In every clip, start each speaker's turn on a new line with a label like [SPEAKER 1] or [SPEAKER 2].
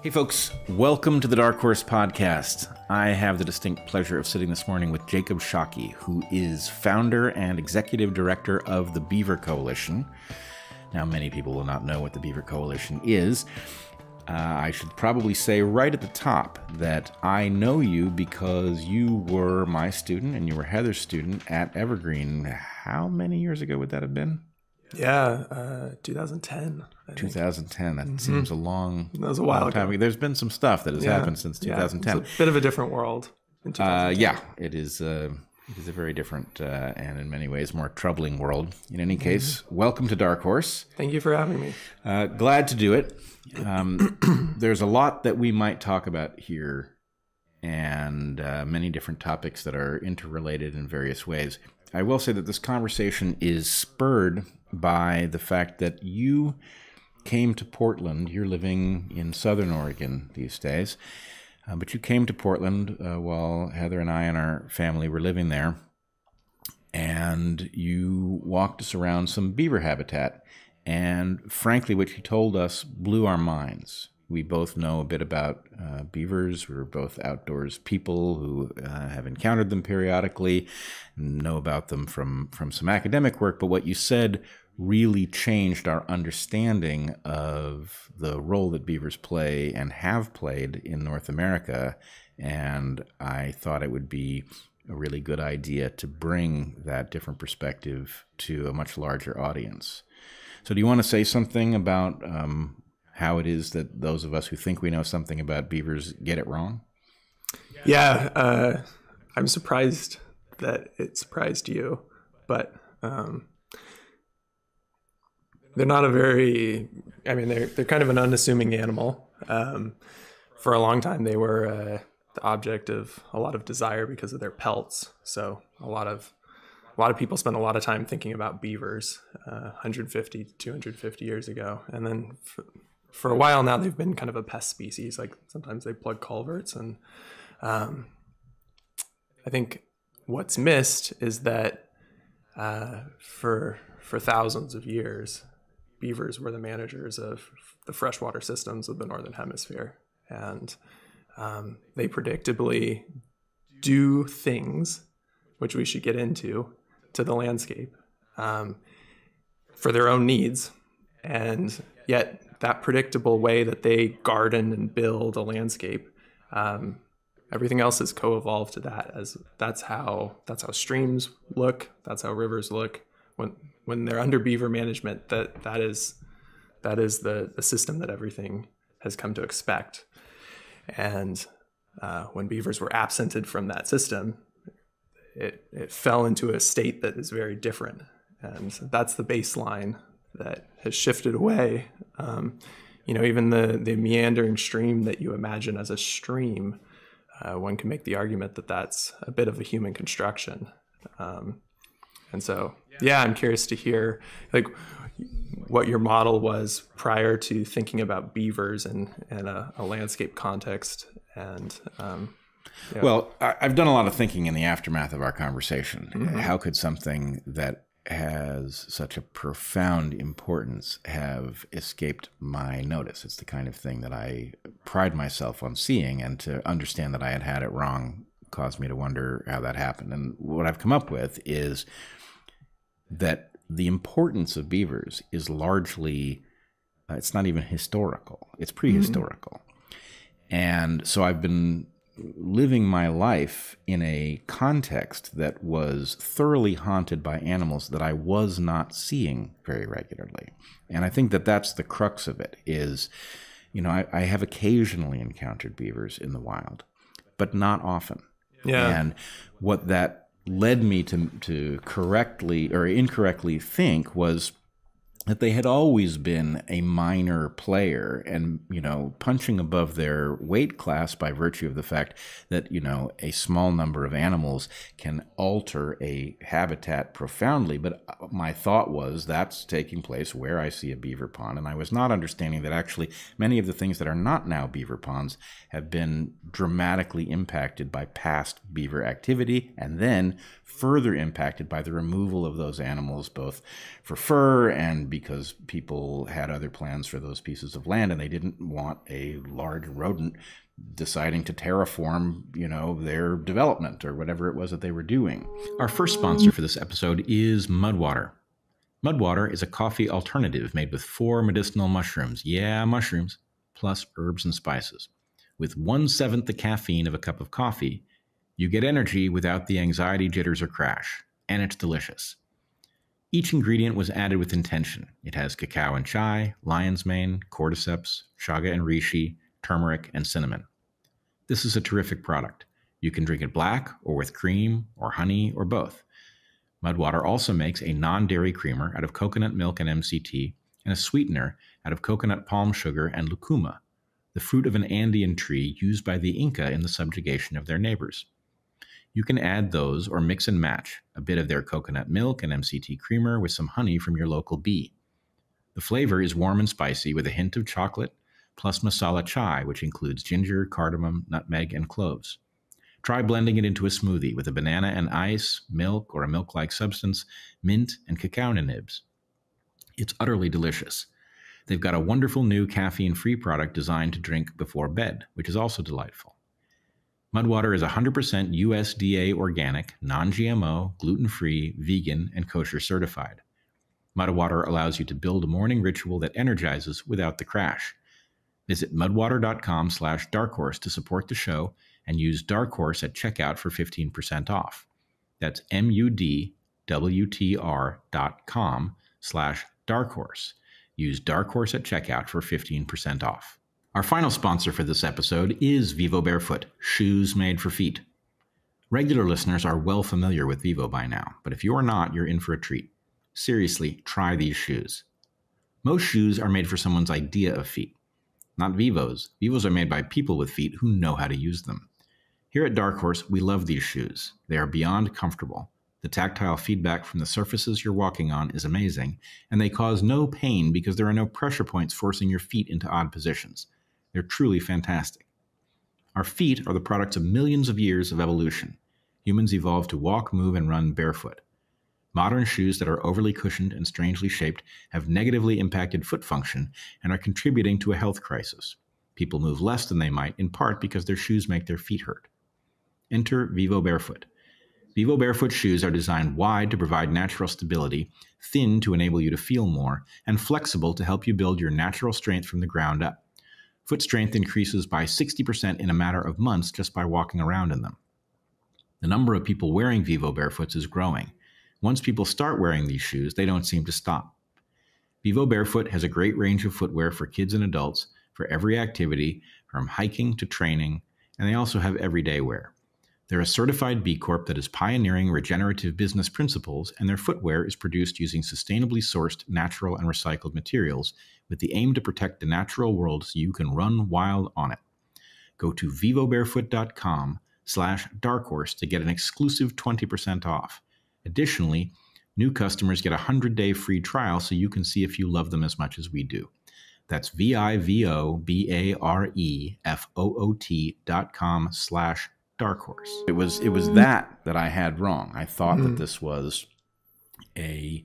[SPEAKER 1] Hey, folks, welcome to the Dark Horse Podcast. I have the distinct pleasure of sitting this morning with Jakob Shockey, who is founder and executive director of the Beaver Coalition. Now, many people will not know what the Beaver Coalition is. Uh, I should probably say right at the top that I know you because you were my student and you were Heather's student at Evergreen. How many years ago would that have been?
[SPEAKER 2] Yeah, uh, 2010. I think.
[SPEAKER 1] 2010. That seems a long,
[SPEAKER 2] That was a while
[SPEAKER 1] time
[SPEAKER 2] ago.
[SPEAKER 1] There's been some stuff that has
[SPEAKER 2] Yeah,
[SPEAKER 1] happened since
[SPEAKER 2] yeah,
[SPEAKER 1] 2010.
[SPEAKER 2] It's a bit of a different world. In
[SPEAKER 1] Uh, yeah, it is. Uh, it is a very different uh, and, in many ways, more troubling world. In any case, welcome to Dark Horse.
[SPEAKER 2] Thank you for having me.
[SPEAKER 1] Uh, glad to do it. Um, there's a lot that we might talk about here, and uh, many different topics that are interrelated in various ways. I will say that this conversation is spurred by the fact that you came to Portland. You're living in Southern Oregon these days, uh, but you came to Portland uh, while Heather and I and our family were living there, and you walked us around some beaver habitat. And frankly, what you told us blew our minds. We both know a bit about uh, beavers. We're both outdoors people who uh, have encountered them periodically, know about them from, from some academic work. But what you said really changed our understanding of the role that beavers play and have played in North America. And I thought it would be a really good idea to bring that different perspective to a much larger audience. So, do you want to say something about um, how it is that those of us who think we know something about beavers get it wrong?
[SPEAKER 2] Yeah, uh, I'm surprised that it surprised you, but um, they're not a very. I mean, they're they're kind of an unassuming animal. Um, for a long time, they were uh, the object of a lot of desire because of their pelts. So a lot of a lot of people spent a lot of time thinking about beavers uh, 150 250 years ago and then for, a while now they've been kind of a pest species like sometimes they plug culverts and um, i think what's missed is that uh, for for thousands of years beavers were the managers of the freshwater systems of the northern hemisphere and um, they predictably do things which we should get into to the landscape um, for their own needs. And yet, that predictable way that they garden and build a landscape, um, everything else has co-evolved to that. As that's how that's how streams look. That's how rivers look. When when they're under beaver management, that that is that is the the system that everything has come to expect. And uh, when beavers were absented from that system, it, it fell into a state that is very different. And that's the baseline that has shifted away. Um, you know, even the, the meandering stream that you imagine as a stream, uh, one can make the argument that that's a bit of a human construction. Um, and so, yeah, I'm curious to hear like what your model was prior to thinking about beavers in, in a, a landscape context. And um,
[SPEAKER 1] Well, I- I've done a lot of thinking in the aftermath of our conversation. How could something that has such a profound importance have escaped my notice? It's the kind of thing that I pride myself on seeing, and to understand that I had had it wrong caused me to wonder how that happened. And what I've come up with is that the importance of beavers is largely, uh, it's not even historical, it's prehistorical. And so I've been living my life in a context that was thoroughly haunted by animals that I was not seeing very regularly. And I think that that's the crux of it is, you know, I, I have occasionally encountered beavers in the wild, but not often.
[SPEAKER 2] Yeah.
[SPEAKER 1] And what that led me to to correctly or incorrectly think was that they had always been a minor player and you know punching above their weight class by virtue of the fact that you know a small number of animals can alter a habitat profoundly. But uh, my thought was that's taking place where i see a beaver pond and i was not understanding that actually many of the things that are not now beaver ponds have been dramatically impacted by past beaver activity and then further impacted by the removal of those animals both for fur and because people had other plans for those pieces of land and they didn't want a large rodent deciding to terraform, you know, their development or whatever it was that they were doing. Our first sponsor for this episode is Mudwater. Mudwater is a coffee alternative made with four medicinal mushrooms. Yeah, mushrooms, plus herbs and spices. With one seventh the caffeine of a cup of coffee, you get energy without the anxiety, jitters, or crash, and it's delicious. Each ingredient was added with intention. It has cacao and chai, lion's mane, cordyceps, chaga and reishi, turmeric, and cinnamon. This is a terrific product. You can drink it black or with cream or honey or both. Mudwater also makes a non dairy creamer out of coconut milk and MCT and a sweetener out of coconut palm sugar and lucuma, the fruit of an Andean tree used by the Inca in the subjugation of their neighbors. You can add those or mix and match a bit of their coconut milk and MCT creamer with some honey from your local bee. The flavor is warm and spicy with a hint of chocolate, plus masala chai, which includes ginger, cardamom, nutmeg, and cloves. Try blending it into a smoothie with a banana and ice, milk or a milk like substance, mint, and cacao nibs. It's utterly delicious. They've got a wonderful new caffeine free product designed to drink before bed, which is also delightful. Mudwater is 100% USDA organic, non GMO, gluten free, vegan, and kosher certified. Mudwater allows you to build a morning ritual that energizes without the crash. Visit mudwater.com slash darkhorse to support the show and use Dark Horse at checkout for 15% off. That's M-U-D-W-T-R dot com slash Dark Horse. Use Dark Horse at checkout for 15% off. Our final sponsor for this episode is Vivo Barefoot, shoes made for feet. Regular listeners are well familiar with Vivo by now, but if you're not, you're in for a treat. Seriously, try these shoes. Most shoes are made for someone's idea of feet, not Vivo's. Vivo's are made by people with feet who know how to use them. Here at Dark Horse, we love these shoes. They are beyond comfortable. The tactile feedback from the surfaces you're walking on is amazing, and they cause no pain because there are no pressure points forcing your feet into odd positions. They're truly fantastic. Our feet are the products of millions of years of evolution. Humans evolved to walk, move, and run barefoot. Modern shoes that are overly cushioned and strangely shaped have negatively impacted foot function and are contributing to a health crisis. People move less than they might, in part because their shoes make their feet hurt. Enter Vivo Barefoot. Vivo Barefoot shoes are designed wide to provide natural stability, thin to enable you to feel more, and flexible to help you build your natural strength from the ground up. Foot strength increases by 60% in a matter of months just by walking around in them. The number of people wearing Vivo Barefoots is growing. Once people start wearing these shoes, they don't seem to stop. Vivo Barefoot has a great range of footwear for kids and adults for every activity, from hiking to training, and they also have everyday wear. They're a certified B Corp that is pioneering regenerative business principles, and their footwear is produced using sustainably sourced natural and recycled materials with the aim to protect the natural world so you can run wild on it. Go to vivobarefoot.com slash darkhorse to get an exclusive 20% off. Additionally, new customers get a 100-day free trial so you can see if you love them as much as we do. That's V-I-V-O-B-A-R-E-F-O-O-T dot com slash dark horse. It was it was that that I had wrong. I thought that hmm. this was a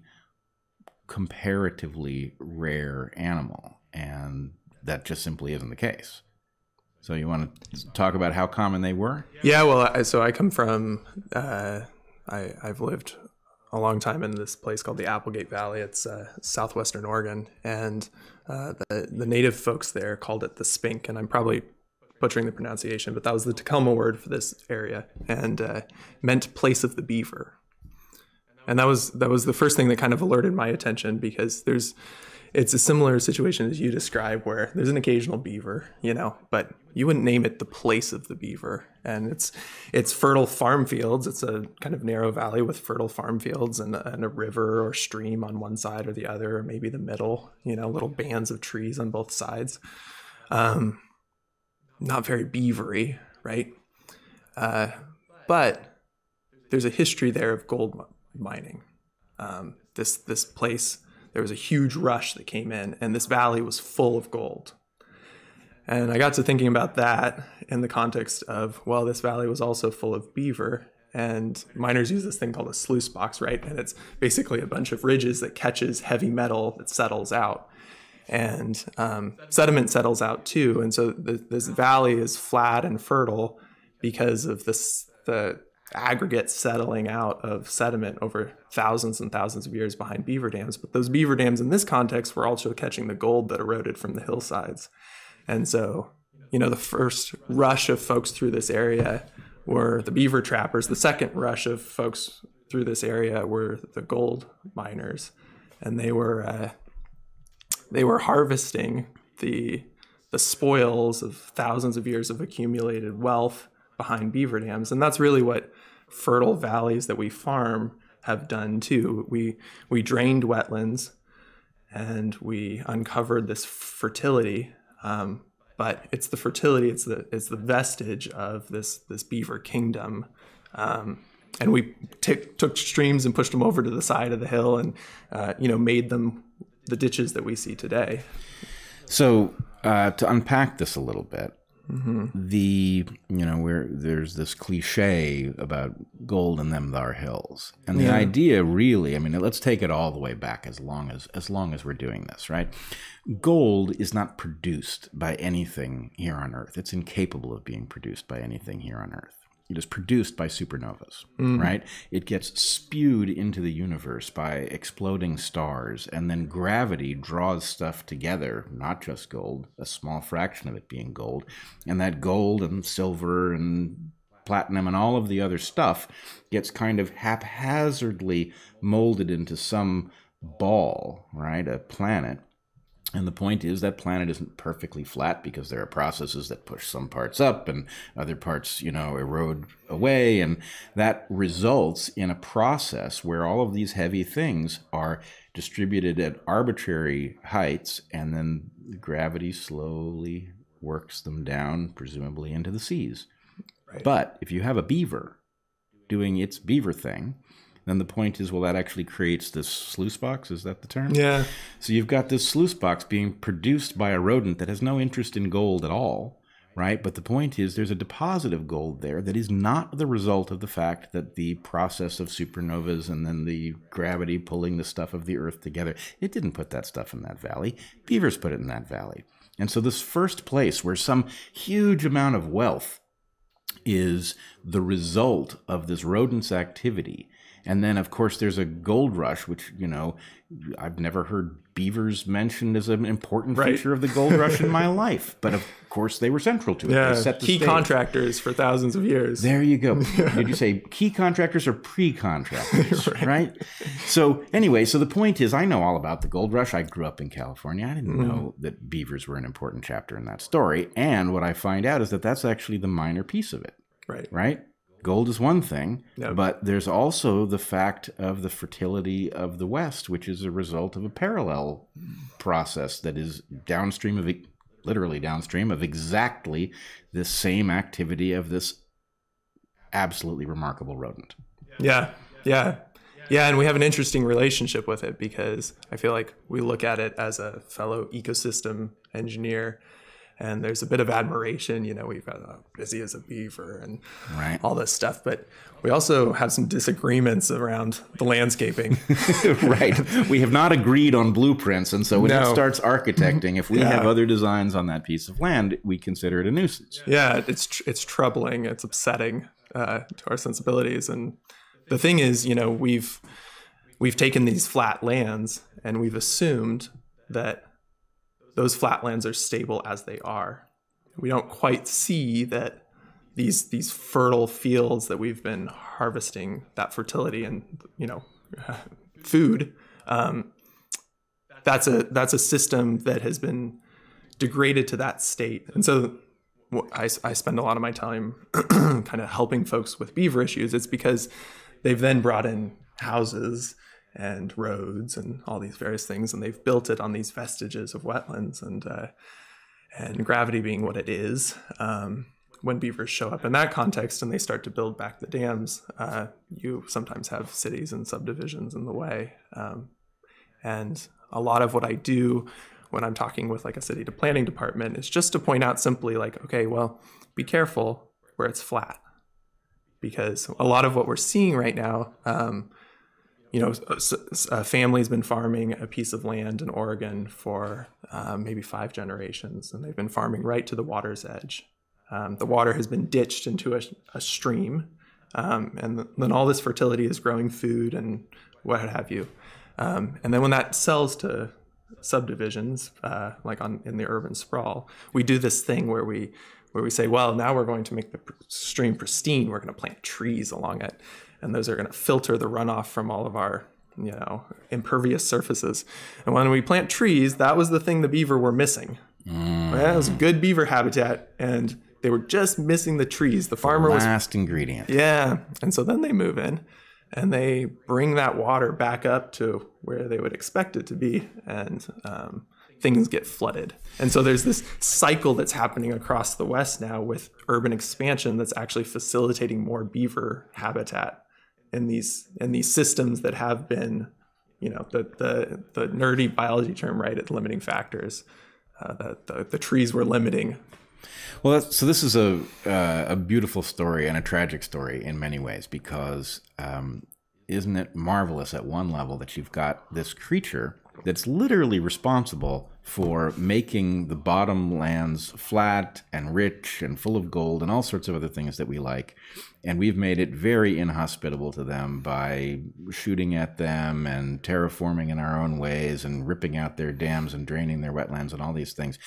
[SPEAKER 1] comparatively rare animal, and that just simply isn't the case. So you want to talk about how common they were?
[SPEAKER 2] Yeah, well, I, so I come from, uh, I, I've lived a long time in this place called the Applegate Valley. It's uh, southwestern Oregon, and uh, the the native folks there called it the spink, and I'm probably butchering the pronunciation, but that was the Takelma word for this area, and uh, meant place of the beaver. And that was that was the first thing that kind of alerted my attention because there's it's a similar situation as you describe where there's an occasional beaver, you know, but you wouldn't name it the place of the beaver. And it's it's fertile farm fields. It's a kind of narrow valley with fertile farm fields and, and a river or stream on one side or the other, or maybe the middle, you know, little bands of trees on both sides. Um, not very beavery, right? Uh, but there's a history there of gold mining. Um, this this place, there was a huge rush that came in, and this valley was full of gold. And I got to thinking about that in the context of well, this valley was also full of beaver, and miners use this thing called a sluice box, right? And it's basically a bunch of ridges that catches heavy metal that settles out. And um, sediment settles out too. And so the, this valley is flat and fertile because of this the aggregate settling out of sediment over thousands and thousands of years behind beaver dams. But those beaver dams in this context were also catching the gold that eroded from the hillsides. And so, you know, the first rush of folks through this area were the beaver trappers. The second rush of folks through this area were the gold miners, and they were uh, they were harvesting the the spoils of thousands of years of accumulated wealth behind beaver dams, and that's really what fertile valleys that we farm have done too. We we drained wetlands, and we uncovered this fertility. Um, but it's the fertility, it's the it's the vestige of this this beaver kingdom. Um, and we took streams and pushed them over to the side of the hill, and uh, you know made them the ditches that we see today.
[SPEAKER 1] So uh, to unpack this a little bit, mm-hmm. the you know where there's this cliche about gold in them thar hills, and the yeah. idea really, I mean, let's take it all the way back as long as as long as we're doing this, right? Gold is not produced by anything here on Earth. It's incapable of being produced by anything here on Earth. It is produced by supernovas, mm. right? It gets spewed into the universe by exploding stars, and then gravity draws stuff together, not just gold, a small fraction of it being gold. And that gold and silver and platinum and all of the other stuff gets kind of haphazardly molded into some ball, right? A planet and the point is that planet isn't perfectly flat because there are processes that push some parts up and other parts, you know, erode away. And that results in a process where all of these heavy things are distributed at arbitrary heights and then gravity slowly works them down, presumably into the seas. Right. But if you have a beaver doing its beaver thing, then the point is, well, that actually creates this sluice box. Is that the term?
[SPEAKER 2] Yeah.
[SPEAKER 1] So you've got this sluice box being produced by a rodent that has no interest in gold at all, right? But the point is, there's a deposit of gold there that is not the result of the fact that the process of supernovas and then the gravity pulling the stuff of the earth together, it didn't put that stuff in that valley. Beavers put it in that valley. And so, this first place where some huge amount of wealth is the result of this rodent's activity and then, of course, there's a gold rush, which, you know, I've never heard beavers mentioned as an important right. feature of the gold rush in my life. But of course, they were central to it.
[SPEAKER 2] Yeah, the key stage. contractors for thousands of years.
[SPEAKER 1] There you go. Did you say key contractors or pre contractors? right. right. So, anyway, so the point is, I know all about the gold rush. I grew up in California. I didn't mm. know that beavers were an important chapter in that story. And what I find out is that that's actually the minor piece of it.
[SPEAKER 2] Right.
[SPEAKER 1] Right gold is one thing, yep. but there's also the fact of the fertility of the West, which is a result of a parallel process that is downstream of it literally downstream of exactly the same activity of this absolutely remarkable rodent.
[SPEAKER 2] Yeah, yeah. Yeah, and we have an interesting relationship with it because I feel like we look at it as a fellow ecosystem engineer and there's a bit of admiration. You know, we've got uh, busy as a beaver and right. all this stuff, but we also have some disagreements around the landscaping.
[SPEAKER 1] right. We have not agreed on blueprints, and so when no. it starts architecting, if we yeah. have other designs on that piece of land, we consider it a nuisance.
[SPEAKER 2] Yeah, it's tr- it's troubling. It's upsetting uh, to our sensibilities, and the thing is, you know, we've we've taken these flat lands and we've assumed that those flatlands are stable as they are. We don't quite see that these these fertile fields that we've been harvesting that fertility and you know food. Um, that's a that's a system that has been degraded to that state, and so I, I spend a lot of my time kind of helping folks with beaver issues. It's because they've then brought in houses and roads and all these various things, and they've built it on these vestiges of wetlands and uh, and gravity being what it is. Um, when beavers show up in that context and they start to build back the dams, uh, you sometimes have cities and subdivisions in the way. Um, and a lot of what I do when I'm talking with like a city to planning department is just to point out simply like, okay, well, be careful where it's flat because a lot of what we're seeing right now, um, you know, a family's been farming a piece of land in Oregon for um, maybe five generations, and they've been farming right to the water's edge. Um, the water has been ditched into a, a stream, um, and then all this fertility is growing food and what have you. Um, and then when that sells to subdivisions, uh, like on in the urban sprawl, we do this thing where we where we say, well, now we're going to make the stream pristine. We're going to plant trees along it, and those are going to filter the runoff from all of our you know impervious surfaces. And when we plant trees, that was the thing the beaver were missing. Mm. That was good beaver habitat, and they were just missing the trees. The farmer
[SPEAKER 1] the
[SPEAKER 2] last
[SPEAKER 1] was last ingredient.
[SPEAKER 2] Yeah, and so then they move in, and they bring that water back up to where they would expect it to be, and um, things get flooded. And so there's this cycle that's happening across the West now with urban expansion that's actually facilitating more beaver habitat in these in these systems that have been, you know, the the, the nerdy biology term, right? At limiting factors. Uh, the, the, the trees were limiting
[SPEAKER 1] well, so this is a uh, a beautiful story and a tragic story in many ways because um, isn't it marvelous at one level that you've got this creature that's literally responsible for making the bottom lands flat and rich and full of gold and all sorts of other things that we like. And we've made it very inhospitable to them by shooting at them and terraforming in our own ways and ripping out their dams and draining their wetlands and all these things.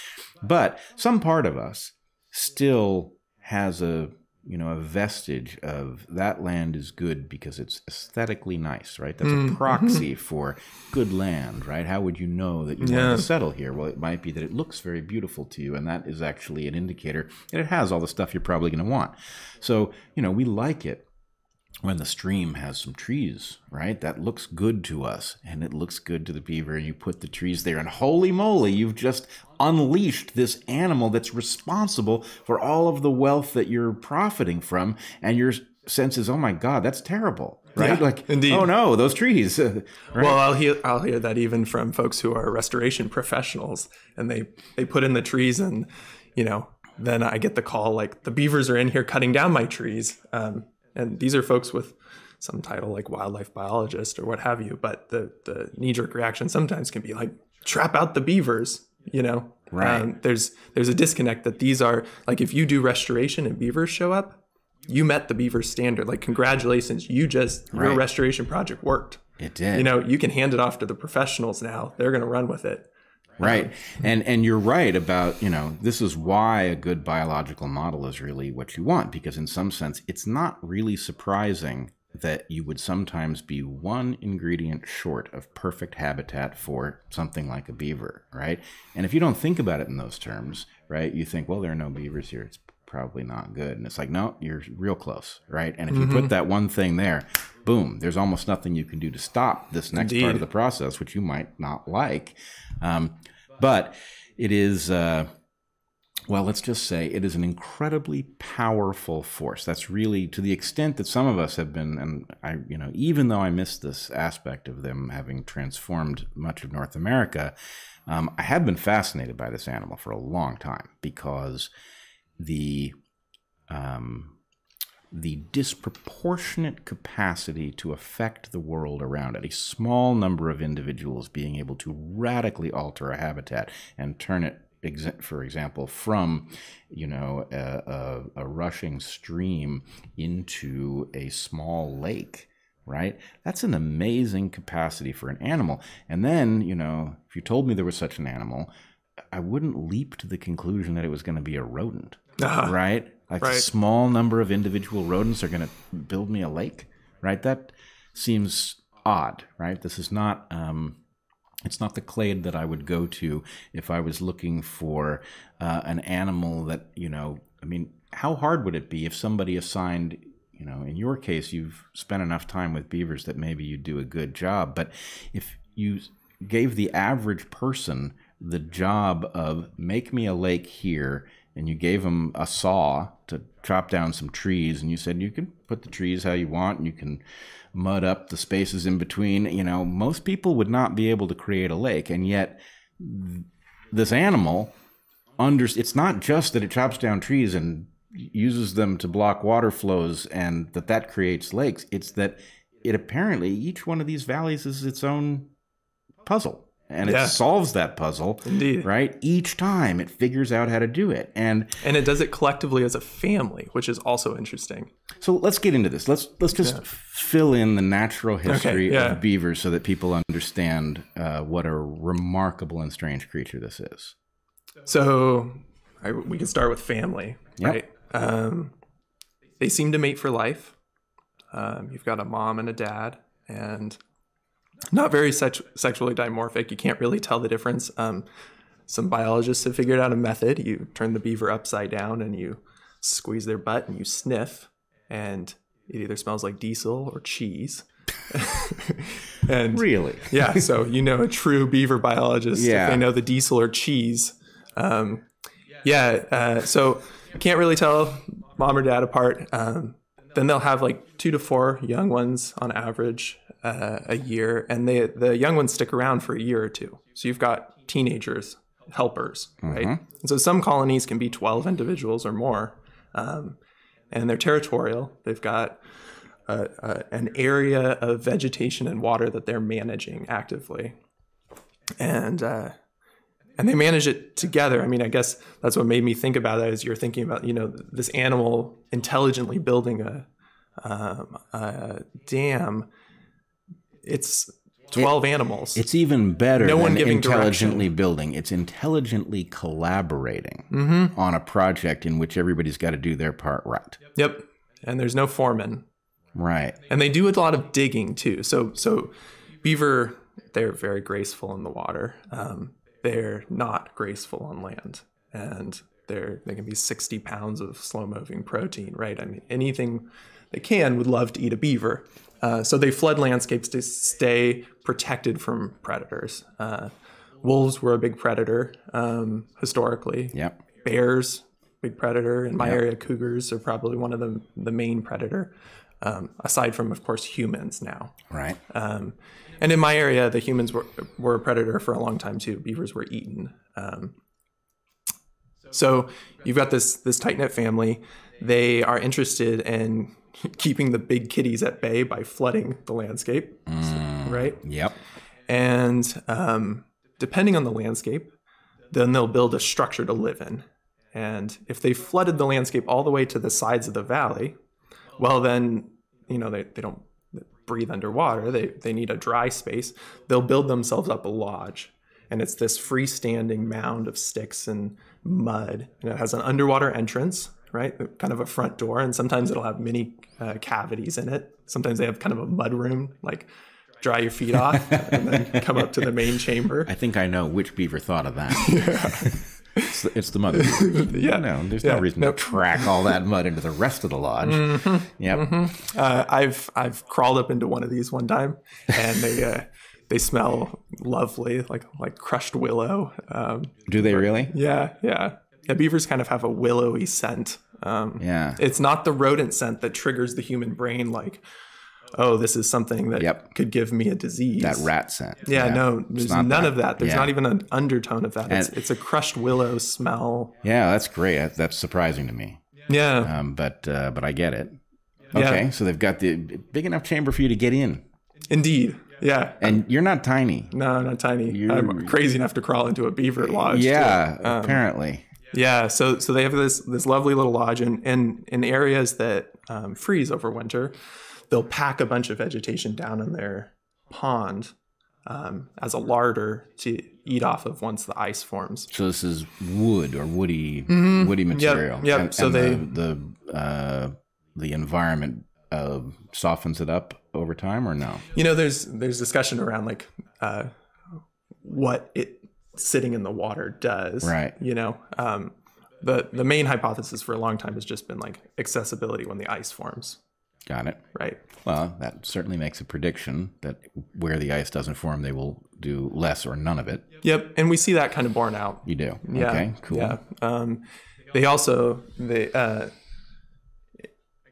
[SPEAKER 1] But some part of us still has a you know a vestige of that land is good because it's aesthetically nice right that's mm. a proxy for good land right how would you know that you yeah. want to settle here well it might be that it looks very beautiful to you and that is actually an indicator that it has all the stuff you're probably going to want so you know we like it when the stream has some trees, right? That looks good to us and it looks good to the beaver. And you put the trees there, and holy moly, you've just unleashed this animal that's responsible for all of the wealth that you're profiting from. And your sense is, oh my God, that's terrible. Right?
[SPEAKER 2] Yeah,
[SPEAKER 1] like,
[SPEAKER 2] indeed.
[SPEAKER 1] oh no, those trees. right?
[SPEAKER 2] Well, I'll hear I'll hear that even from folks who are restoration professionals, and they they put in the trees, and you know, then I get the call like the beavers are in here cutting down my trees. Um, and these are folks with some title like wildlife biologist or what have you. But the the knee jerk reaction sometimes can be like trap out the beavers. You know,
[SPEAKER 1] right? Um,
[SPEAKER 2] there's there's a disconnect that these are like if you do restoration and beavers show up, you met the beaver standard. Like congratulations, you just right. your restoration project worked.
[SPEAKER 1] It did.
[SPEAKER 2] You know, you can hand it off to the professionals now. They're going to run with it.
[SPEAKER 1] Right. And and you're right about, you know, this is why a good biological model is really what you want because in some sense it's not really surprising that you would sometimes be one ingredient short of perfect habitat for something like a beaver, right? And if you don't think about it in those terms, right, you think, well, there are no beavers here. It's probably not good. And it's like, no, you're real close, right? And if mm-hmm. you put that one thing there, boom, there's almost nothing you can do to stop this next Indeed. part of the process, which you might not like. Um, but it is, uh, well, let's just say it is an incredibly powerful force. That's really to the extent that some of us have been, and I, you know, even though I miss this aspect of them having transformed much of North America, um, I have been fascinated by this animal for a long time because the um, the disproportionate capacity to affect the world around it. A small number of individuals being able to radically alter a habitat and turn it, for example, from you know a, a, a rushing stream into a small lake. Right? That's an amazing capacity for an animal. And then, you know, if you told me there was such an animal, I wouldn't leap to the conclusion that it was going to be a rodent. Uh-huh. Right? Like right. a small number of individual rodents are going to build me a lake, right? That seems odd, right? This is not. Um, it's not the clade that I would go to if I was looking for uh, an animal that you know. I mean, how hard would it be if somebody assigned you know, in your case, you've spent enough time with beavers that maybe you'd do a good job. But if you gave the average person the job of make me a lake here and you gave them a saw to chop down some trees and you said you can put the trees how you want and you can mud up the spaces in between you know most people would not be able to create a lake and yet this animal under it's not just that it chops down trees and uses them to block water flows and that that creates lakes. It's that it apparently each one of these valleys is its own puzzle and
[SPEAKER 2] Yeah.
[SPEAKER 1] it solves that puzzle
[SPEAKER 2] Indeed.
[SPEAKER 1] right each time it figures out how to do it and
[SPEAKER 2] And it does it collectively as a family, which is also interesting.
[SPEAKER 1] so let's get into this let's let's just fill in the natural history
[SPEAKER 2] yeah.
[SPEAKER 1] of beavers so that people understand uh, what a remarkable and strange creature this is
[SPEAKER 2] So I, we can start with family,
[SPEAKER 1] Yep.
[SPEAKER 2] right? Um, they seem to mate for life. Um, you've got a mom and a dad, and not very sex- sexually dimorphic. You can't really tell the difference. Um, some biologists have figured out a method. You turn the beaver upside down and you squeeze their butt and you sniff, and it either smells like diesel or cheese. and
[SPEAKER 1] really
[SPEAKER 2] yeah, so you know a true beaver biologist
[SPEAKER 1] Yeah.
[SPEAKER 2] if they know the diesel or cheese. Um, yeah, uh, so you can't really tell mom or dad apart. Um, then they'll have like two to four young ones on average uh, a year, and they the young ones stick around for a year or two. So you've got teenagers, helpers, right? And so some colonies can be twelve individuals or more, um, and they're territorial. They've got uh, uh, an area of vegetation and water that they're managing actively, and uh, and they manage it together. I mean, I guess that's what made me think about it. As you're thinking about, you know, this animal intelligently building a, um, a dam. It's twelve animals.
[SPEAKER 1] It's even better
[SPEAKER 2] No
[SPEAKER 1] than
[SPEAKER 2] one giving
[SPEAKER 1] intelligently building. It's intelligently collaborating
[SPEAKER 2] Mm-hmm.
[SPEAKER 1] on a project in which everybody's got to do their part right.
[SPEAKER 2] Yep, and there's no foreman.
[SPEAKER 1] Right.
[SPEAKER 2] and they do a lot of digging too. So so beaver they're very graceful in the water. Um, they're not graceful on land, and they're they can be sixty pounds of slow moving protein. Right? I mean anything they can would love to eat a beaver. Uh, so they flood landscapes to stay protected from predators. Uh, wolves were a big predator um, historically
[SPEAKER 1] Yep.
[SPEAKER 2] bears, big predator. In my area, cougars are probably one of the the main predator. Um, aside from, of course, humans now.
[SPEAKER 1] Right.
[SPEAKER 2] Um, and in my area, the humans were were a predator for a long time too. Beavers were eaten. Um, so you've got this this tight knit family. They are interested in keeping the big kitties at bay by flooding the landscape, right?
[SPEAKER 1] Yep.
[SPEAKER 2] And um, depending on the landscape, then they'll build a structure to live in. And if they flooded the landscape all the way to the sides of the valley, well, then, you know, they, they don't breathe underwater. They, they need a dry space. They'll build themselves up a lodge. And it's this freestanding mound of sticks and mud. And it has an underwater entrance, right? Kind of a front door. And sometimes it'll have many uh, cavities in it. Sometimes they have kind of a mud room, like dry your feet off and then come up to the main chamber.
[SPEAKER 1] I think I know which beaver thought of that. it's, the, it's the mother.
[SPEAKER 2] Yeah.
[SPEAKER 1] No, there's
[SPEAKER 2] Yeah.
[SPEAKER 1] no reason
[SPEAKER 2] Nope.
[SPEAKER 1] to track all that mud into the rest of the lodge. Yep.
[SPEAKER 2] Uh, I've I've crawled up into one of these one time, and they uh, they smell lovely, like like crushed willow. Um,
[SPEAKER 1] Do they really?
[SPEAKER 2] yeah, yeah. Yeah, beavers kind of have a willowy scent. Um,
[SPEAKER 1] Yeah.
[SPEAKER 2] it's not the rodent scent that triggers the human brain, like, oh, this is something that
[SPEAKER 1] Yep.
[SPEAKER 2] could give me a disease.
[SPEAKER 1] That rat scent.
[SPEAKER 2] Yeah, no, there's none
[SPEAKER 1] that.
[SPEAKER 2] of that. There's
[SPEAKER 1] Yeah.
[SPEAKER 2] not even an undertone of that. It's, it's a crushed willow smell.
[SPEAKER 1] Yeah, that's great. That's surprising to me.
[SPEAKER 2] Yeah,
[SPEAKER 1] Um, but uh, but I get it.
[SPEAKER 2] Yeah.
[SPEAKER 1] Okay, so they've got the big enough chamber for you to get in,
[SPEAKER 2] indeed. Yeah.
[SPEAKER 1] and you're not tiny.
[SPEAKER 2] No, not tiny.
[SPEAKER 1] You're-
[SPEAKER 2] I'm crazy enough to crawl into a beaver lodge. too.
[SPEAKER 1] Yeah,
[SPEAKER 2] Um,
[SPEAKER 1] apparently.
[SPEAKER 2] Yeah, so so they have this this lovely little lodge, and in, in areas that um, freeze over winter, they'll pack a bunch of vegetation down in their pond um, as a larder to eat off of once the ice forms.
[SPEAKER 1] So this is wood or woody woody material.
[SPEAKER 2] Mm-hmm. yep.
[SPEAKER 1] And,
[SPEAKER 2] So
[SPEAKER 1] and
[SPEAKER 2] they-
[SPEAKER 1] the the, uh, the environment uh, softens it up over time, or no?
[SPEAKER 2] You know, there's there's discussion around like uh, what it sitting in the water does.
[SPEAKER 1] Right.
[SPEAKER 2] You know, um, the the main hypothesis for a long time has just been like accessibility when the ice forms.
[SPEAKER 1] Got it.
[SPEAKER 2] Right.
[SPEAKER 1] Well, that certainly makes a prediction that where the ice doesn't form, they will do less or none of it.
[SPEAKER 2] Yep, and we see that kind of borne out.
[SPEAKER 1] You do.
[SPEAKER 2] Yeah,
[SPEAKER 1] Okay. Cool.
[SPEAKER 2] Yeah. Um, they also they uh,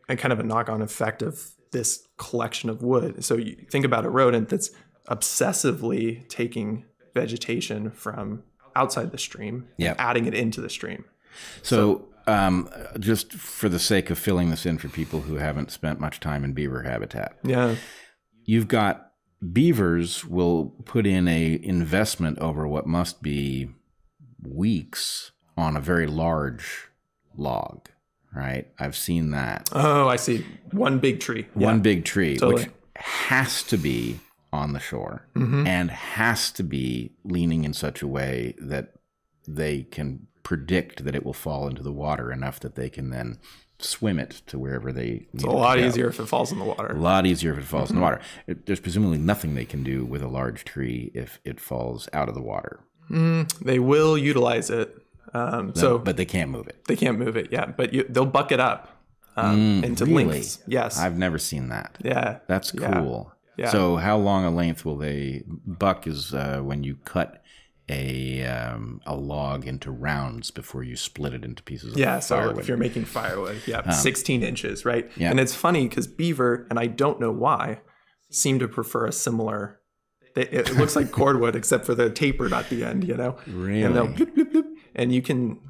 [SPEAKER 2] a kind of a knock-on effect of this collection of wood. So you think about a rodent that's obsessively taking vegetation from outside the stream,
[SPEAKER 1] Yep.
[SPEAKER 2] adding it into the stream.
[SPEAKER 1] So, um, just for the sake of filling this in for people who haven't spent much time in beaver habitat,
[SPEAKER 2] Yeah.
[SPEAKER 1] you've got beavers will put in a investment over what must be weeks on a very large log, right? I've seen that.
[SPEAKER 2] Oh, I see. One big tree.
[SPEAKER 1] One big tree,
[SPEAKER 2] Totally.
[SPEAKER 1] which has to be on the shore
[SPEAKER 2] Mm-hmm.
[SPEAKER 1] and has to be leaning in such a way that they can predict that it will fall into the water enough that they can then swim it to wherever they need
[SPEAKER 2] It's a lot easier if it falls in the water.
[SPEAKER 1] A lot easier if it falls
[SPEAKER 2] Mm-hmm.
[SPEAKER 1] in the water. It, there's presumably nothing they can do with a large tree if it falls out of the water.
[SPEAKER 2] They will utilize it. Um, so
[SPEAKER 1] but they can't move it.
[SPEAKER 2] they can't move it yet, but you, they'll buck it up um, into
[SPEAKER 1] really?
[SPEAKER 2] lengths. Yes.
[SPEAKER 1] I've never seen that.
[SPEAKER 2] yeah.
[SPEAKER 1] That's
[SPEAKER 2] Yeah.
[SPEAKER 1] cool.
[SPEAKER 2] Yeah.
[SPEAKER 1] So how long a length will they buck is uh, when you cut a um, a log into rounds before you split it into pieces of
[SPEAKER 2] Yeah, so
[SPEAKER 1] firewood.
[SPEAKER 2] if you're making firewood, yeah, 16 inches, right?
[SPEAKER 1] Yeah.
[SPEAKER 2] And it's funny because beaver, and I don't know why, seem to prefer a similar. It, it looks like cordwood, except for the tapered at the end, you know. Really. And they'll bloop, bloop, bloop, and you can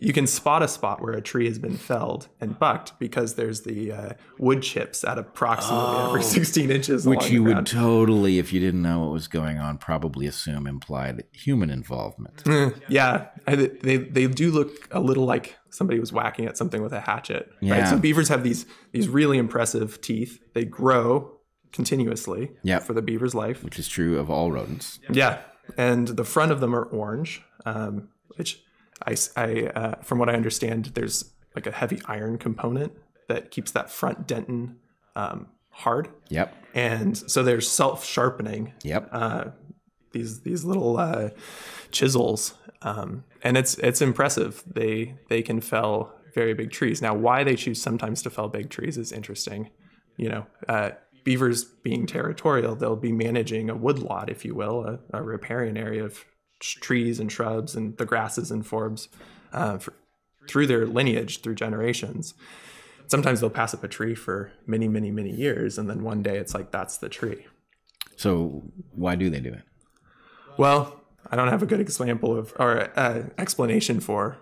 [SPEAKER 2] you can spot a spot where a tree has been felled and bucked because there's the uh, wood chips at approximately every 16 inches.
[SPEAKER 1] Oh. Which you would totally, if you didn't know what was going on, probably assume implied human involvement.
[SPEAKER 2] Yeah, I, they they do look a little like somebody was whacking at something with a hatchet. Right. So beavers have these these really impressive teeth. They grow continuously
[SPEAKER 1] Yep.
[SPEAKER 2] for the beaver's life.
[SPEAKER 1] Which is true of all rodents.
[SPEAKER 2] Yeah, and the front of them are orange, um, which I, I, uh, from what I understand, there's like a heavy iron component that keeps that front dentin um, hard,
[SPEAKER 1] Yep.
[SPEAKER 2] and so they're self sharpening
[SPEAKER 1] Yep.
[SPEAKER 2] uh, these these little uh, chisels, um, and it's it's impressive. They they can fell very big trees. Now, why they choose sometimes to fell big trees is interesting. You know, uh, beavers being territorial, they'll be managing a woodlot, if you will, a, a riparian area of trees and shrubs and the grasses and forbs uh, for, through their lineage, through generations. Sometimes they'll pass up a tree for many, many, many years, and then one day it's like that's the tree.
[SPEAKER 1] so why do they do it?
[SPEAKER 2] Well, I don't have a good example of or uh, explanation for.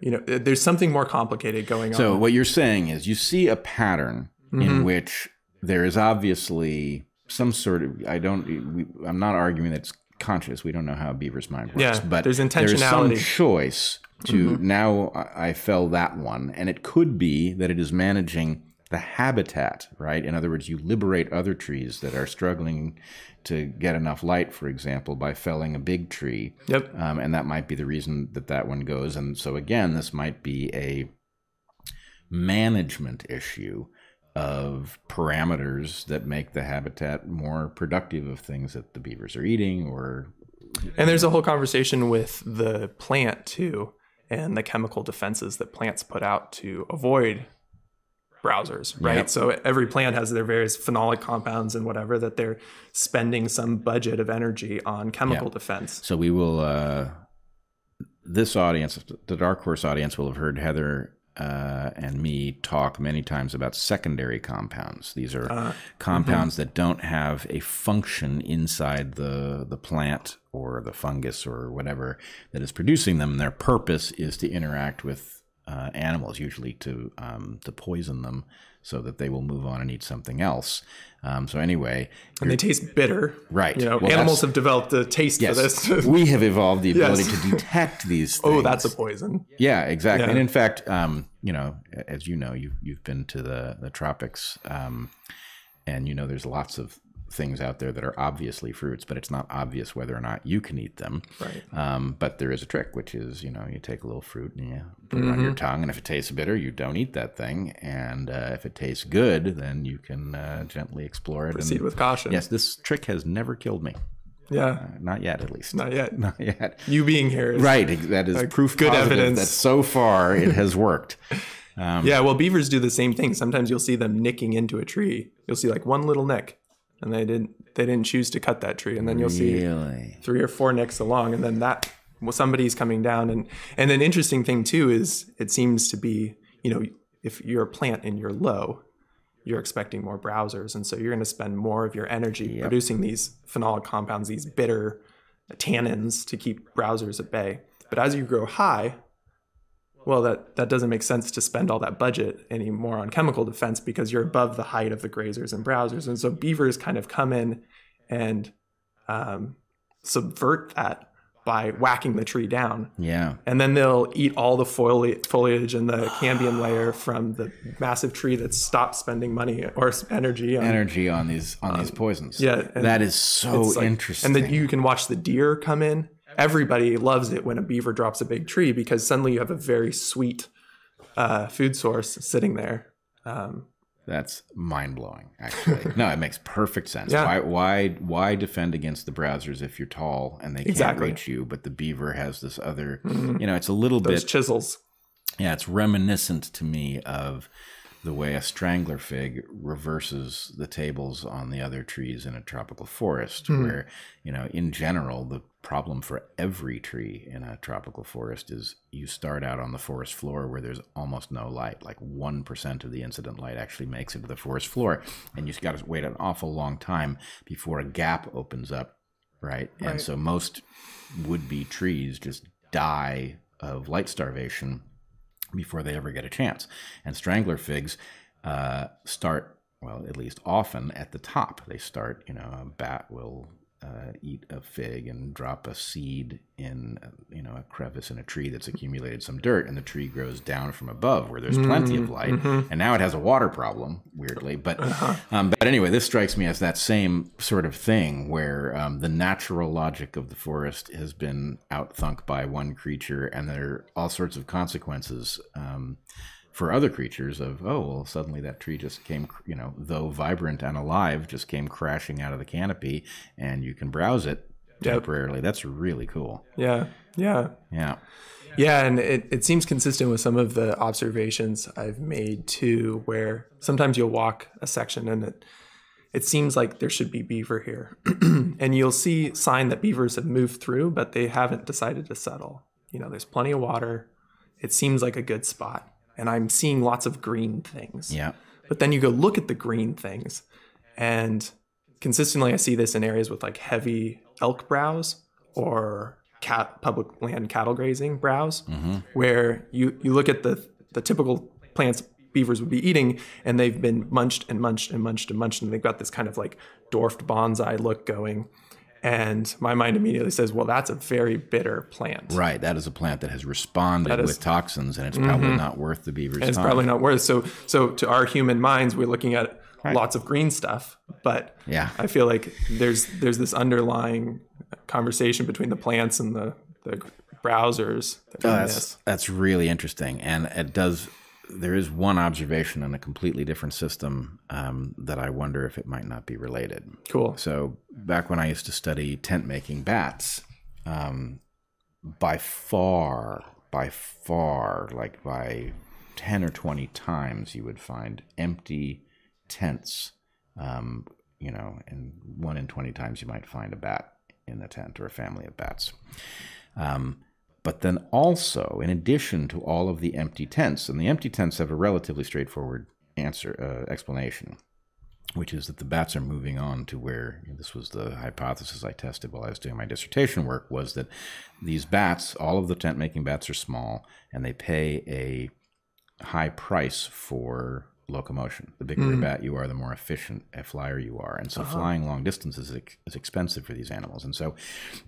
[SPEAKER 2] You know, there's something more complicated going on.
[SPEAKER 1] So what you're saying is you see a pattern
[SPEAKER 2] Mm-hmm.
[SPEAKER 1] in which there is obviously some sort of I don't we, I'm not arguing that it's conscious. We don't know how a beaver's mind works,
[SPEAKER 2] Yeah,
[SPEAKER 1] but
[SPEAKER 2] there's
[SPEAKER 1] some
[SPEAKER 2] intentionality. Mm-hmm.
[SPEAKER 1] choice to now I I fell that one, and it could be that it is managing the habitat, right? In other words, you liberate other trees that are struggling to get enough light, for example, by felling a big tree.
[SPEAKER 2] Yep.
[SPEAKER 1] Um, and that might be the reason that that one goes. And so, again, this might be a management issue of parameters that make the habitat more productive of things that the beavers are eating or
[SPEAKER 2] And there's a whole conversation with the plant too, and the chemical defenses that plants put out to avoid browsers, right?
[SPEAKER 1] Yep.
[SPEAKER 2] So every plant has their various phenolic compounds and whatever that they're spending some budget of energy on chemical
[SPEAKER 1] Yeah.
[SPEAKER 2] defense.
[SPEAKER 1] So we will. Uh, this audience, the Dark Horse audience, will have heard Heather uh, and me talk many times about secondary compounds. These are compounds that don't have a function inside the the plant or the fungus or whatever that is producing them. Their purpose is to interact with uh, animals, usually to um, to poison them, so that they will move on and eat something else. Um, so anyway,
[SPEAKER 2] And they taste bitter.
[SPEAKER 1] right?
[SPEAKER 2] You know,
[SPEAKER 1] Well,
[SPEAKER 2] animals have developed a taste
[SPEAKER 1] Yes,
[SPEAKER 2] for this.
[SPEAKER 1] we have evolved the ability
[SPEAKER 2] Yes.
[SPEAKER 1] to detect these things.
[SPEAKER 2] oh, that's a poison.
[SPEAKER 1] yeah, exactly.
[SPEAKER 2] Yeah.
[SPEAKER 1] And in fact, um, you know, as you know, you've you've been to the the tropics, um, and you know, there's lots of things out there that are obviously fruits, but it's not obvious whether or not you can eat them.
[SPEAKER 2] Right.
[SPEAKER 1] Um, but there is a trick, which is you know, you take a little fruit and you put it on your tongue, and if it tastes bitter, you don't eat that thing, and uh, if it tastes good, then you can uh, gently explore it.
[SPEAKER 2] Proceed
[SPEAKER 1] and,
[SPEAKER 2] with caution.
[SPEAKER 1] Yes, this trick has never killed me.
[SPEAKER 2] Yeah.
[SPEAKER 1] Uh, not yet, at least.
[SPEAKER 2] Not yet.
[SPEAKER 1] Not yet.
[SPEAKER 2] You being here is
[SPEAKER 1] Right. That is proof
[SPEAKER 2] good evidence.
[SPEAKER 1] that so far it has worked.
[SPEAKER 2] Yeah, well, beavers do the same thing. Sometimes you'll see them nicking into a tree. You'll see like one little nick, and they didn't they didn't choose to cut that tree, and then you'll see three or four nicks along, and then that well, somebody's coming down, and and an interesting thing too is it seems to be you know if you're a plant and you're low, you're expecting more browsers, and so you're going to spend more of your energy producing these phenolic compounds, these bitter tannins to keep browsers at bay. But as you grow high, well, that, that doesn't make sense to spend all that budget anymore on chemical defense because you're above the height of the grazers and browsers. And so beavers kind of come in and um, subvert that by whacking the tree down.
[SPEAKER 1] Yeah.
[SPEAKER 2] And then they'll eat all the foli- foliage and the cambium layer from the massive tree that's stopped spending money or energy on
[SPEAKER 1] Energy on these on these poisons.
[SPEAKER 2] yeah,
[SPEAKER 1] that is so interesting.
[SPEAKER 2] And then you can watch the deer come in. Everybody loves it when a beaver drops a big tree because suddenly you have a very sweet uh, food source sitting there. Um,
[SPEAKER 1] That's mind blowing. Actually, no, it makes perfect sense.
[SPEAKER 2] Yeah.
[SPEAKER 1] Why why why defend against the browsers if you're tall and they can't
[SPEAKER 2] Exactly.
[SPEAKER 1] reach you? But the beaver has this other. You know, it's a little
[SPEAKER 2] those
[SPEAKER 1] bit.
[SPEAKER 2] chisels.
[SPEAKER 1] Yeah, it's reminiscent to me of the way a strangler fig reverses the tables on the other trees in a tropical forest, where, you know, in general, the problem for every tree in a tropical forest is you start out on the forest floor where there's almost no light. Like 1% of the incident light actually makes it to the forest floor. And you've got to wait an awful long time before a gap opens up, right? And so most would be trees just die of light starvation before they ever get a chance. And strangler figs uh, start, well, at least often at the top. They start, you know, a bat will uh, eat a fig and drop a seed in, uh, you know, a crevice in a tree that's accumulated some dirt, and the tree grows down from above where there's plenty of light. And now it has a water problem, weirdly. But, um, but anyway, this strikes me as that same sort of thing where um, the natural logic of the forest has been outthunk by one creature, and there are all sorts of consequences. Um, for other creatures of oh well suddenly that tree just came you know though vibrant and alive just came crashing out of the canopy and you can browse it
[SPEAKER 2] Yep.
[SPEAKER 1] temporarily that's really cool
[SPEAKER 2] Yeah, yeah,
[SPEAKER 1] yeah
[SPEAKER 2] yeah. And it, it seems consistent with some of the observations I've made too, where sometimes you'll walk a section and it it seems like there should be beaver here, and you'll see sign that beavers have moved through, but they haven't decided to settle. You know, there's plenty of water. It seems like a good spot, and I'm seeing lots of green things.
[SPEAKER 1] yeah
[SPEAKER 2] But then you go look at the green things, and consistently I see this in areas with like heavy elk browse or cat public land cattle grazing browse, mm-hmm. where you you look at the the typical plants beavers would be eating, and they've been munched and munched and munched and munched, and they've got this kind of like dwarfed bonsai look going. And my mind immediately says, well, that's a very bitter plant.
[SPEAKER 1] right that is a plant that has responded
[SPEAKER 2] That is-
[SPEAKER 1] with toxins and it's probably mm-hmm. not worth the beaver's
[SPEAKER 2] and it's
[SPEAKER 1] time
[SPEAKER 2] probably not worth so so to our human minds we're looking at lots of green stuff but
[SPEAKER 1] yeah
[SPEAKER 2] i feel like there's there's this underlying conversation between the plants and the the browsers that
[SPEAKER 1] Oh, that's
[SPEAKER 2] miss.
[SPEAKER 1] that's really interesting, and it does. There is one observation in a completely different system um, that I wonder if it might not be related.
[SPEAKER 2] cool
[SPEAKER 1] So back when I used to study tent making bats, um, by far, by far, like by ten or twenty times, you would find empty tents. Um, you know, and one in twenty times you might find a bat in the tent or a family of bats. Um, but then also, in addition to all of the empty tents, and the empty tents have a relatively straightforward answer uh, explanation, which is that the bats are moving on to where this was the hypothesis I tested while I was doing my dissertation work was that these bats, all of the tent making bats are small, and they pay a high price for locomotion. The bigger a bat you are, the more efficient a flyer you are. And so flying long distances is, ex- is expensive for these animals. And so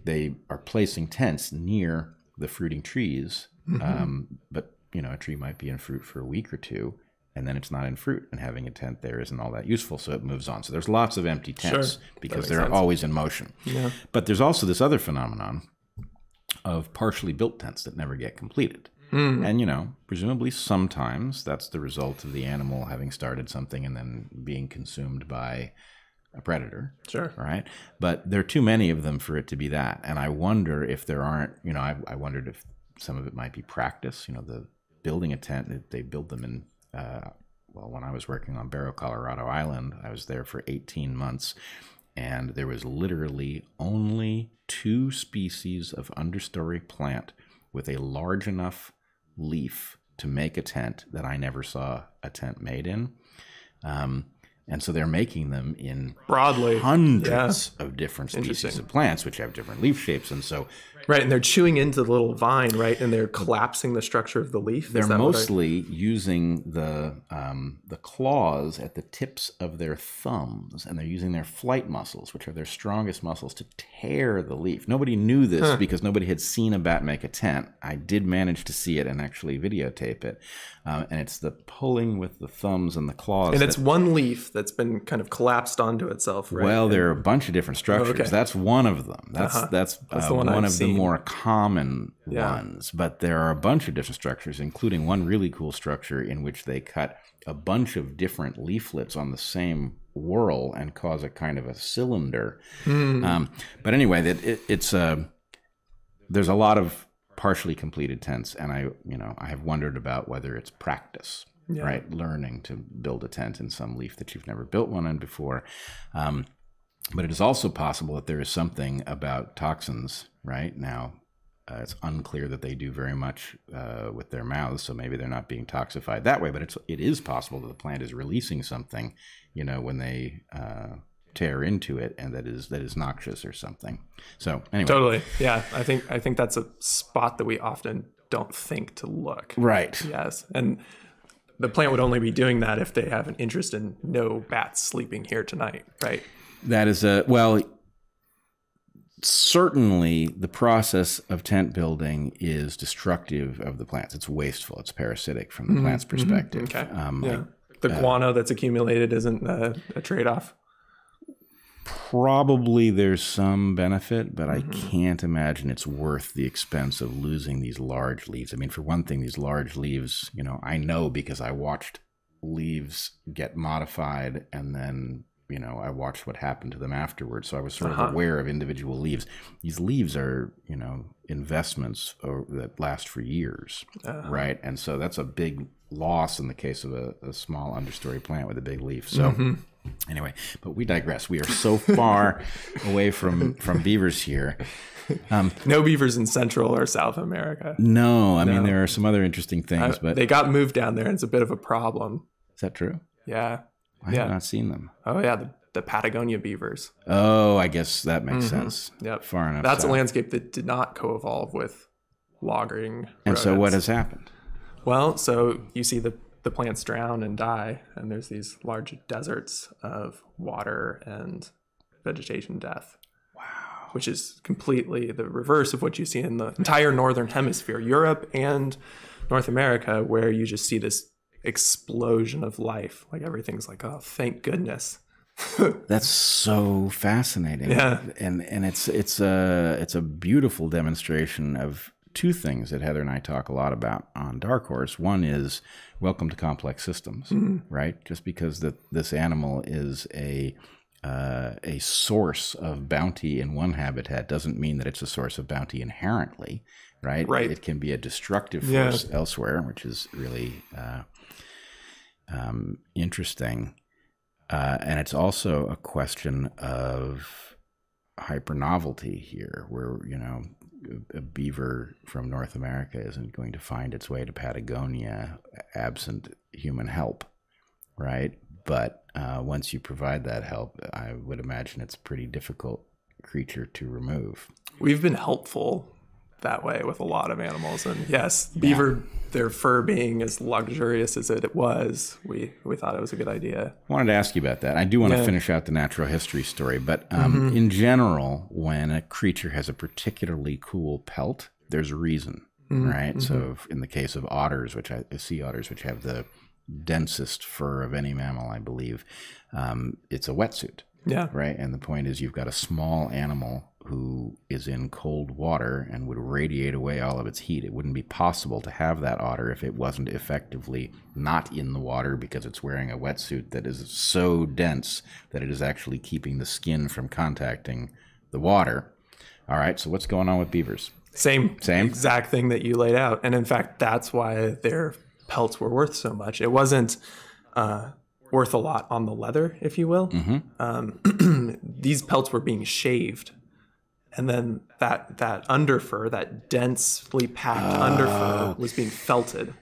[SPEAKER 1] they are placing tents near the fruiting trees. Um, but, you know, a tree might be in fruit for a week or two. And then it's not in fruit, and having a tent there isn't all that useful, so it moves on. So there's lots of empty tents
[SPEAKER 2] Sure.
[SPEAKER 1] because they're
[SPEAKER 2] sense.
[SPEAKER 1] always in motion.
[SPEAKER 2] yeah
[SPEAKER 1] But there's also this other phenomenon of partially built tents that never get completed. And, you know, presumably sometimes that's the result of the animal having started something and then being consumed by a predator,
[SPEAKER 2] sure
[SPEAKER 1] right? But there are too many of them for it to be that. And I wonder if there aren't, you know, I, I wondered if some of it might be practice, you know, the building a tent, they build them in, uh, well, when I was working on Barro, Colorado Island, I was there for 18 months and there was literally only two species of understory plant with a large enough leaf to make a tent that I never saw a tent made in. Um, And so they're making them in
[SPEAKER 2] Broadly.
[SPEAKER 1] hundreds of different species of plants, which have different leaf shapes. And so
[SPEAKER 2] Right, and they're chewing into the little vine, right? And they're collapsing the structure of the leaf.
[SPEAKER 1] They're
[SPEAKER 2] what I-
[SPEAKER 1] mostly using the um, the claws at the tips of their thumbs, and they're using their flight muscles, which are their strongest muscles, to tear the leaf. Nobody knew this because nobody had seen a bat make a tent. I did manage to see it and actually videotape it, um, and it's the pulling with the thumbs and the claws.
[SPEAKER 2] and
[SPEAKER 1] that-
[SPEAKER 2] it's one leaf that's been kind of collapsed onto itself, right?
[SPEAKER 1] Well, there are a bunch of different structures.
[SPEAKER 2] okay.
[SPEAKER 1] That's one of them. That's that's,
[SPEAKER 2] That's
[SPEAKER 1] uh,
[SPEAKER 2] the one
[SPEAKER 1] one,
[SPEAKER 2] I've
[SPEAKER 1] of
[SPEAKER 2] seen.
[SPEAKER 1] the more common
[SPEAKER 2] Yeah.
[SPEAKER 1] ones. But there are a bunch of different structures, including one really cool structure in which they cut a bunch of different leaflets on the same whorl and cause a kind of a cylinder.
[SPEAKER 2] Hmm.
[SPEAKER 1] Um, but anyway, that it, it's uh, there's a lot of partially completed tents, and I you know I have wondered about whether it's practice.
[SPEAKER 2] Yeah.
[SPEAKER 1] Right, learning to build a tent in some leaf that you've never built one in before, um, but it is also possible that there is something about toxins. Right now, uh, it's unclear that they do very much uh, with their mouths, so maybe they're not being toxified that way. But it's it is possible that the plant is releasing something, you know, when they uh, tear into it, and that is that is noxious or something. So anyway,
[SPEAKER 2] Totally. Yeah, I think I think that's a spot that we often don't think to look.
[SPEAKER 1] right.
[SPEAKER 2] Yes, and the plant would only be doing that if they have an interest in no bats sleeping here tonight, right?
[SPEAKER 1] That is a well. Certainly, the process of tent building is destructive of the plants. It's wasteful. It's parasitic from the plant's perspective.
[SPEAKER 2] Okay.
[SPEAKER 1] Um,
[SPEAKER 2] Yeah. The guano that's accumulated isn't a, a trade-off.
[SPEAKER 1] Probably there's some benefit, but I
[SPEAKER 2] Mm-hmm.
[SPEAKER 1] can't imagine it's worth the expense of losing these large leaves. I mean, for one thing, these large leaves, you know, I know because I watched leaves get modified and then, you know, I watched what happened to them afterwards. So I was sort
[SPEAKER 2] Uh-huh.
[SPEAKER 1] of aware of individual leaves. These leaves are, you know, investments or, that last for years,
[SPEAKER 2] Uh-huh.
[SPEAKER 1] right? And so that's a big loss in the case of a, a small understory plant with a big leaf. So.
[SPEAKER 2] Mm-hmm.
[SPEAKER 1] Anyway, but we digress. We are so far away from from beavers here.
[SPEAKER 2] No beavers in Central or South America.
[SPEAKER 1] No, I mean there are some other interesting things, but
[SPEAKER 2] they got moved down there, and it's a bit of a problem.
[SPEAKER 1] is that true?
[SPEAKER 2] Yeah.
[SPEAKER 1] I
[SPEAKER 2] Yeah.
[SPEAKER 1] have not seen them.
[SPEAKER 2] Oh yeah, the, the Patagonia beavers.
[SPEAKER 1] Oh, I guess that makes mm-hmm. sense.
[SPEAKER 2] Yep.
[SPEAKER 1] Far enough.
[SPEAKER 2] That's a landscape that did not co-evolve with logging.
[SPEAKER 1] And so, what has happened?
[SPEAKER 2] Well, so you see the the plants drown and die, and there's these large deserts of water and vegetation death. Wow. Which is completely the reverse of what you see in the entire northern hemisphere, Europe and North America, where you just see this explosion of life. Like everything's like, oh, thank goodness.
[SPEAKER 1] That's so fascinating.
[SPEAKER 2] Yeah.
[SPEAKER 1] and and it's it's a it's a beautiful demonstration of two things that Heather and I talk a lot about on Dark Horse. One is welcome to complex systems, mm-hmm. right? Just because that this animal is a uh, a source of bounty in one habitat doesn't mean that it's a source of bounty inherently, right?
[SPEAKER 2] Right.
[SPEAKER 1] It can be a destructive
[SPEAKER 2] Yeah.
[SPEAKER 1] force elsewhere, which is really uh, um, interesting. Uh, and it's also a question of hyper novelty here, where you know a beaver from North America isn't going to find its way to Patagonia absent human help, right? But uh, once you provide that help, I would imagine it's a pretty difficult creature to remove.
[SPEAKER 2] We've been helpful that way with a lot of animals, and yes, beaver, their fur being as luxurious as it was, we we thought it was a good idea.
[SPEAKER 1] I wanted to ask you about that. I do want to
[SPEAKER 2] Yeah. Mm-hmm.
[SPEAKER 1] finish out the natural history story, but um, in general, when a creature has a particularly cool pelt, there's a reason,
[SPEAKER 2] Mm-hmm.
[SPEAKER 1] right? So, if- in the case of otters, which I sea otters, which have the densest fur of any mammal, I believe, um, it's a wetsuit,
[SPEAKER 2] Yeah,
[SPEAKER 1] right? And the point is, you've got a small animal who is in cold water and would radiate away all of its heat. It wouldn't be possible to have that otter if it wasn't effectively not in the water because it's wearing a wetsuit that is so dense that it is actually keeping the skin from contacting the water. All right, so what's going on with beavers?
[SPEAKER 2] same
[SPEAKER 1] Same?
[SPEAKER 2] exact thing that you laid out, and in fact, that's why their pelts were worth so much. It wasn't. Uh, worth a lot on the leather if you will um, these pelts were being shaved and then that that underfur that densely packed underfur was being felted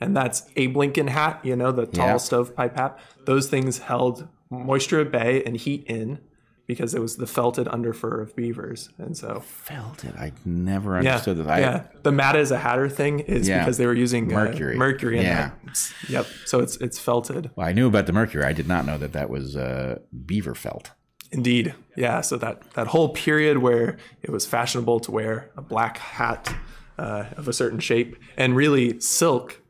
[SPEAKER 2] and that's abe lincoln hat you know the tall
[SPEAKER 1] Yeah.
[SPEAKER 2] stovepipe hat those things held moisture at bay and heat in because it was the felted underfur of beavers. And so,
[SPEAKER 1] Felted. I never
[SPEAKER 2] yeah,
[SPEAKER 1] understood that. I,
[SPEAKER 2] yeah. The Matt is a hatter thing is
[SPEAKER 1] Yeah.
[SPEAKER 2] because they were using uh,
[SPEAKER 1] Mercury.
[SPEAKER 2] mercury. In
[SPEAKER 1] Yeah.
[SPEAKER 2] that. Yep. So it's it's felted.
[SPEAKER 1] Well, I knew about the mercury. I did not know that that was uh, beaver felt.
[SPEAKER 2] Indeed. Yeah. So that, that whole period where it was fashionable to wear a black hat uh, of a certain shape and really silk,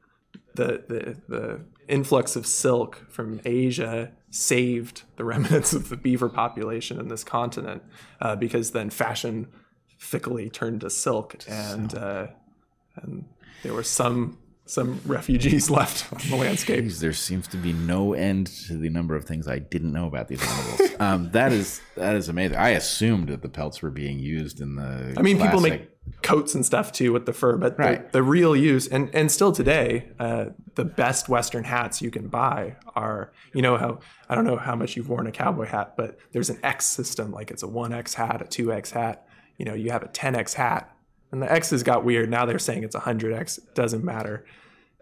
[SPEAKER 2] the, the, the influx of silk from Asia saved the remnants of the beaver population in this continent uh, because then fashion fickly turned to silk and, uh, and there were some some refugees left on the landscape.
[SPEAKER 1] Jeez, there seems to be no end to the number of things I didn't know about these animals. um, that is that is amazing. I assumed that the pelts were being used in the.
[SPEAKER 2] I mean, people make coats and stuff too with the fur, but
[SPEAKER 1] Right.
[SPEAKER 2] the, the real use, and, and still today, uh, the best Western hats you can buy are, you know, how I don't know how much you've worn a cowboy hat, but there's an X system, like it's a 1X hat, a 2X hat. You know, you have a 10X hat, and the X's got weird. Now they're saying it's a 100X. Doesn't matter.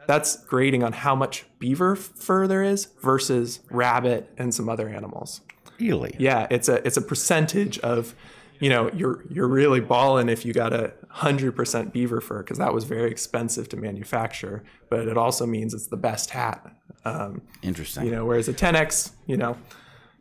[SPEAKER 2] That's grading on how much beaver fur there is versus rabbit and some other animals.
[SPEAKER 1] really.
[SPEAKER 2] Yeah, it's a it's a percentage of, you know, you're you're really balling if you got a hundred percent beaver fur because that was very expensive to manufacture. But it also means it's the best hat. Um,
[SPEAKER 1] Interesting.
[SPEAKER 2] you know, whereas a 10x, you know,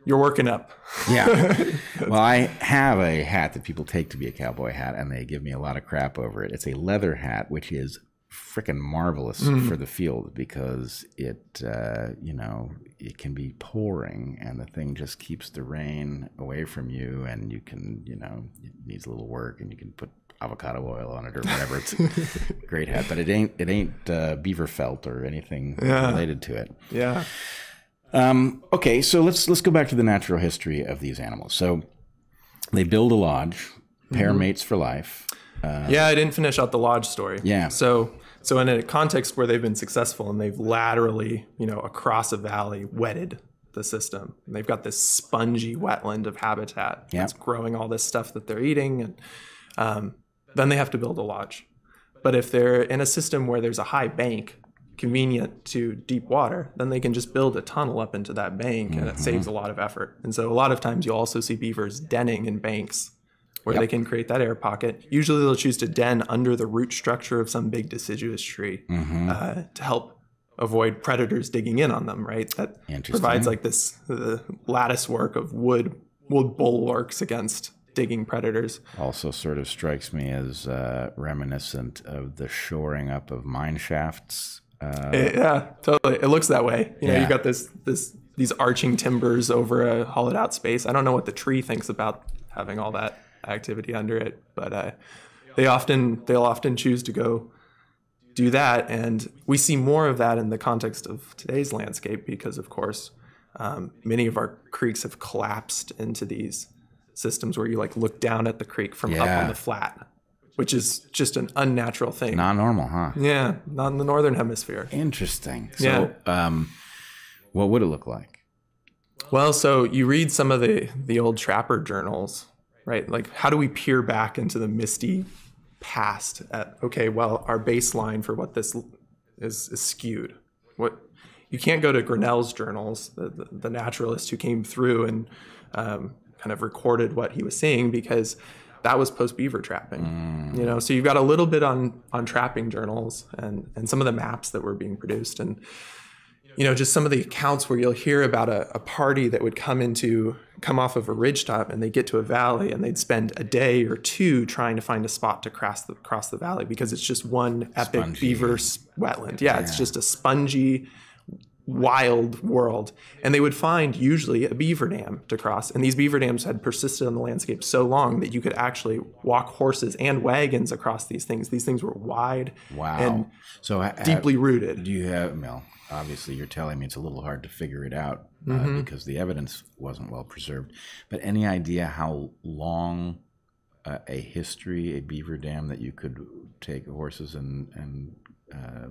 [SPEAKER 2] you're working up.
[SPEAKER 1] Yeah. well, I have a hat that people take to be a cowboy hat, and they give me a lot of crap over it. It's a leather hat, which is freaking marvelous for the field because it, uh, you know, it can be pouring, and the thing just keeps the rain away from you, and you can, you know, it needs a little work, and you can put avocado oil on it or whatever. It's a great hat, but it ain't it ain't uh, beaver felt or anything related to it.
[SPEAKER 2] Yeah.
[SPEAKER 1] Um, okay, so let's let's go back to the natural history of these animals. So they build a lodge, pair
[SPEAKER 2] Mm-hmm.
[SPEAKER 1] mates for life.
[SPEAKER 2] yeah, I didn't finish out the lodge story.
[SPEAKER 1] Yeah.
[SPEAKER 2] So so in a context where they've been successful and they've laterally, you know, across a valley wetted the system. And they've got this spongy wetland of habitat
[SPEAKER 1] Yeah.
[SPEAKER 2] that's growing all this stuff that they're eating, and um, then they have to build a lodge. But if they're in a system where there's a high bank convenient to deep water, then they can just build a tunnel up into that bank and it saves a lot of effort. And so a lot of times you'll also see beavers denning in banks where they can create that air pocket. Usually they'll choose to den under the root structure of some big deciduous tree uh, to help avoid predators digging in on them, right? That provides like this uh, lattice work of wood wood bulwarks against digging predators.
[SPEAKER 1] Also, sort of strikes me as uh, reminiscent of the shoring up of mine shafts. Uh,
[SPEAKER 2] It- yeah, totally. It looks that way. You know,
[SPEAKER 1] Yeah.
[SPEAKER 2] you've got this this these arching timbers over a hollowed out space. I don't know what the tree thinks about having all that activity under it, but uh, they often they'll often choose to go do that, and we see more of that in the context of today's landscape because, of course, um, many of our creeks have collapsed into these systems where you like look down at the creek from up on the flat, which is just an unnatural thing.
[SPEAKER 1] not normal, huh?
[SPEAKER 2] yeah, not in the northern hemisphere.
[SPEAKER 1] Interesting. So, um, what would it look like?
[SPEAKER 2] Well, so you read some of the the old trapper journals, right? Like how do we peer back into the misty past at okay, well, our baseline for what this is is skewed. What you can't go to Grinnell's journals, the, the, the naturalist who came through and um, kind of recorded what he was seeing because that was post beaver trapping. Mm. You know, so you've got a little bit on on trapping journals and and some of the maps that were being produced and you know, just some of the accounts where you'll hear about a, a party that would come into come off of a ridge top and they get to a valley and they'd spend a day or two trying to find a spot to cross the cross the valley because it's just one epic
[SPEAKER 1] Spongy.
[SPEAKER 2] beaver wetland. Yeah, it's just a spongy wild world and they would find usually a beaver dam to cross and these beaver dams had persisted on the landscape so long that you could actually walk horses and wagons across these things these things were wide
[SPEAKER 1] Wow.
[SPEAKER 2] and
[SPEAKER 1] so,
[SPEAKER 2] deeply rooted
[SPEAKER 1] do you have, Mel? obviously you're telling me it's a little hard to figure it out uh,
[SPEAKER 2] Mm-hmm.
[SPEAKER 1] because the evidence wasn't well preserved. But any idea how long uh, a history, a beaver dam that you could take horses and, and uh,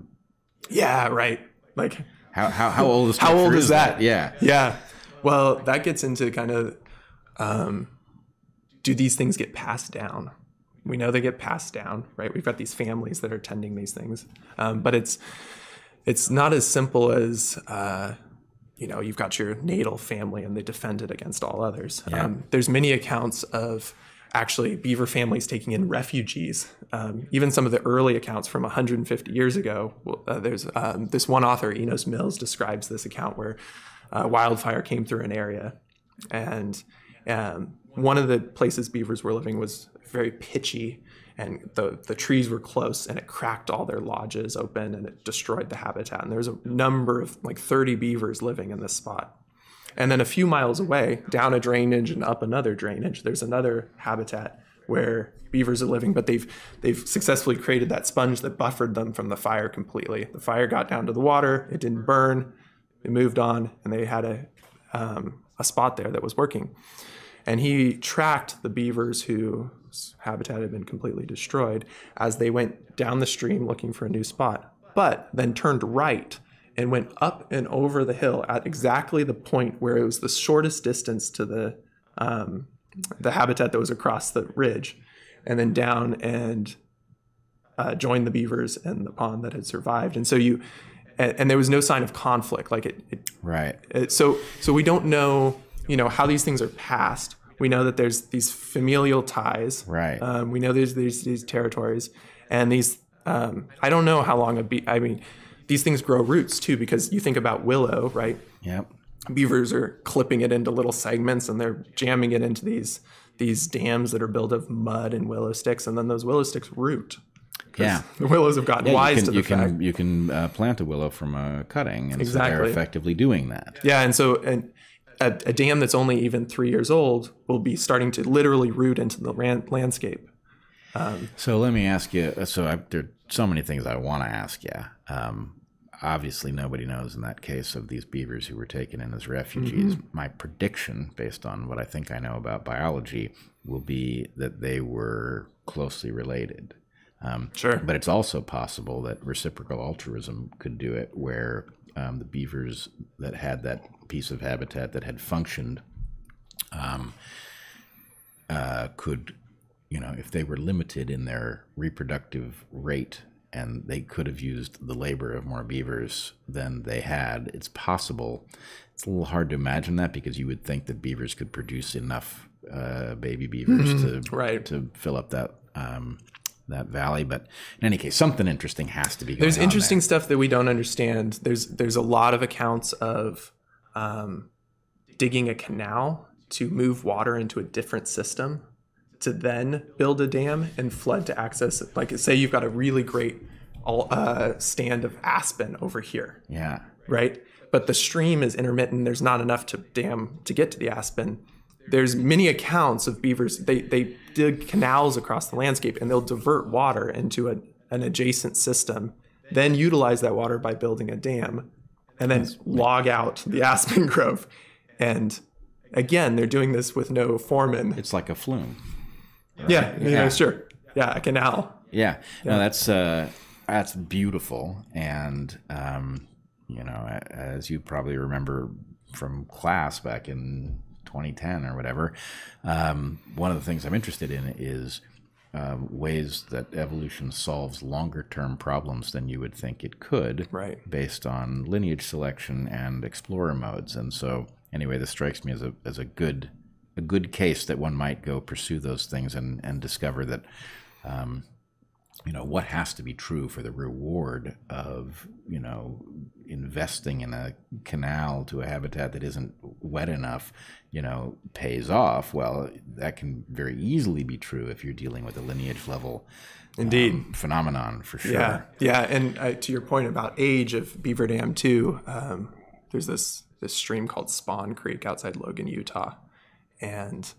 [SPEAKER 2] yeah right like
[SPEAKER 1] how, how, how old is
[SPEAKER 2] How old is that?
[SPEAKER 1] Yeah.
[SPEAKER 2] Yeah. Well, that gets into kind of um, do these things get passed down? We know they get passed down, right? We've got these families that are tending these things, um, but it's it's not as simple as uh, you know you've got your natal family and they defend it against all others.
[SPEAKER 1] Yeah.
[SPEAKER 2] Um, there's many accounts of actually beaver families taking in refugees. Um, even some of the early accounts from 150 years ago. Uh, there's um, this one author, Enos Mills, describes this account where uh, wildfire came through an area, and um, one of the places beavers were living was very pitchy, and the the trees were close, and it cracked all their lodges open, and it destroyed the habitat. And there was a number of like 30 beavers living in this spot. And then a few miles away, down a drainage and up another drainage, there's another habitat where beavers are living, but they've they've successfully created that sponge that buffered them from the fire completely. The fire got down to the water, it didn't burn, they moved on, and they had a um, a spot there that was working. And he tracked the beavers whose habitat had been completely destroyed as they went down the stream looking for a new spot, but then turned right and went up and over the hill at exactly the point where it was the shortest distance to the um, the habitat that was across the ridge, and then down and uh, joined the beavers and the pond that had survived. And so you, and, and there was no sign of conflict. Like it, it,
[SPEAKER 1] Right.
[SPEAKER 2] it, so so we don't know, you know, how these things are passed. We know that there's these familial ties.
[SPEAKER 1] Right.
[SPEAKER 2] Um, we know there's these these territories, and these. Um, I don't know how long a bee. I mean, these things grow roots too, because you think about willow, right?
[SPEAKER 1] Yeah.
[SPEAKER 2] beavers are clipping it into little segments and they're jamming it into these these dams that are built of mud and willow sticks and then those willow sticks root
[SPEAKER 1] Yeah.
[SPEAKER 2] the willows have gotten
[SPEAKER 1] Yeah,
[SPEAKER 2] wise
[SPEAKER 1] you
[SPEAKER 2] to
[SPEAKER 1] can
[SPEAKER 2] the
[SPEAKER 1] you
[SPEAKER 2] fact
[SPEAKER 1] can you can uh, plant a willow from a cutting, and so they're effectively doing that.
[SPEAKER 2] yeah and so and a, a dam that's only even three years old will be starting to literally root into the ran- landscape
[SPEAKER 1] So let me ask you. So I, there are so many things I want to ask you. Um, obviously, nobody knows in that case of these beavers who were taken in as refugees. My prediction, based on what I think I know about biology, will be that they were closely related. Um,
[SPEAKER 2] Sure.
[SPEAKER 1] But it's also possible that reciprocal altruism could do it, where um, the beavers that had that piece of habitat that had functioned um, uh, could, you know, if they were limited in their reproductive rate and they could have used the labor of more beavers than they had, it's possible. It's a little hard to imagine that because you would think that beavers could produce enough uh, baby beavers to
[SPEAKER 2] right.
[SPEAKER 1] to fill up that um, that valley. But in any case, something interesting has to be going
[SPEAKER 2] there's interesting stuff that we don't understand there's there's a lot of accounts of um, digging a canal to move water into a different system to then build a dam and flood to access it. like say you've got a really great all, uh, stand of aspen over here.
[SPEAKER 1] Yeah.
[SPEAKER 2] right? But the stream is intermittent. There's not enough to dam to get to the aspen. There's many accounts of beavers. They they dig canals across the landscape and they'll divert water into a, an adjacent system, then utilize that water by building a dam, and then log out the aspen grove. And again, they're doing this with no foreman.
[SPEAKER 1] It's like a flume.
[SPEAKER 2] Yeah, you
[SPEAKER 1] Yeah.
[SPEAKER 2] know, sure. Yeah, a canal.
[SPEAKER 1] Yeah, no, that's uh, that's beautiful, and um, you know, as you probably remember from class back in 2010 or whatever, um, one of the things I'm interested in is um, ways that evolution solves longer term problems than you would think it could,
[SPEAKER 2] Right.
[SPEAKER 1] based on lineage selection and explorer modes. And so, anyway, this strikes me as a as a good a good case that one might go pursue those things and and discover that um, you know what has to be true for the reward of you know investing in a canal to a habitat that isn't wet enough you know pays off. Well that can very easily be true if you're dealing with a lineage level
[SPEAKER 2] Indeed.
[SPEAKER 1] um, phenomenon for sure.
[SPEAKER 2] Yeah, yeah, and uh, to your point about age of Beaver Dam too, um, there's this this stream called Spawn Creek outside Logan, Utah, and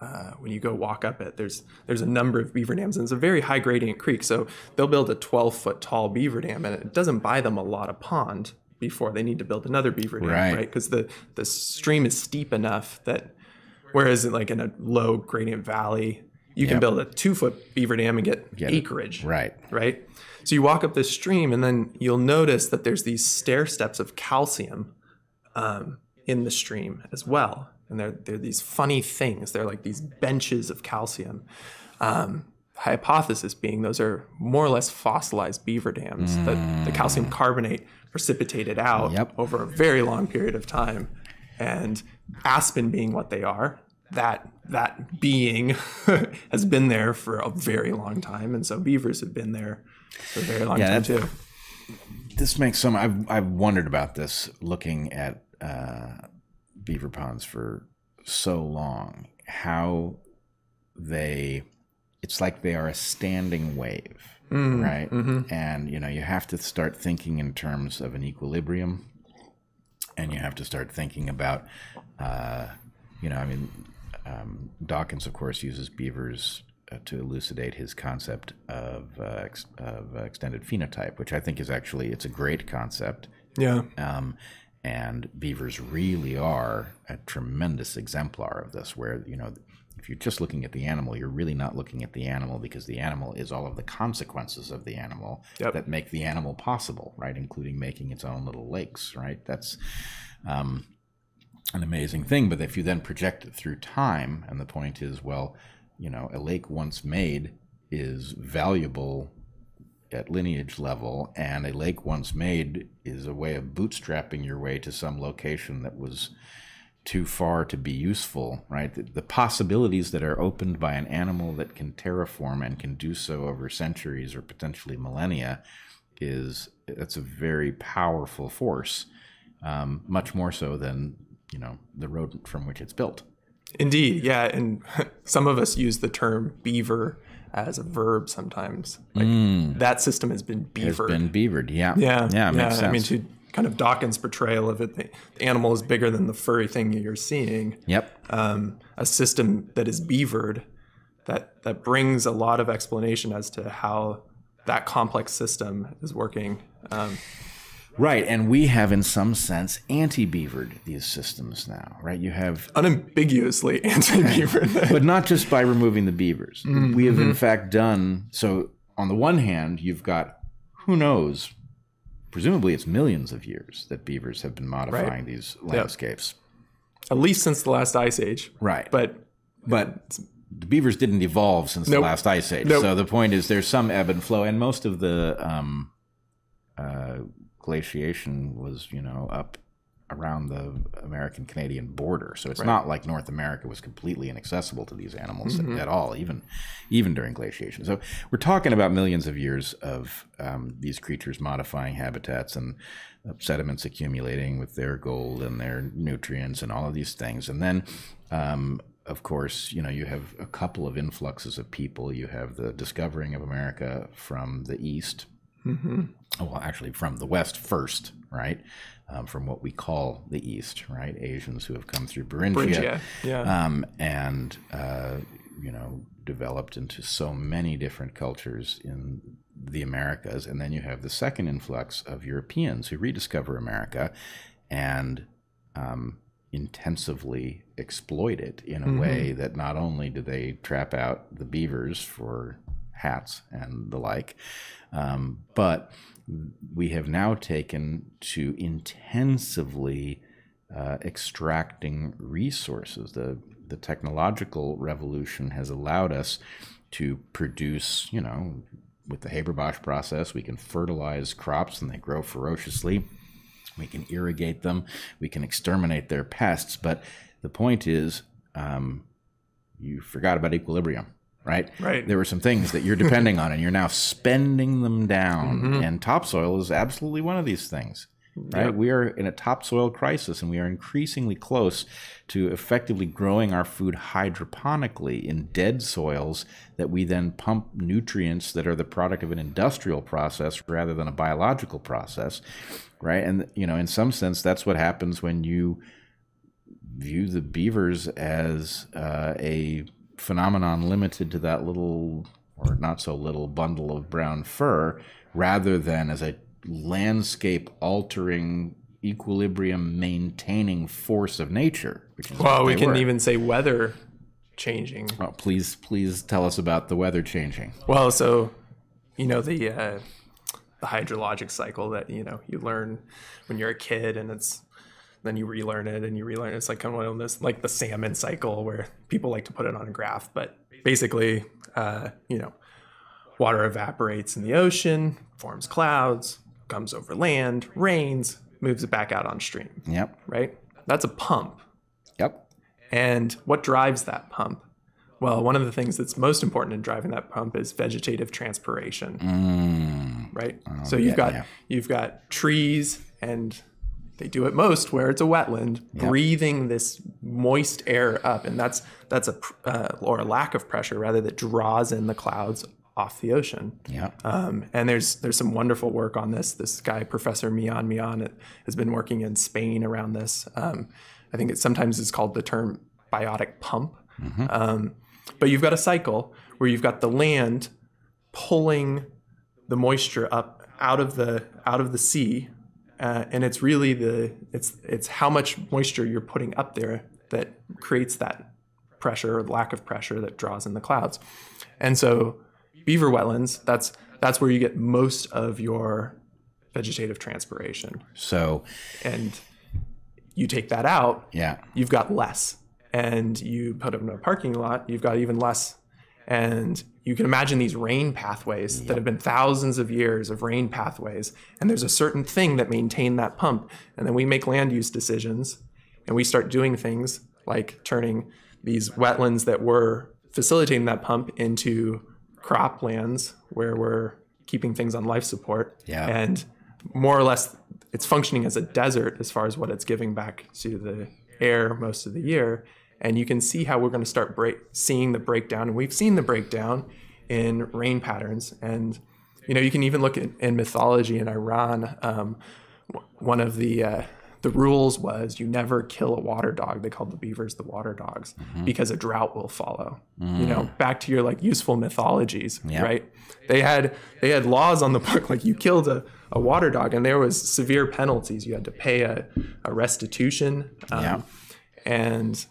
[SPEAKER 2] uh, when you go walk up it, there's there's a number of beaver dams, and it's a very high gradient creek. So they'll build a 12 foot tall beaver dam, and it doesn't buy them a lot of pond before they need to build another beaver dam,
[SPEAKER 1] Right.
[SPEAKER 2] right? Because the the stream is steep enough that whereas like in a low gradient valley. You can build a two foot beaver dam and get,
[SPEAKER 1] Get it.
[SPEAKER 2] acreage
[SPEAKER 1] right
[SPEAKER 2] right? So you walk up this stream, and then you'll notice that there's these stair steps of calcium um, in the stream as well, and they're they're these funny things. They're like these benches of calcium, um, hypothesis being those are more or less fossilized beaver dams mm. that the calcium carbonate precipitated out
[SPEAKER 1] yep.
[SPEAKER 2] over a very long period of time. And aspen being what they are, that that being has been there for a very long time, and so beavers have been there for a very long yeah, time too.
[SPEAKER 1] This makes some. I've I've wondered about this looking at uh, beaver ponds for so long. How they, it's like they are a standing wave, mm, right? Mm-hmm. And you know you have to start thinking in terms of an equilibrium, and you have to start thinking about, uh, you know, I mean, um, Dawkins of course uses beavers uh, to elucidate his concept of, uh, ex- of extended phenotype, which I think is actually it's a great concept.
[SPEAKER 2] Yeah.
[SPEAKER 1] Um, and beavers really are a tremendous exemplar of this, where you know if you're just looking at the animal, you're really not looking at the animal because the animal is all of the consequences of the animal yep. that make the animal possible, right? Including making its own little lakes, right? That's um, an amazing thing. But if you then project it through time, and the point is, well, you know, a lake once made is valuable at lineage level, and a lake once made is a way of bootstrapping your way to some location that was too far to be useful, right? The, the, possibilities that are opened by an animal that can terraform and can do so over centuries or potentially millennia is that's a very powerful force, um, much more so than you know the road from which it's built.
[SPEAKER 2] Indeed, yeah, and some of us use the term beaver as a verb sometimes. Like mm. that system has been beavered.
[SPEAKER 1] Has been beavered, yeah,
[SPEAKER 2] yeah,
[SPEAKER 1] yeah.
[SPEAKER 2] yeah. I mean, to kind of Dawkins' portrayal of it, the, the, animal is bigger than the furry thing you're seeing.
[SPEAKER 1] Yep.
[SPEAKER 2] Um, a system that is beavered, that that brings a lot of explanation as to how that complex system is working. Um,
[SPEAKER 1] Right, and we have, in some sense, anti-beavered these systems now. Right, you have
[SPEAKER 2] unambiguously anti-beavered,
[SPEAKER 1] but not just by removing the beavers. Mm-hmm. We have, in fact, done so. On the one hand, you've got who knows, presumably it's millions of years that beavers have been modifying right. these landscapes.
[SPEAKER 2] Yep. At least since the last ice age.
[SPEAKER 1] Right,
[SPEAKER 2] but
[SPEAKER 1] but the beavers didn't evolve since nope. the last ice age. Nope. So the point is, there's some ebb and flow, and most of the um, uh, glaciation was, you know, up around the American Canadian border. So it's right. not like North America was completely inaccessible to these animals mm-hmm. at all, even even during glaciation. So we're talking about millions of years of um, these creatures modifying habitats and uh, sediments accumulating with their gold and their nutrients and all of these things, and then. Um, of course, you know, you have a couple of influxes of people. You have the discovering of America from the east,
[SPEAKER 2] mm-hmm
[SPEAKER 1] well, actually from the West first, right? Um, from what we call the East, right? Asians who have come through Beringia,
[SPEAKER 2] yeah,
[SPEAKER 1] um, and uh, you know developed into so many different cultures in the Americas, and then you have the second influx of Europeans who rediscover America and um, intensively exploit it in a mm-hmm. way that not only do they trap out the beavers for hats and the like, um, but we have now taken to intensively uh, extracting resources. The, the technological revolution has allowed us to produce, you know, with the Haber-Bosch process, we can fertilize crops and they grow ferociously. We can irrigate them. We can exterminate their pests. But the point is, um, you forgot about equilibrium right?
[SPEAKER 2] Right.
[SPEAKER 1] There were some things that you're depending on, and you're now spending them down. Mm-hmm. And topsoil is absolutely one of these things. Right, yep. we are in a topsoil crisis, and we are increasingly close to effectively growing our food hydroponically in dead soils that we then pump nutrients that are the product of an industrial process rather than a biological process, right? And you know, in some sense, that's what happens when you view the beavers as uh, a phenomenon limited to that little or not so little bundle of brown fur rather than as a landscape altering equilibrium maintaining force of nature
[SPEAKER 2] well we can were. even say weather changing
[SPEAKER 1] well, please please tell us about the weather changing
[SPEAKER 2] well so you know the uh, the hydrologic cycle that you know you learn when you're a kid and it's then you relearn it and you relearn it. It's like kind of this, like the salmon cycle where people like to put it on a graph, but basically, uh, you know, water evaporates in the ocean, forms clouds, comes over land, rains, moves it back out on stream,
[SPEAKER 1] Yep.
[SPEAKER 2] right? That's a pump.
[SPEAKER 1] Yep.
[SPEAKER 2] And what drives that pump? Well, one of the things that's most important in driving that pump is vegetative transpiration,
[SPEAKER 1] Mm.
[SPEAKER 2] right? so you've
[SPEAKER 1] yeah,
[SPEAKER 2] got
[SPEAKER 1] yeah.
[SPEAKER 2] you've got trees and they do it most where it's a wetland, breathing this moist air up, and that's that's a uh, or a lack of pressure rather that draws in the clouds off the ocean.
[SPEAKER 1] Yep.
[SPEAKER 2] Um, and there's there's some wonderful work on this. This guy, Professor Millán Millán, has been working in Spain around this. Um, I think it sometimes is called the term biotic pump. Um, but you've got a cycle where you've got the land pulling the moisture up out of the out of the sea, uh, and it's really the it's it's how much moisture you're putting up there that creates that pressure or lack of pressure that draws in the clouds. And so beaver wetlands, that's that's where you get most of your vegetative transpiration.
[SPEAKER 1] So,
[SPEAKER 2] And you take that out,
[SPEAKER 1] yeah.
[SPEAKER 2] you've got less. And you put them in a parking lot, you've got even less. And you can imagine these rain pathways that have been thousands of years of rain pathways. And there's a certain thing that maintain that pump. And then we make land use decisions and we start doing things like turning these wetlands that were facilitating that pump into croplands where we're keeping things on life support.
[SPEAKER 1] Yeah.
[SPEAKER 2] And more or less, it's functioning as a desert as far as what it's giving back to the air most of the year. And you can see how we're going to start break, seeing the breakdown. And we've seen the breakdown in rain patterns. And, you know, you can even look at in mythology in Iran. Um, one of the uh, the rules was you never kill a water dog. They called the beavers the water dogs because a drought will follow. You know, back to your like useful mythologies, right? They had they had laws on the book like you killed a, a water dog and there was severe penalties. You had to pay a, a restitution. Um. And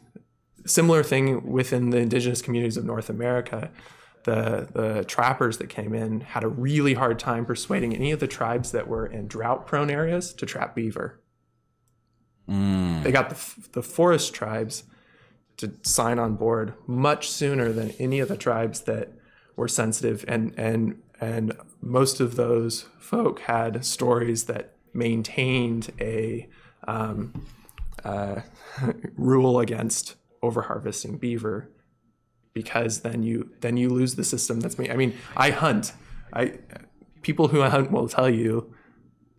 [SPEAKER 2] similar thing within the indigenous communities of North America. The, the trappers that came in had a really hard time persuading any of the tribes that were in drought prone areas to trap beaver.
[SPEAKER 1] Mm.
[SPEAKER 2] They got the, the forest tribes to sign on board much sooner than any of the tribes that were sensitive and and and most of those folk had stories that maintained a um, uh, rule against overharvesting beaver because then you then you lose the system that's me. I mean, I hunt. I people who hunt will tell you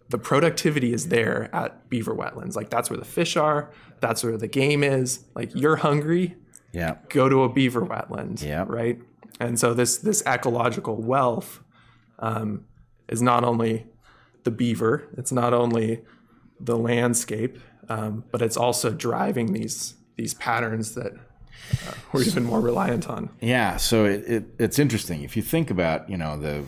[SPEAKER 2] the productivity is there at beaver wetlands. Like that's where the fish are. That's where the game is. Like you're hungry,
[SPEAKER 1] Yeah.
[SPEAKER 2] go to a beaver wetland.
[SPEAKER 1] Yeah.
[SPEAKER 2] Right. And so this this ecological wealth um, is not only the beaver. It's not only the landscape, um, but it's also driving these these patterns that uh, we're even more reliant on.
[SPEAKER 1] Yeah, so it, it it's interesting if you think about you know the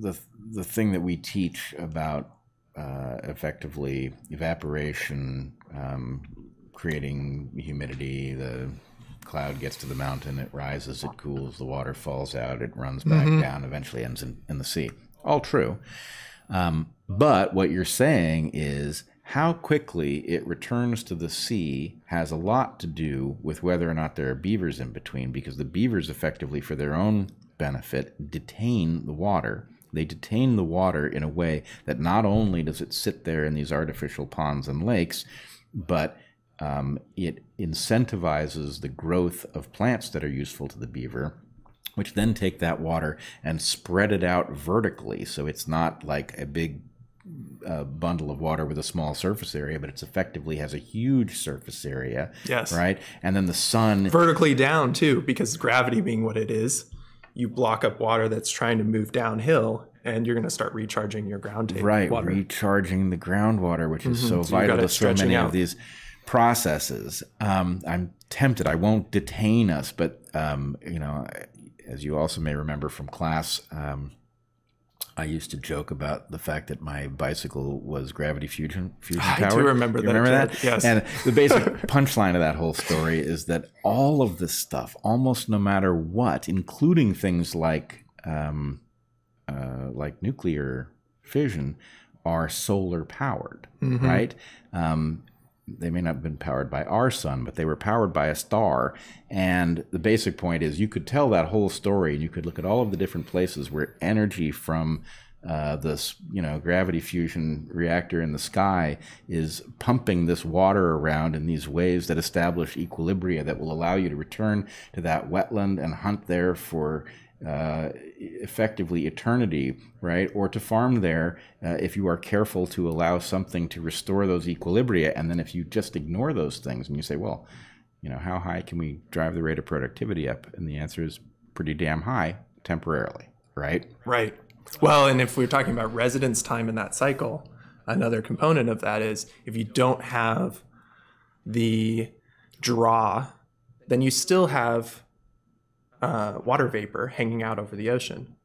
[SPEAKER 1] the the thing that we teach about uh, effectively evaporation, um, creating humidity. The cloud gets to the mountain, it rises, it cools, the water falls out, it runs back down, eventually ends in, in the sea. All true. Um, but what you're saying is how quickly it returns to the sea has a lot to do with whether or not there are beavers in between, because the beavers effectively, for their own benefit, detain the water. They detain the water in a way that not only does it sit there in these artificial ponds and lakes, but um, it incentivizes the growth of plants that are useful to the beaver which then take that water and spread it out vertically. So it's not like a big uh, bundle of water with a small surface area, but it's effectively has a huge surface area.
[SPEAKER 2] Yes.
[SPEAKER 1] Right. And then the sun.
[SPEAKER 2] Vertically down too, because gravity being what it is, you block up water that's trying to move downhill, and you're going to start recharging your ground table
[SPEAKER 1] right.
[SPEAKER 2] water. Mm-hmm.
[SPEAKER 1] Recharging the groundwater, which is so
[SPEAKER 2] So
[SPEAKER 1] vital to so many
[SPEAKER 2] out.
[SPEAKER 1] of these processes. Um, I'm tempted. I won't detain us, but um, you know, as you also may remember from class, um, I used to joke about the fact that my bicycle was gravity fusion fusion
[SPEAKER 2] I do remember
[SPEAKER 1] You
[SPEAKER 2] that,
[SPEAKER 1] Remember that?
[SPEAKER 2] Yes.
[SPEAKER 1] And the basic punchline of that whole story is that all of this stuff, almost no matter what, including things like um, uh, like nuclear fission, are solar powered,
[SPEAKER 2] Mm-hmm.
[SPEAKER 1] right? Um, they may not have been powered by our sun, but they were powered by a star. And the basic point is you could tell that whole story and you could look at all of the different places where energy from uh, this you know gravity fusion reactor in the sky is pumping this water around in these waves that establish equilibria that will allow you to return to that wetland and hunt there for uh, effectively eternity, right? Or to farm there uh, if you are careful to allow something to restore those equilibria. And then if you just ignore those things and you say, well, you know, how high can we drive the rate of productivity up? And the answer is pretty damn high temporarily, right?
[SPEAKER 2] Right. Well, and if we're talking about residence time in that cycle, another component of that is if you don't have the draw, then you still have uh, water vapor hanging out over the ocean,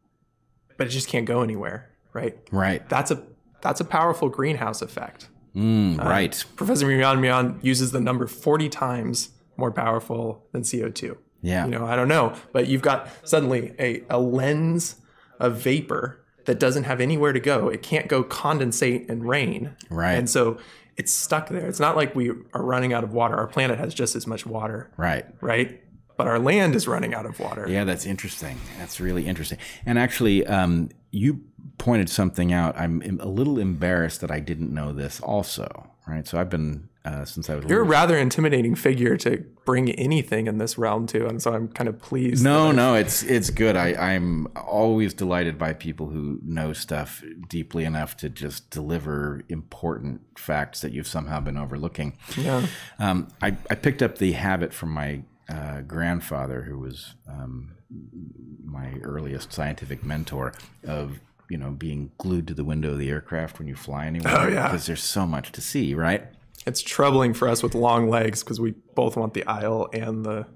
[SPEAKER 2] but it just can't go anywhere, right?
[SPEAKER 1] Right.
[SPEAKER 2] That's a that's a powerful greenhouse effect.
[SPEAKER 1] Mm, uh, right.
[SPEAKER 2] Professor Millán Millán uses the number 40 times more powerful than CO2.
[SPEAKER 1] Yeah.
[SPEAKER 2] You know, I don't know, but you've got suddenly a, a lens of vapor that doesn't have anywhere to go. It can't go condensate and rain.
[SPEAKER 1] Right.
[SPEAKER 2] And so it's stuck there. It's not like we are running out of water. Our planet has just as much water.
[SPEAKER 1] Right.
[SPEAKER 2] Right but our land is running out of water.
[SPEAKER 1] Yeah, that's interesting. That's really interesting. And actually, um, you pointed something out. I'm a little embarrassed that I didn't know this also. Right. So I've been uh, since I was.
[SPEAKER 2] You're a rather intimidating figure to bring anything in this realm to, and so I'm kind of pleased.
[SPEAKER 1] No, no, it's it's good. I, I'm always delighted by people who know stuff deeply enough to just deliver important facts that you've somehow been overlooking.
[SPEAKER 2] Yeah.
[SPEAKER 1] Um, I I picked up the habit from my uh, grandfather, who was um, my earliest scientific mentor, of you know being glued to the window of the aircraft when you fly anywhere.
[SPEAKER 2] Oh, yeah.
[SPEAKER 1] because there's so much to see, right?
[SPEAKER 2] It's troubling for us with long legs because we both want the aisle and the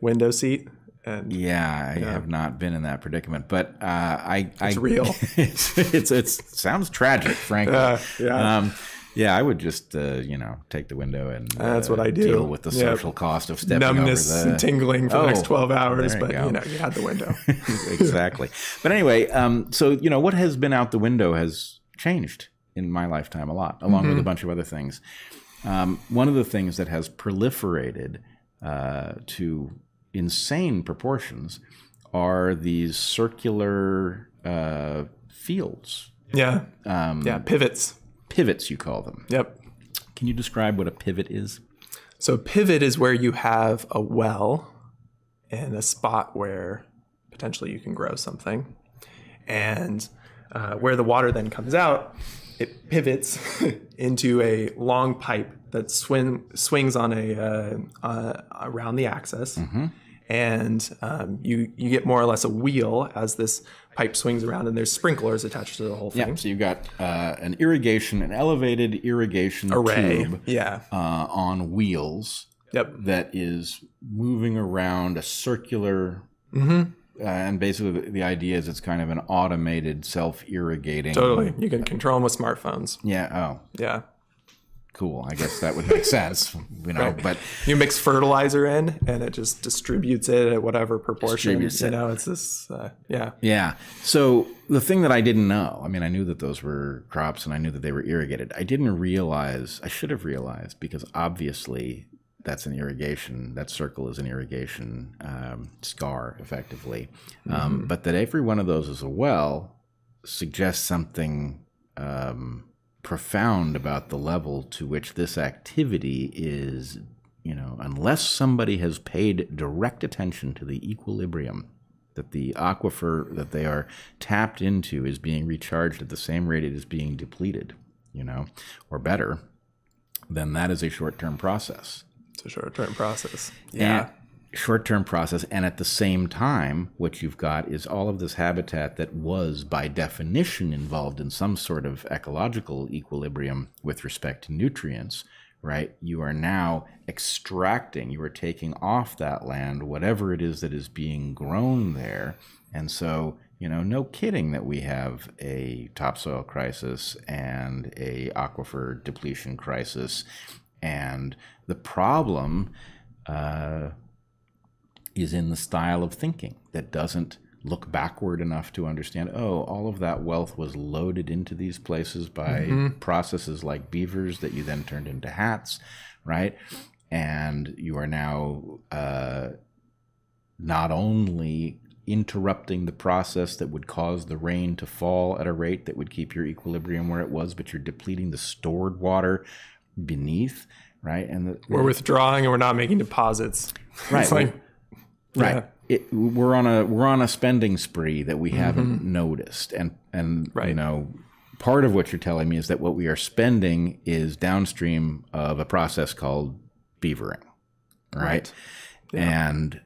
[SPEAKER 2] window seat. And
[SPEAKER 1] yeah, I yeah. have not been in that predicament, but uh, I,
[SPEAKER 2] it's
[SPEAKER 1] I,
[SPEAKER 2] real.
[SPEAKER 1] it's, it's, it's sounds tragic, frankly.
[SPEAKER 2] Uh, yeah.
[SPEAKER 1] Um, yeah, I would just uh, you know take the window and
[SPEAKER 2] that's what
[SPEAKER 1] uh,
[SPEAKER 2] I do.
[SPEAKER 1] Deal with the social yep. cost of stepping
[SPEAKER 2] numbness
[SPEAKER 1] over the
[SPEAKER 2] and tingling for
[SPEAKER 1] oh,
[SPEAKER 2] the next twelve hours.
[SPEAKER 1] you
[SPEAKER 2] but
[SPEAKER 1] go.
[SPEAKER 2] you know, you had the window
[SPEAKER 1] exactly. But anyway, um, so you know what has been out the window has changed in my lifetime a lot, along mm-hmm. with a bunch of other things. Um, one of the things that has proliferated uh, to insane proportions are these circular uh, fields.
[SPEAKER 2] Yeah.
[SPEAKER 1] Um,
[SPEAKER 2] yeah. Pivots
[SPEAKER 1] pivots, you call them.
[SPEAKER 2] Yep.
[SPEAKER 1] Can you describe what a pivot is?
[SPEAKER 2] So, a pivot is where you have a well and a spot where potentially you can grow something. And uh, where the water then comes out, it pivots into a long pipe that swing, swings on a uh, uh, around the axis.
[SPEAKER 1] Mm-hmm.
[SPEAKER 2] And um, you you get more or less a wheel as this pipe swings around and there's sprinklers attached to the whole thing.
[SPEAKER 1] Yeah, so you've got uh, an irrigation, an elevated irrigation
[SPEAKER 2] array,
[SPEAKER 1] tube,
[SPEAKER 2] yeah,
[SPEAKER 1] uh, on wheels.
[SPEAKER 2] Yep.
[SPEAKER 1] That is moving around a circular.
[SPEAKER 2] Mm-hmm.
[SPEAKER 1] Uh, and basically, the, the idea is it's kind of an automated, self-irrigating.
[SPEAKER 2] Totally, you can control them with smartphones.
[SPEAKER 1] Yeah. Oh.
[SPEAKER 2] Yeah
[SPEAKER 1] cool. I guess that would make sense, you know. Right. But
[SPEAKER 2] you mix fertilizer in, and it just distributes it at whatever proportion. You it. know, it's this. Uh, yeah.
[SPEAKER 1] Yeah. So the thing that I didn't know, I mean, I knew that those were crops, and I knew that they were irrigated. I didn't realize. I should have realized because obviously that's an irrigation. That circle is an irrigation um, scar, effectively. Um, mm-hmm. Um, but that every one of those is a well suggests something. Um, profound about the level to which this activity is, you know, unless somebody has paid direct attention to the equilibrium, that the aquifer that they are tapped into is being recharged at the same rate it is being depleted, you know, or better, then that is a short term process.
[SPEAKER 2] It's a short term process. Yeah.
[SPEAKER 1] Short term process. And at the same time, what you've got is all of this habitat that was, by definition, involved in some sort of ecological equilibrium with respect to nutrients, right? You are now extracting, you are taking off that land whatever it is that is being grown there. And so, you know, no kidding that we have a topsoil crisis and a aquifer depletion crisis. And the problem uh, is in the style of thinking that doesn't look backward enough to understand oh all of that wealth was loaded into these places by mm-hmm. processes like beavers that you then turned into hats right? And you are now uh, not only interrupting the process that would cause the rain to fall at a rate that would keep your equilibrium where it was but you're depleting the stored water beneath right? And the,
[SPEAKER 2] we're withdrawing and we're not making deposits.
[SPEAKER 1] Right like, right yeah it, we're on a we're on a spending spree that we haven't mm-hmm. noticed, and and right. you know part of what you're telling me is that what we are spending is downstream of a process called beavering, right? right. Yeah. And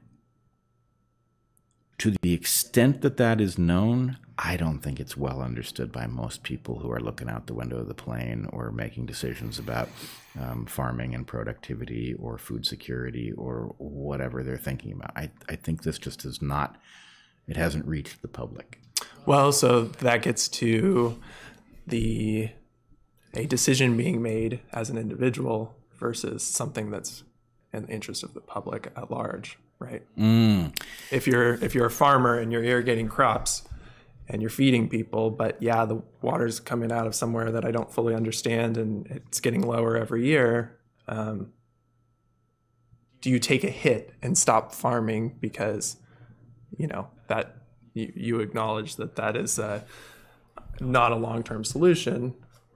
[SPEAKER 1] to the extent that that is known, I don't think it's well understood by most people who are looking out the window of the plane or making decisions about um, farming and productivity or food security or whatever they're thinking about. I, I think this just is not, it hasn't reached the public.
[SPEAKER 2] Well, so that gets to the a decision being made as an individual versus something that's in the interest of the public at large, right?
[SPEAKER 1] Mm.
[SPEAKER 2] If you're if you're a farmer and you're irrigating crops, and you're feeding people but yeah the water's coming out of somewhere that i don't fully understand and it's getting lower every year um, do you take a hit and stop farming because you know that you, you acknowledge that that is uh, not a long-term solution?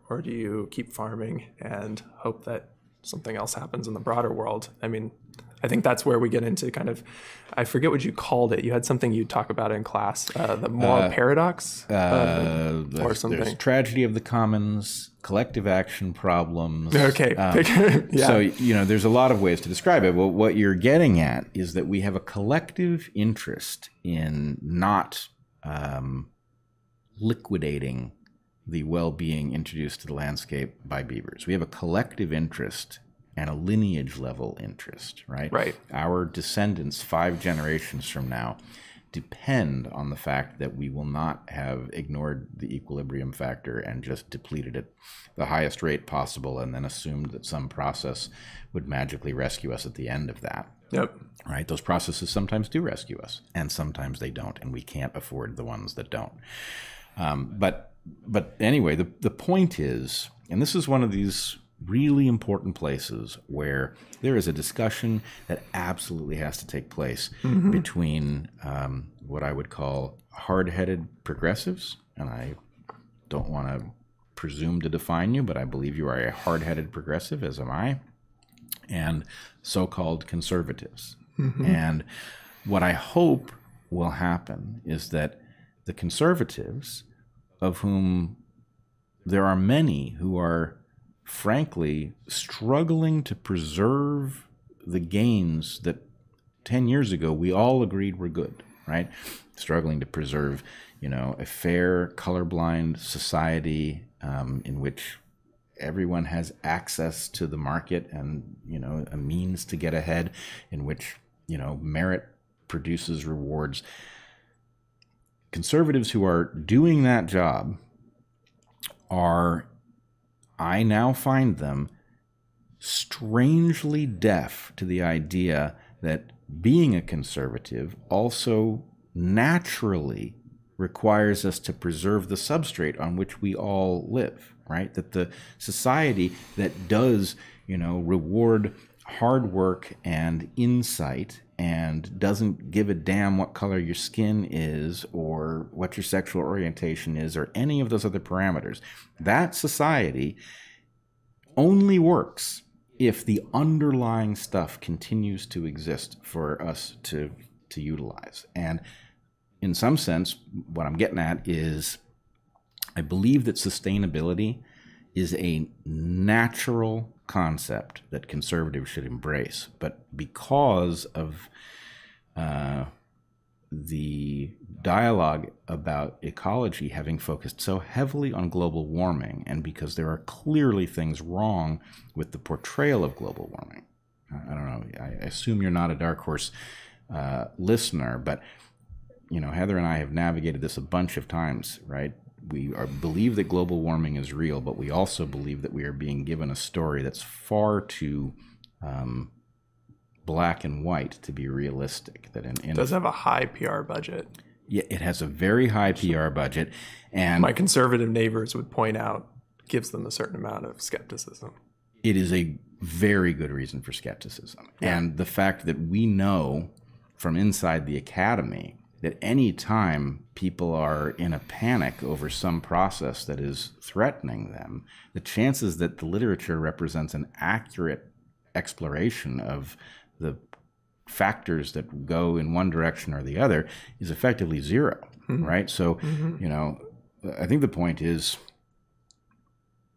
[SPEAKER 2] Or do you keep farming and hope that something else happens in the broader world? I mean I think that's where we get into kind of, I forget what you called it. You had something you'd talk about in class, uh, the moral uh, paradox,
[SPEAKER 1] uh, uh or something. tragedy of the commons, collective action problems.
[SPEAKER 2] Okay,
[SPEAKER 1] um, yeah. So you know, there's a lot of ways to describe it. Well, what you're getting at is that we have a collective interest in not um, liquidating the well-being introduced to the landscape by beavers. We have a collective interest and a lineage level interest, right?
[SPEAKER 2] Right.
[SPEAKER 1] Our descendants, five generations from now, depend on the fact that we will not have ignored the equilibrium factor and just depleted it the highest rate possible and then assumed that some process would magically rescue us at the end of that.
[SPEAKER 2] Yep.
[SPEAKER 1] Right? Those processes sometimes do rescue us, and sometimes they don't, and we can't afford the ones that don't. Um, but but anyway, the the point is, and this is one of these really important places where there is a discussion that absolutely has to take place mm-hmm. between um, what I would call hard headed progressives, and I don't want to presume to define you, but I believe you are a hard headed progressive, as am I, and so called conservatives. Mm-hmm. And what I hope will happen is that the conservatives, of whom there are many who are frankly, struggling to preserve the gains that 10 years ago we all agreed were good, right? Struggling to preserve, you know, a fair, colorblind society um, in which everyone has access to the market and, you know, a means to get ahead, in which, you know, merit produces rewards. Conservatives who are doing that job are I now find them strangely deaf to the idea that being a conservative also naturally requires us to preserve the substrate on which we all live, right? That the society that does, you know, reward hard work and insight and doesn't give a damn what color your skin is or what your sexual orientation is or any of those other parameters. That society only works if the underlying stuff continues to exist for us to to utilize. And in some sense, what I'm getting at is I believe that sustainability is a natural concept that conservatives should embrace. But because of uh, the dialogue about ecology having focused so heavily on global warming, and because there are clearly things wrong with the portrayal of global warming, I don't know. I assume you're not a dark horse uh, listener, but you know, Heather and I have navigated this a bunch of times, right? We are, believe that global warming is real, but we also believe that we are being given a story that's far too um, black and white to be realistic. That in, in
[SPEAKER 2] does have a high PR budget.
[SPEAKER 1] Yeah, it has a very high PR budget, and
[SPEAKER 2] My conservative neighbors would point out gives them a certain amount of skepticism.
[SPEAKER 1] it is a very good reason for skepticism. And the fact that we know from inside the academy that any time people are in a panic over some process that is threatening them, the chances that the literature represents an accurate exploration of the factors that go in one direction or the other is effectively 0 hmm. right? So, mm-hmm. you know, I think the point is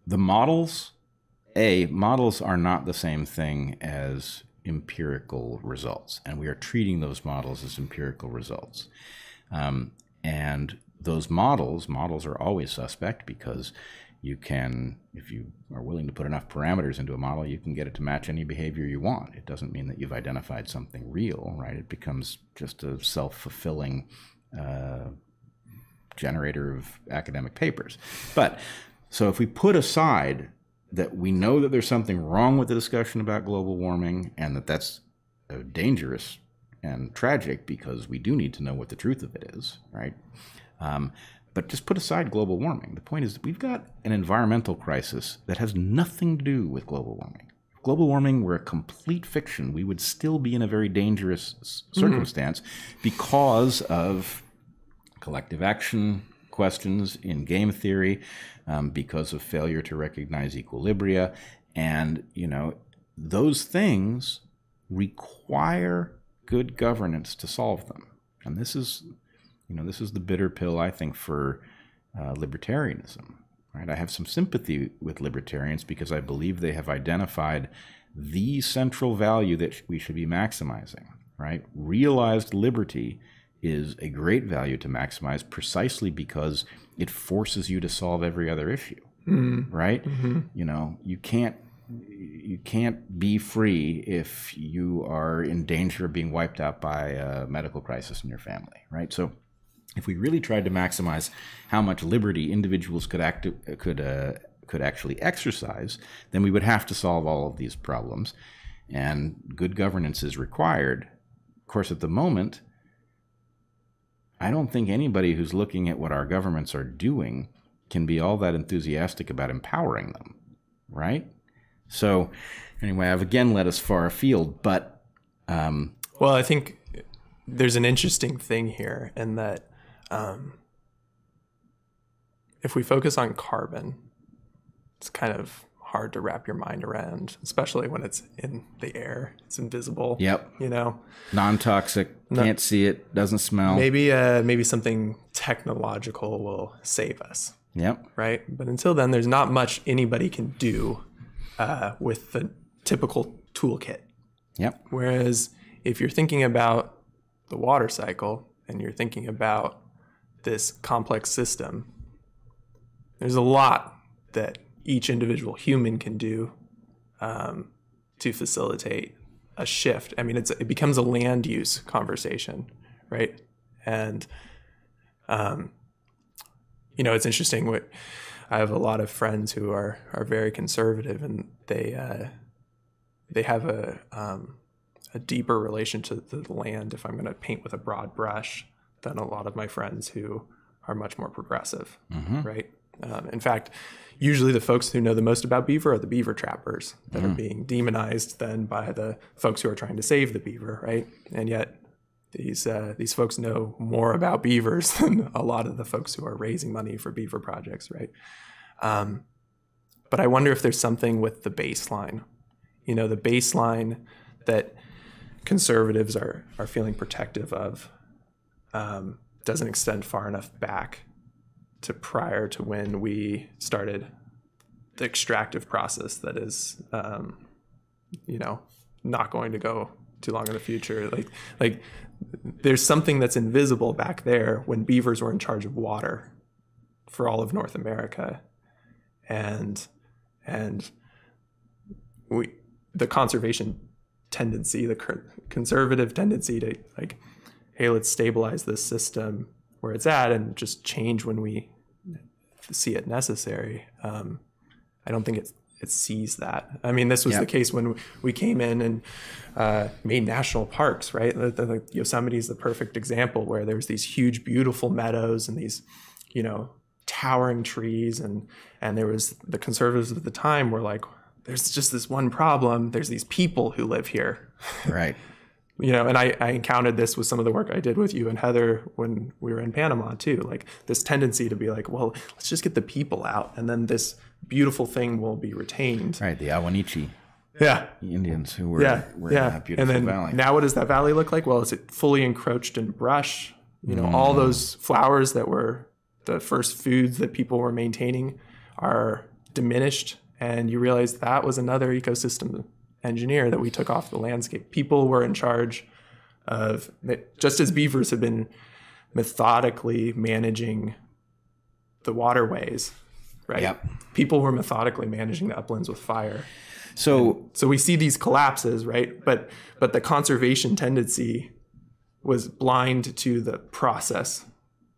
[SPEAKER 1] the models a models are not the same thing as empirical results and we are treating those models as empirical results. Um, and those models models are always suspect because you can if you are willing to put enough parameters into a model you can get it to match any behavior you want. It doesn't mean that you've identified something real right? It becomes just a self-fulfilling uh, generator of academic papers. But so if we put aside that we know that there's something wrong with the discussion about global warming and that that's dangerous and tragic because we do need to know what the truth of it is, right? Um, but just put aside global warming. The point is that we've got an environmental crisis that has nothing to do with global warming. If global warming were a complete fiction, we would still be in a very dangerous s- circumstance because of collective action questions in game theory um, because of failure to recognize equilibria. And you know those things require good governance to solve them. And this is you know this is the bitter pill i think for uh, libertarianism right? I have some sympathy with libertarians because i believe they have identified the central value that we should be maximizing right? Realized liberty is a great value to maximize precisely because it forces you to solve every other issue right? You know you can't you can't be free if you are in danger of being wiped out by a medical crisis in your family right? So if we really tried to maximize how much liberty individuals could act could uh, could actually exercise then we would have to solve all of these problems. And good governance is required. Of course at the moment I don't think anybody who's looking at what our governments are doing can be all that enthusiastic about empowering them, right? So, anyway, I've again led us far afield, but um,
[SPEAKER 2] Well, I think there's an interesting thing here in that um, if we focus on carbon, it's kind of hard to wrap your mind around, especially when it's in the air. It's invisible.
[SPEAKER 1] yep,
[SPEAKER 2] You know,
[SPEAKER 1] non toxic, can't see it, doesn't smell.
[SPEAKER 2] maybe uh, maybe something technological will save us,
[SPEAKER 1] Yep,
[SPEAKER 2] right? But until then, there's not much anybody can do uh, with the typical toolkit.
[SPEAKER 1] yep,
[SPEAKER 2] Whereas if you're thinking about the water cycle and you're thinking about this complex system, there's a lot that each individual human can do um, to facilitate a shift. I mean, it's it becomes a land use conversation, right? And um, you know, it's interesting. What I have a lot of friends who are are very conservative, and they uh, they have a um, a deeper relation to the land, if I'm going to paint with a broad brush, than a lot of my friends who are much more progressive, right? Um, in fact, usually the folks who know the most about beaver are the beaver trappers that are being demonized then by the folks who are trying to save the beaver, right? And yet, these uh, these folks know more about beavers than a lot of the folks who are raising money for beaver projects, right? Um, but I wonder if there's something with the baseline, you know, the baseline that conservatives are are feeling protective of um, doesn't extend far enough back to prior to when we started the extractive process that is, um, you know, not going to go too long in the future. Like, like there's something that's invisible back there when beavers were in charge of water for all of North America, and and we the conservation tendency, the conservative tendency to like, hey, let's stabilize this system where it's at and just change when we see it necessary. Um, I don't think it's it sees that. I mean, this was
[SPEAKER 1] Yep.
[SPEAKER 2] the case when we came in and uh, made national parks, right? The, the, the Yosemite is the perfect example where there's these huge, beautiful meadows and these, you know, towering trees, and and there was the conservatives of the time were like, there's just this one problem. There's these people who live here,
[SPEAKER 1] Right.
[SPEAKER 2] you know and I, I encountered this with some of the work i did with you and heather when we were in panama too like this tendency to be like well let's just get the people out and then this beautiful thing will be retained
[SPEAKER 1] Right. The Ahwahneechee
[SPEAKER 2] yeah
[SPEAKER 1] Indians who were,
[SPEAKER 2] yeah
[SPEAKER 1] were in that beautiful
[SPEAKER 2] and then
[SPEAKER 1] valley.
[SPEAKER 2] now what does that valley look like well is it fully encroached in brush you know
[SPEAKER 1] Mm.
[SPEAKER 2] all those flowers that were the first foods that people were maintaining are diminished and you realize that was another ecosystem engineer that we took off the landscape. People were in charge of just as beavers have been methodically managing the waterways right?
[SPEAKER 1] Yep.
[SPEAKER 2] people were methodically managing the uplands with fire.
[SPEAKER 1] So
[SPEAKER 2] so we see these collapses right? But but the conservation tendency was blind to the process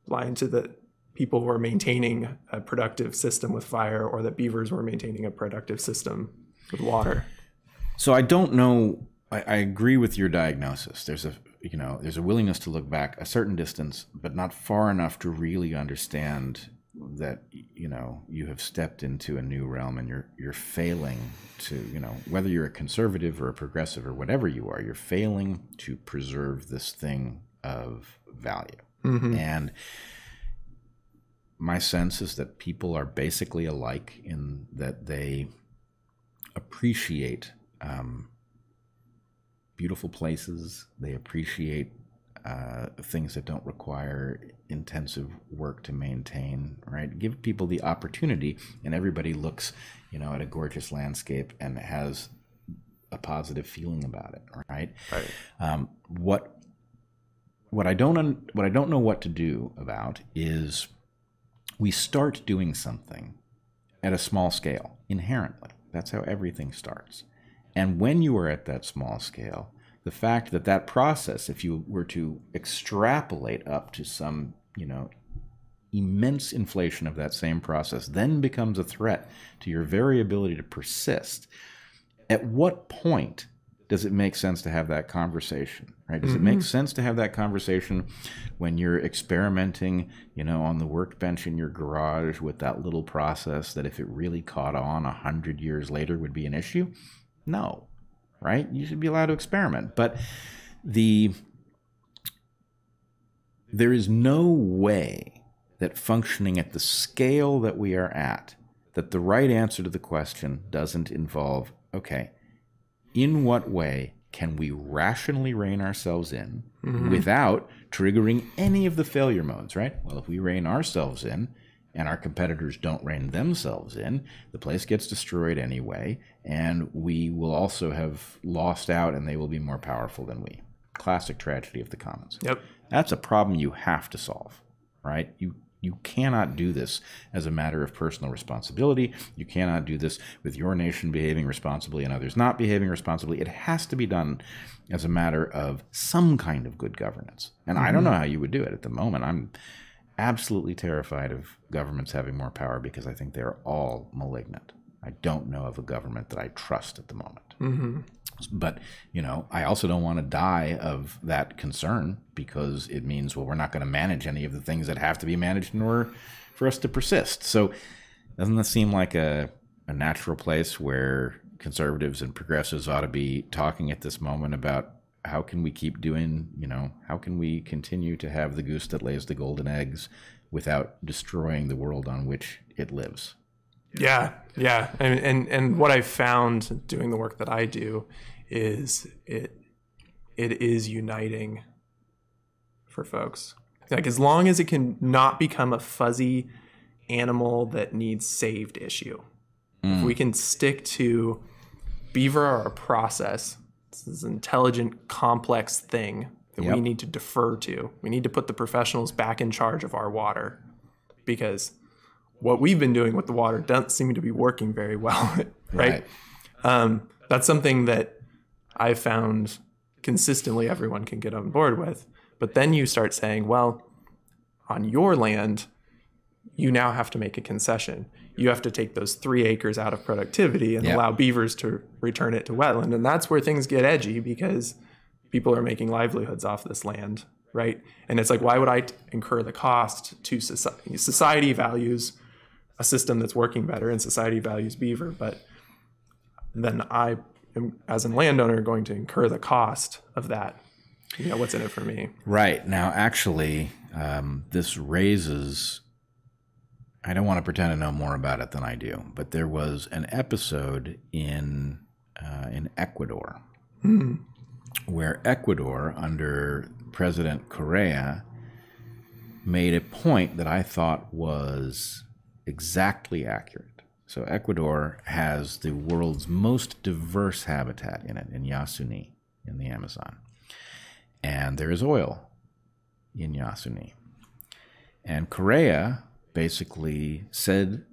[SPEAKER 2] blind to the people who were maintaining a productive system with fire or that beavers were maintaining a productive system with water
[SPEAKER 1] So I don't know. I, I agree with your diagnosis. There's a you know there's a willingness to look back a certain distance, but not far enough to really understand that you know you have stepped into a new realm and you're you're failing to you know whether you're a conservative or a progressive or whatever you are, you're failing to preserve this thing of value. Mm-hmm. And my sense is that people are basically alike in that they appreciate um, beautiful places. They appreciate uh, things that don't require intensive work to maintain. Right? Give people the opportunity, and everybody looks, you know, at a gorgeous landscape and has a positive feeling about it. Right?
[SPEAKER 2] right
[SPEAKER 1] Um, what what I don't un- what I don't know what to do about is we start doing something at a small scale inherently. That's how everything starts. And when you are at that small scale, the fact that that process, if you were to extrapolate up to some, you know, immense inflation of that same process, then becomes a threat to your very ability to persist. At what point does it make sense to have that conversation? Right? Does it make mm-hmm. sense to have that conversation when you're experimenting, you know, on the workbench in your garage with that little process that if it really caught on a hundred years later would be an issue? No. Right? You should be allowed to experiment. But the there is no way that functioning at the scale that we are at, that the right answer to the question doesn't involve, okay, in what way can we rationally rein ourselves in mm-hmm. without triggering any of the failure modes, right? Well, if we rein ourselves in and our competitors don't rein themselves in, the place gets destroyed anyway, and we will also have lost out and they will be more powerful than we. Classic tragedy of the commons.
[SPEAKER 2] yep
[SPEAKER 1] That's a problem you have to solve, right? You you cannot do this as a matter of personal responsibility. You cannot do this with your nation behaving responsibly and others not behaving responsibly. It has to be done as a matter of some kind of good governance. And I don't mm-hmm. know how you would do it at the moment. I'm absolutely terrified of governments having more power because I think they're all malignant. I don't know of a government that I trust at the moment. Mm-hmm. But, you know, I also don't want to die of that concern because it means, well, we're not going to manage any of the things that have to be managed in order for us to persist. So, doesn't that seem like a, a natural place where conservatives and progressives ought to be talking at this moment about how can we keep doing, you know, how can we continue to have the goose that lays the golden eggs without destroying the world on which it lives?
[SPEAKER 2] Yeah, yeah, and and and what I've found doing the work that I do is it it is uniting for folks. Like as long as it can not become a fuzzy animal that needs saved issue. If we mm. can stick to beaver are a process. This is an intelligent, complex thing that we need to defer to. We need to put the professionals back in charge of our water because what we've been doing with the water doesn't seem to be working very well, right? Um, that's something that I've found consistently everyone can get on board with. But then you start saying, well, on your land, you now have to make a concession. You have to take those three acres out of productivity and
[SPEAKER 1] Yeah.
[SPEAKER 2] allow beavers to return it to wetland. And that's where things get edgy because people are making livelihoods off this land, right? And it's like, why would I t- incur the cost to society? Society values a system that's working better and society values beaver, but then I am, as a landowner, going to incur the cost of that. You know, what's in it for me?
[SPEAKER 1] Right. Now, actually, um, this raises. I don't want to pretend to know more about it than I do, but there was an episode in uh, in Ecuador where Ecuador, under President Correa, made a point that I thought was exactly accurate. So Ecuador has the world's most diverse habitat in it, in Yasuni, in the Amazon and there is oil in Yasuni. And Correa basically said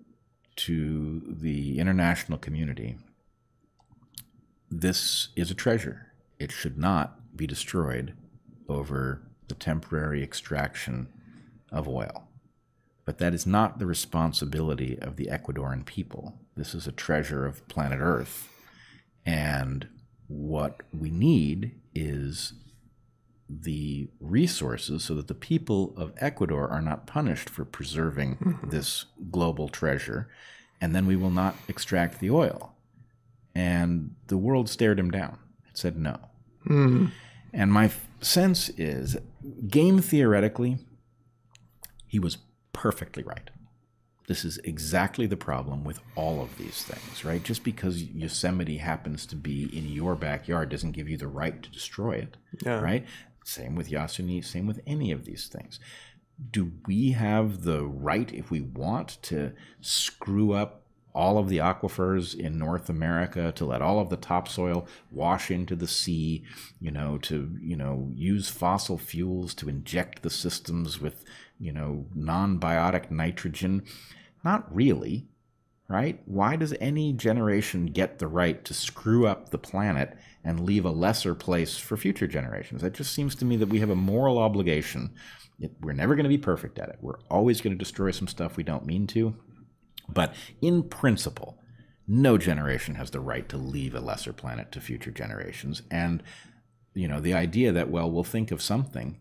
[SPEAKER 1] to the international community this is a treasure. It should not be destroyed over the temporary extraction of oil. But that is not the responsibility of the Ecuadorian people. This is a treasure of planet Earth. And what we need is the resources so that the people of Ecuador are not punished for preserving mm-hmm. this global treasure, and then we will not extract the oil. And the world stared him down. It said no. Hmm. And my sense is, game theoretically, he was perfectly right. This is exactly the problem with all of these things, right? Just because Yosemite happens to be in your backyard doesn't give you the right to destroy it,
[SPEAKER 2] Yeah.
[SPEAKER 1] right? Same with Yasuni, same with any of these things. Do we have the right, if we want, to screw up all of the aquifers in North America, to let all of the topsoil wash into the sea, you know, to, you know, use fossil fuels to inject the systems with, you know, non biotic nitrogen? Not really, right? Why does any generation get the right to screw up the planet and leave a lesser place for future generations? It just seems to me that we have a moral obligation. We're never going to be perfect at it. We're always going to destroy some stuff we don't mean to. But in principle, no generation has the right to leave a lesser planet to future generations. And, you know, the idea that, well, we'll think of something,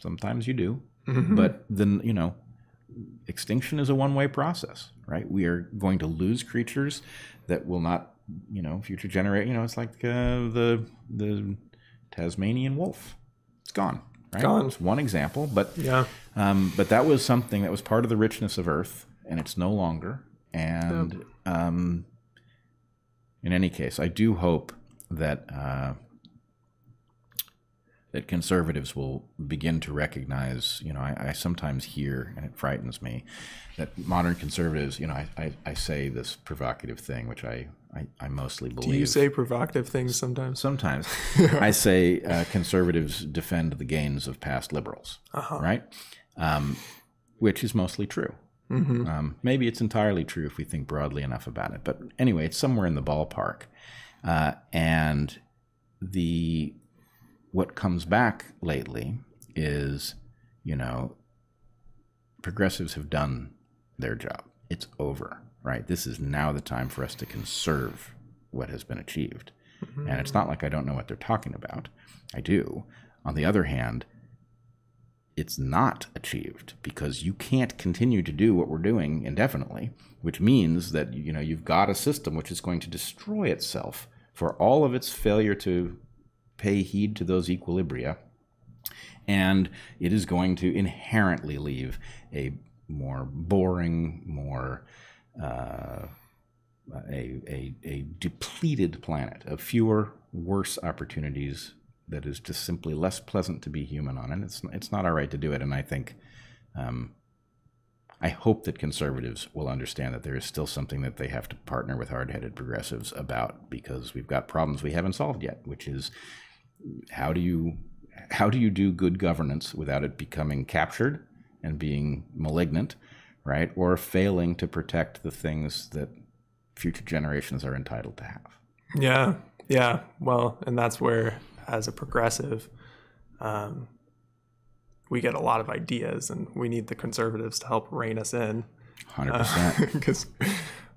[SPEAKER 1] sometimes you do, but then, you know, extinction is a one way process, right? We are going to lose creatures that will not, you know, future generate. You know, it's like uh, the the Tasmanian wolf. It's gone. Right?
[SPEAKER 2] Gone.
[SPEAKER 1] It's one example, but
[SPEAKER 2] Yeah.
[SPEAKER 1] um, but that was something that was part of the richness of Earth, and it's no longer. And um, in any case, I do hope that uh, that conservatives will begin to recognize. You know, I, I sometimes hear, and it frightens me, that modern conservatives. You know, I, I, I say this provocative thing, which I, I, I mostly believe.
[SPEAKER 2] Do you say provocative things sometimes?
[SPEAKER 1] Sometimes I say uh, conservatives defend the gains of past liberals, right? Um, which is mostly true. Um, maybe it's entirely true if we think broadly enough about it. But anyway, it's somewhere in the ballpark. Uh, and the what comes back lately is, you know, progressives have done their job. It's over, right? This is now the time for us to conserve what has been achieved. And it's not like I don't know what they're talking about. I do. On the other hand, it's not achieved because you can't continue to do what we're doing indefinitely, which means that you know you've got a system which is going to destroy itself for all of its failure to pay heed to those equilibria and it is going to inherently leave a more boring, more uh, a, a, a depleted planet of fewer, worse opportunities that is just simply less pleasant to be human on. And it's, it's not our right to do it. And I think, um, I hope that conservatives will understand that there is still something that they have to partner with hard headed progressives about because we've got problems we haven't solved yet, which is how do you how do you do good governance without it becoming captured and being malignant, right? Or failing to protect the things that future generations are entitled to have.
[SPEAKER 2] Yeah, yeah. Well, and that's where, as a progressive, um, we get a lot of ideas, and we need the conservatives to help rein us in
[SPEAKER 1] Hundred percent.
[SPEAKER 2] because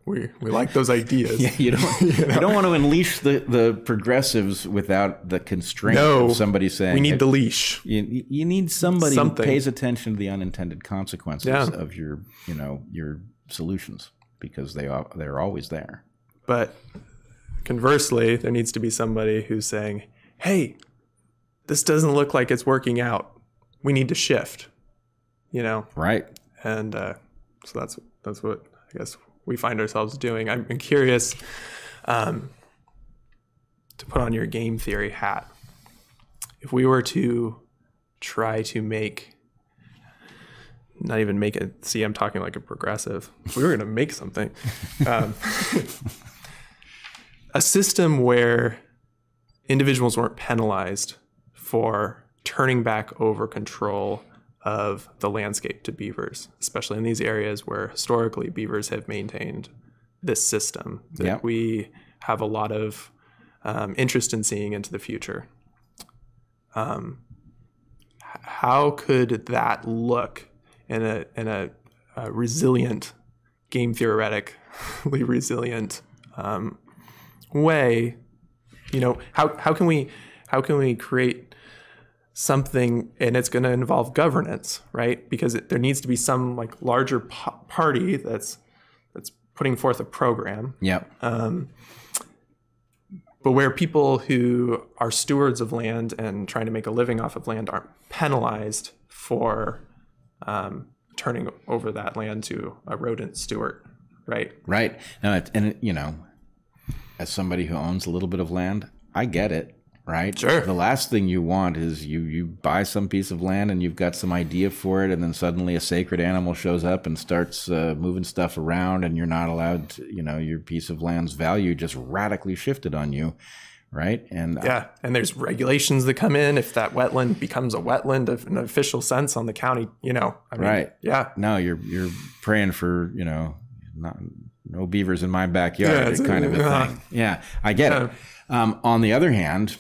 [SPEAKER 2] we we like those ideas.
[SPEAKER 1] Yeah, you don't you, don't want to unleash the, the progressives without the constraint
[SPEAKER 2] No,
[SPEAKER 1] of somebody saying
[SPEAKER 2] we need the leash.
[SPEAKER 1] you, you need somebody
[SPEAKER 2] Something.
[SPEAKER 1] who pays attention to the unintended consequences
[SPEAKER 2] Yeah.
[SPEAKER 1] of your you know your solutions because they are they're always there.
[SPEAKER 2] But conversely, there needs to be somebody who's saying, "Hey, this doesn't look like it's working out. We need to shift." You know,
[SPEAKER 1] Right.
[SPEAKER 2] and uh, so that's that's what I guess we find ourselves doing. I'm curious um, to put on your game theory hat. If we were to try to make, not even make it. See, I'm talking like a progressive. If we were going to make something, um, a system where individuals weren't penalized for turning back over control of the landscape to beavers, especially in these areas where historically beavers have maintained this system that
[SPEAKER 1] Yep.
[SPEAKER 2] we have a lot of um, interest in seeing into the future. Um, how could that look in a in a, a resilient, game theoretically resilient um, way? You know, how how can we how can we create something and it's going to involve governance right because it, there needs to be some like larger p- party that's that's putting forth a program
[SPEAKER 1] Yep.
[SPEAKER 2] but where people who are stewards of land and trying to make a living off of land aren't penalized for um, turning over that land to a rodent steward right
[SPEAKER 1] Right. No, it, and you know, as somebody who owns a little bit of land, I get it. Right.
[SPEAKER 2] Sure.
[SPEAKER 1] The last thing you want is you you buy some piece of land and you've got some idea for it, and then suddenly a sacred animal shows up and starts uh, moving stuff around, and you're not allowed. To, you know, your piece of land's value just radically shifted on you. Right. And
[SPEAKER 2] yeah and there's regulations that come in if that wetland becomes a wetland of an official sense on the county you know I mean,
[SPEAKER 1] Right.
[SPEAKER 2] yeah
[SPEAKER 1] no, you're you're praying for you know not no beavers in my backyard
[SPEAKER 2] Yeah,
[SPEAKER 1] kind of a
[SPEAKER 2] uh,
[SPEAKER 1] thing. Yeah, I get it. Um, on the other hand,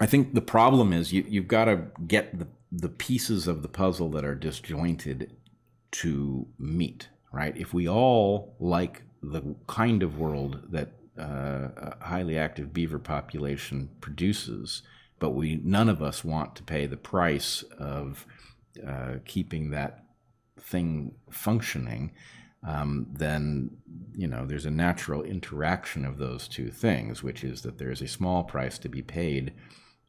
[SPEAKER 1] I think the problem is you you've got to get the the pieces of the puzzle that are disjointed to meet. Right. If we all like the kind of world that uh, a highly active beaver population produces, but we none of us want to pay the price of uh, keeping that thing functioning, um, then you know there's a natural interaction of those two things, which is that there's a small price to be paid,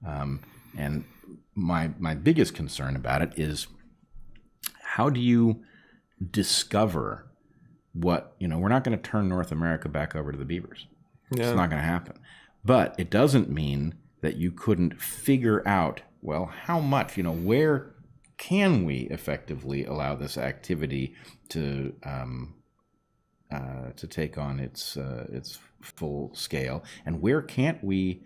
[SPEAKER 1] um, and my my biggest concern about it is how do you discover what you know we're not going to turn north america back over to the beavers.
[SPEAKER 2] Yeah.
[SPEAKER 1] it's not going to happen. But it doesn't mean that you couldn't figure out, well, how much, you know, where can we effectively allow this activity to um, uh, to take on its uh, its full scale, and where can't we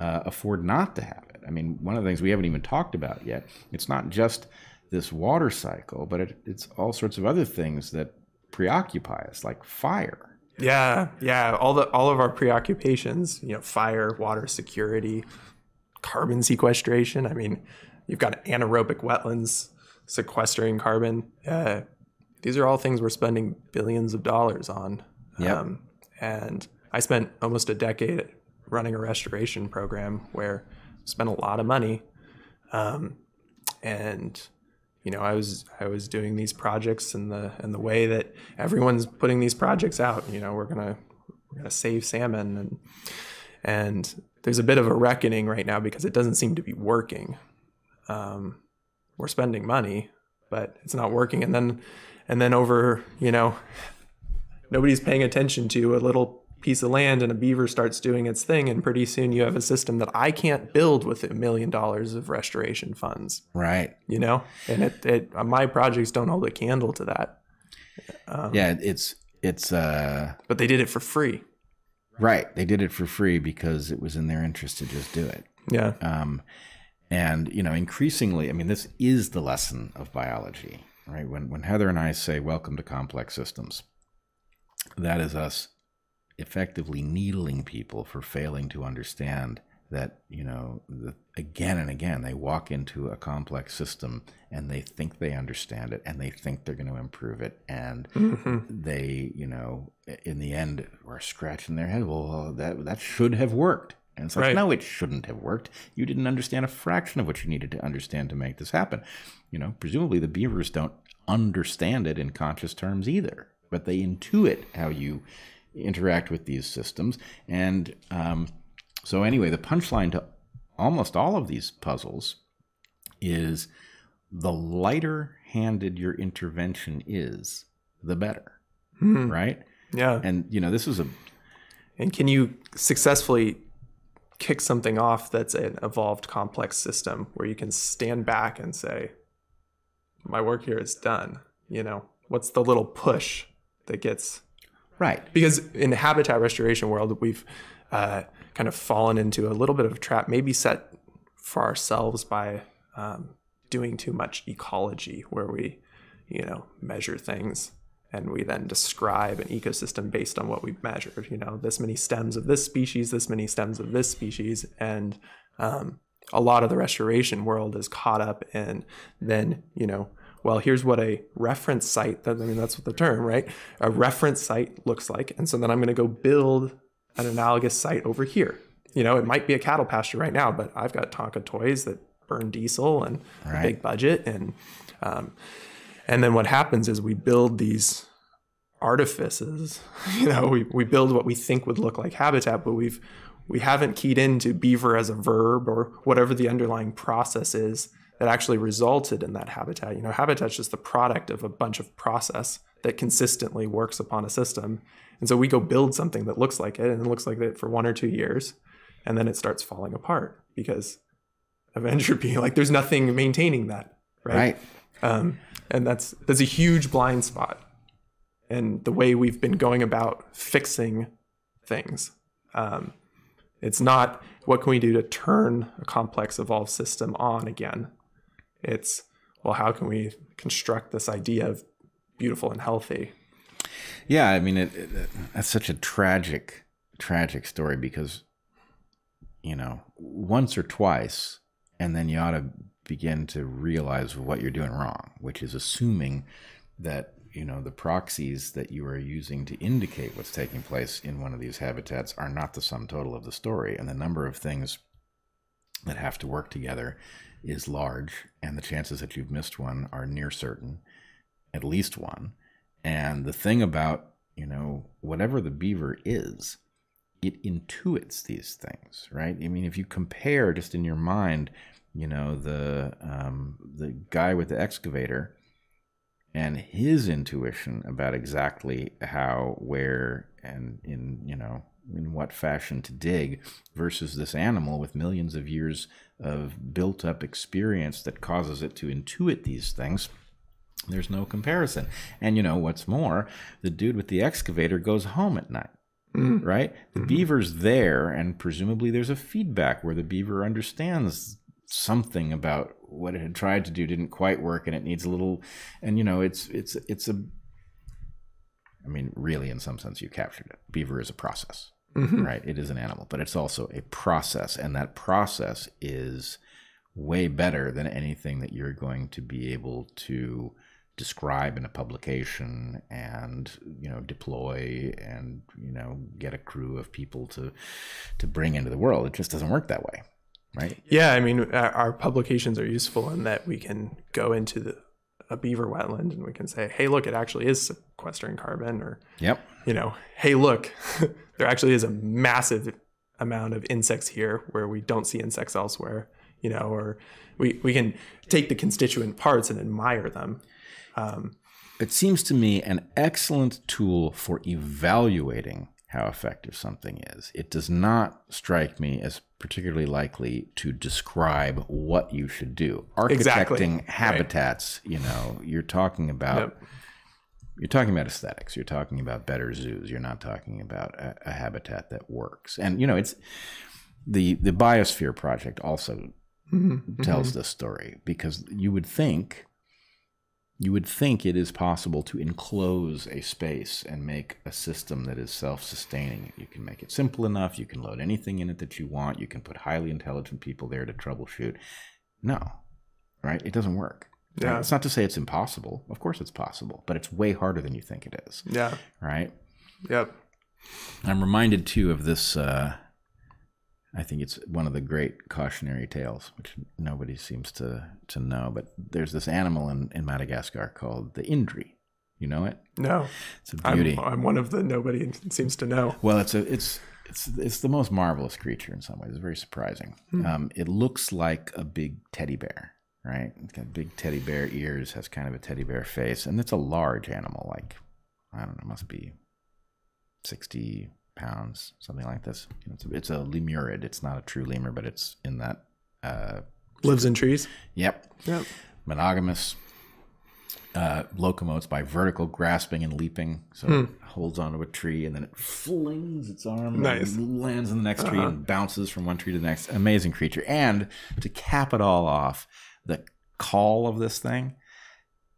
[SPEAKER 1] uh, afford not to have it? I mean, one of the things we haven't even talked about yet. It's not just this water cycle, but it, it's all sorts of other things that preoccupy us, like fire.
[SPEAKER 2] Yeah, yeah. All the all of our preoccupations, you know, fire, water security, carbon sequestration. I mean, you've got anaerobic wetlands sequestering carbon. Uh, these are all things we're spending billions of dollars on.
[SPEAKER 1] Yep.
[SPEAKER 2] and I spent almost a decade running a restoration program where I spent a lot of money. Um, and you know, I was I was doing these projects in the in the way that everyone's putting these projects out. You know, we're gonna we're gonna save salmon and and there's a bit of a reckoning right now because it doesn't seem to be working. Um, we're spending money, but it's not working. And then and then over you know nobody's paying attention to a little piece of land and a beaver starts doing its thing and pretty soon you have a system that I can't build with a million dollars of restoration funds
[SPEAKER 1] Right.
[SPEAKER 2] you know and it, it my projects don't hold a candle to that
[SPEAKER 1] yeah, it's it's uh
[SPEAKER 2] but they did it for free
[SPEAKER 1] right. They did it for free because it was in their interest to just do it.
[SPEAKER 2] yeah
[SPEAKER 1] Um, and you know, increasingly, I mean, this is the lesson of biology, right? When when Heather and I say "Welcome to complex systems," that is us effectively needling people for failing to understand that you know the, again and again they walk into a complex system and they think they understand it and they think they're going to improve it and
[SPEAKER 2] Mm-hmm.
[SPEAKER 1] they you know in the end are scratching their head well that that should have worked and it's like
[SPEAKER 2] Right.
[SPEAKER 1] no it shouldn't have worked. You didn't understand a fraction of what you needed to understand to make this happen. You know presumably the beavers don't understand it in conscious terms either but they intuit how you interact with these systems. And um, so anyway the punchline to almost all of these puzzles is the lighter handed your intervention is the better. Right?
[SPEAKER 2] Yeah.
[SPEAKER 1] and you know this is a
[SPEAKER 2] And can you successfully kick something off that's an evolved complex system where you can stand back and say, my work here is done? You know, what's the little push that gets
[SPEAKER 1] right
[SPEAKER 2] because in the habitat restoration world we've uh, kind of fallen into a little bit of a trap maybe set for ourselves by um, doing too much ecology where we you know measure things and we then describe an ecosystem based on what we've measured you know this many stems of this species this many stems of this species and um, a lot of the restoration world is caught up in then you know well here's what a reference site that i mean that's what the term right? A reference site looks like and so then i'm going to go build an analogous site over here. You know it might be a cattle pasture right now but i've got tonka toys that burn diesel and a big budget and um, and then what happens is we build these artifices you know we, we build what we think would look like habitat but we've we haven't keyed into beaver as a verb or whatever the underlying process is that actually resulted in that habitat. You know habitat's just the product of a bunch of process that consistently works upon a system. And so we go build something that looks like it and it looks like it for one or two years and then it starts falling apart because of entropy. Like there's nothing maintaining that right,
[SPEAKER 1] right.
[SPEAKER 2] Um, and that's that's a huge blind spot and the way we've been going about fixing things. Um, it's not what can we do to turn a complex evolved system on again. It's well how can we construct this idea of beautiful and healthy?
[SPEAKER 1] Yeah, I mean, it, it, that's such a tragic, tragic story because, you know, once or twice, and then you ought to begin to realize what you're doing wrong, which is assuming that, you know, the proxies that you are using to indicate what's taking place in one of these habitats are not the sum total of the story. And the number of things that have to work together is large, and the chances that you've missed one are near certain, at least one. And the thing about, you know, whatever the beaver is, it intuits these things, right? I mean, if you compare just in your mind, you know, the um, the guy with the excavator and his intuition about exactly how, where, and in you know in what fashion to dig versus this animal with millions of years of built up experience that causes it to intuit these things there's no comparison. And you know what's more, the dude with the excavator goes home at night, right? The beaver's there, and presumably there's a feedback where the beaver understands something about what it had tried to do didn't quite work, and it needs a little. And you know, it's it's it's a. I mean, really, in some sense, you captured it. Beaver is a process, mm-hmm. right? It is an animal, but it's also a process, and that process is way better than anything that you're going to be able to describe in a publication and you know deploy and you know get a crew of people to to bring into the world it just doesn't work that way right
[SPEAKER 2] Yeah, I mean, our our publications are useful in that we can go into the a beaver wetland and we can say, "Hey, look, it actually is sequestering carbon," or
[SPEAKER 1] yep
[SPEAKER 2] you know, "Hey, look, there actually is a massive amount of insects here where we don't see insects elsewhere." You know, or we we can take the constituent parts and admire them.
[SPEAKER 1] Um, it seems to me an excellent tool for evaluating how effective something is. It does not strike me as particularly likely to describe what you should do. Architecting
[SPEAKER 2] Exactly.
[SPEAKER 1] habitats, you know, you're talking about you're talking about aesthetics. You're talking about better zoos. You're not talking about a, a habitat that works. And you know, it's the the Biosphere project also mm-hmm. tells mm-hmm. this story because you would think you would think it is possible to enclose a space and make a system that is self-sustaining. You can make it simple enough. You can load anything in it that you want. You can put highly intelligent people there to troubleshoot. No, right? It doesn't work.
[SPEAKER 2] Yeah.
[SPEAKER 1] Right? It's not to say it's impossible. Of course, it's possible, but it's way harder than you think it is.
[SPEAKER 2] Yeah.
[SPEAKER 1] Right?
[SPEAKER 2] Yep.
[SPEAKER 1] I'm reminded too of this. Uh, I think it's one of the great cautionary tales, which nobody seems to to know. But there's this animal in, in Madagascar called the Indri. You know it?
[SPEAKER 2] No.
[SPEAKER 1] It's a beauty.
[SPEAKER 2] I'm, I'm one of the nobody seems to know.
[SPEAKER 1] Well, it's a it's it's it's the most marvelous creature in some ways. It's very surprising. Um, it looks like a big teddy bear, right? It's got big teddy bear ears, has kind of a teddy bear face, and it's a large animal. Like I don't know, must be sixty pounds, something like this. It's, a, it's a lemurid. It's not a true lemur, but it's in that. Uh,
[SPEAKER 2] Lives in trees.
[SPEAKER 1] yep,
[SPEAKER 2] Yep.
[SPEAKER 1] monogamous. Uh, locomotes by vertical grasping and leaping. So it holds onto a tree and then it flings its arm
[SPEAKER 2] Nice.
[SPEAKER 1] and lands in the next tree and bounces from one tree to the next. Amazing creature. And to cap it all off, the call of this thing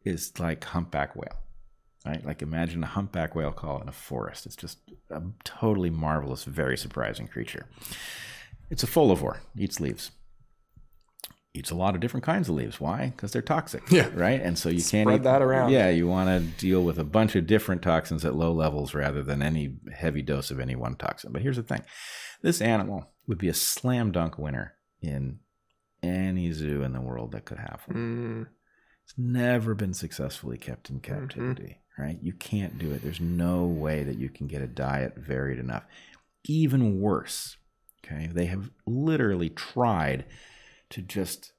[SPEAKER 1] is like humpback whale. Right? Like imagine a humpback whale call in a forest. It's just a totally marvelous, very surprising creature. It's a folivore, eats leaves. Eats a lot of different kinds of leaves. Why? Because they're toxic.
[SPEAKER 2] Yeah.
[SPEAKER 1] Right. And so you can't
[SPEAKER 2] Spread
[SPEAKER 1] eat
[SPEAKER 2] that around.
[SPEAKER 1] Yeah, you want to deal with a bunch of different toxins at low levels rather than any heavy dose of any one toxin. But here's the thing: this animal would be a slam dunk winner in any zoo in the world that could have one.
[SPEAKER 2] Mm,
[SPEAKER 1] It's never been successfully kept in captivity, right? You can't do it. There's no way that you can get a diet varied enough. Even worse, okay, they have literally tried to just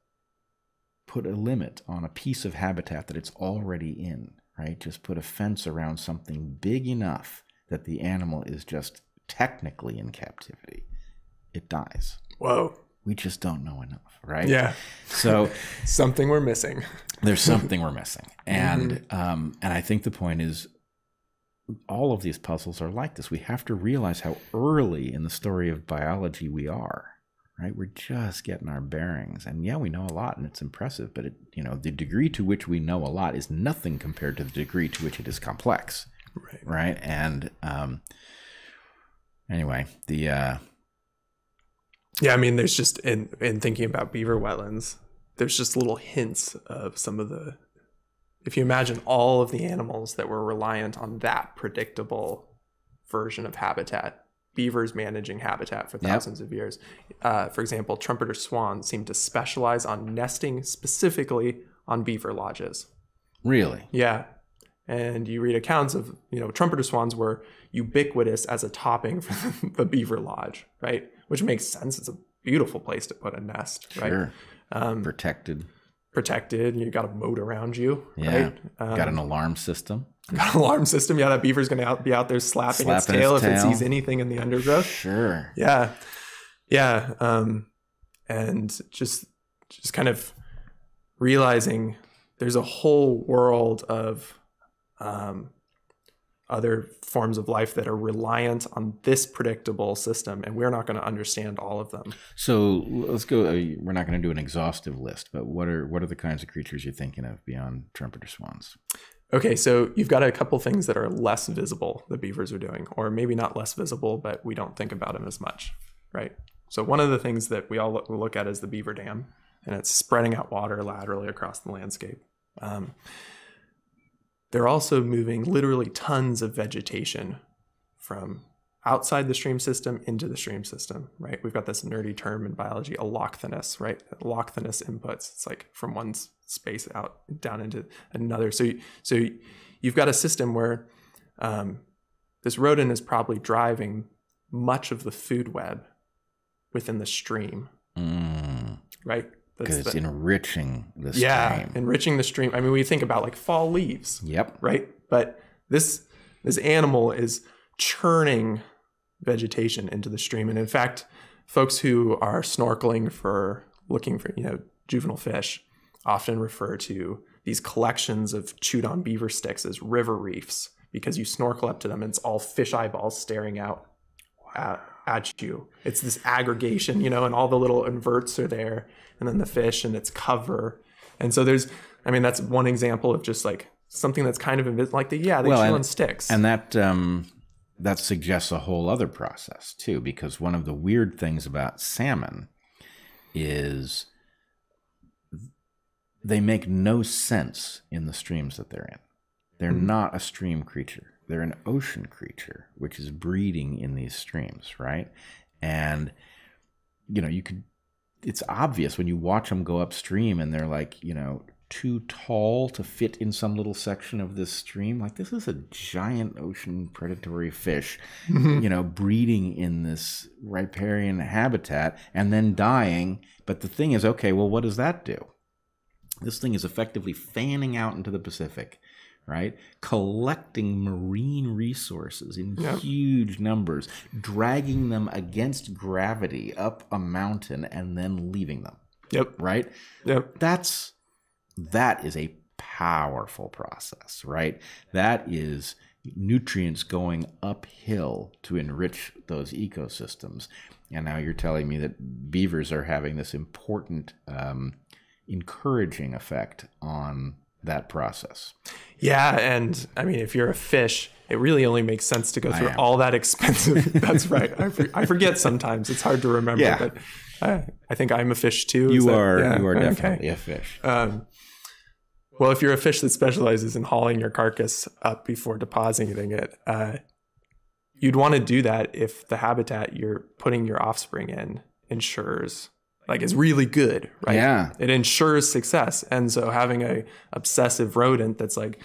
[SPEAKER 1] put a limit on a piece of habitat that it's already in, right? Just put a fence around something big enough that the animal is just technically in captivity. It dies.
[SPEAKER 2] whoa.
[SPEAKER 1] We just don't know enough, right?
[SPEAKER 2] Yeah.
[SPEAKER 1] So
[SPEAKER 2] Something we're missing.
[SPEAKER 1] there's something we're missing and um, and i think the point is all of these puzzles are like this we have to realize how early in the story of biology we are right we're just getting our bearings and yeah we know a lot and it's impressive but it you know the degree to which we know a lot is nothing compared to the degree to which it is complex
[SPEAKER 2] Right.
[SPEAKER 1] right and um anyway the uh
[SPEAKER 2] Yeah, I mean, there's just in in thinking about beaver wetlands, there's just little hints of some of the. If you imagine all of the animals that were reliant on that predictable version of habitat, beavers managing habitat for
[SPEAKER 1] Yep.
[SPEAKER 2] thousands of years. Uh, for example, trumpeter swans seem to specialize on nesting specifically on beaver lodges.
[SPEAKER 1] really
[SPEAKER 2] Yeah. And you read accounts of, you know, trumpeter swans were ubiquitous as a topping for the beaver lodge, right? Which makes sense. It's a beautiful place to put a nest, right?
[SPEAKER 1] sure
[SPEAKER 2] Um,
[SPEAKER 1] protected
[SPEAKER 2] protected. You got a moat around you,
[SPEAKER 1] yeah
[SPEAKER 2] right? Um,
[SPEAKER 1] got an alarm system
[SPEAKER 2] got an alarm system. Yeah, that beaver's going to out, be out there slapping, its tail
[SPEAKER 1] its
[SPEAKER 2] if it sees anything in the undergrowth.
[SPEAKER 1] sure
[SPEAKER 2] Yeah, yeah, um, and just just kind of realizing there's a whole world of um, other forms of life that are reliant on this predictable system, and we're not going to understand all of them.
[SPEAKER 1] So let's go. uh, We're not going to do an exhaustive list, but what are what are the kinds of creatures you're thinking of beyond trumpeter swans?
[SPEAKER 2] Okay, so you've got a couple things that are less visible the beavers are doing, or maybe not less visible, but we don't think about them as much, right? So one of the things that we all look, look at is the beaver dam, and it's spreading out water laterally across the landscape. Um, they're also moving literally tons of vegetation from outside the stream system into the stream system, right? We've got this nerdy term in biology, allochthonous, right? Allochthonous inputs. It's like from one space out down into another. So, so you've got a system where um, this rodent is probably driving much of the food web within the stream,
[SPEAKER 1] Because
[SPEAKER 2] right? That's
[SPEAKER 1] it's
[SPEAKER 2] the-
[SPEAKER 1] enriching the
[SPEAKER 2] yeah,
[SPEAKER 1] stream.
[SPEAKER 2] enriching the stream. I mean, we think about like fall leaves,
[SPEAKER 1] Yep.
[SPEAKER 2] right? But this this animal is churning vegetation into the stream, and in fact, folks who are snorkeling for looking for you know juvenile fish often refer to these collections of chewed on beaver sticks as river reefs because you snorkel up to them and it's all fish eyeballs staring out at, at you. It's this aggregation, you know, and all the little inverts are there, and then the fish and its cover. And so there's I mean, that's one example of just like something that's kind of invis- like the yeah they
[SPEAKER 1] Well,
[SPEAKER 2] chill
[SPEAKER 1] and-
[SPEAKER 2] on sticks.
[SPEAKER 1] And that um, that suggests a whole other process too, because one of the weird things about salmon is they make no sense in the streams that they're in. They're not a stream creature. They're an ocean creature, which is breeding in these streams, right? And you know, you could. It's obvious when you watch them go upstream, and they're like, you know, too tall to fit in some little section of this stream. Like this is a giant ocean predatory fish, mm-hmm. you know, breeding in this riparian habitat and then dying. But the thing is, okay, well, what does that do? This thing is effectively fanning out into the Pacific, right? Collecting marine resources in
[SPEAKER 2] Yep.
[SPEAKER 1] huge numbers, dragging them against gravity up a mountain and then leaving them,
[SPEAKER 2] yep,
[SPEAKER 1] right?
[SPEAKER 2] yep,
[SPEAKER 1] That's that is a powerful process, right? That is nutrients going uphill to enrich those ecosystems. And now you're telling me that beavers are having this important um, encouraging effect on that process.
[SPEAKER 2] yeah. And I mean, if you're a fish, it really only makes sense to go through all that expensive. that's right. I, for, I forget sometimes. It's hard to remember,
[SPEAKER 1] Yeah.
[SPEAKER 2] but I, I think I'm a fish too.
[SPEAKER 1] You
[SPEAKER 2] that-
[SPEAKER 1] are
[SPEAKER 2] yeah,
[SPEAKER 1] you are
[SPEAKER 2] okay.
[SPEAKER 1] definitely a fish.
[SPEAKER 2] Um, well, if you're a fish that specializes in hauling your carcass up before depositing it, uh, you'd want to do that if the habitat you're putting your offspring in ensures like is really good, right?
[SPEAKER 1] Yeah.
[SPEAKER 2] It ensures success. And so having a obsessive rodent that's like,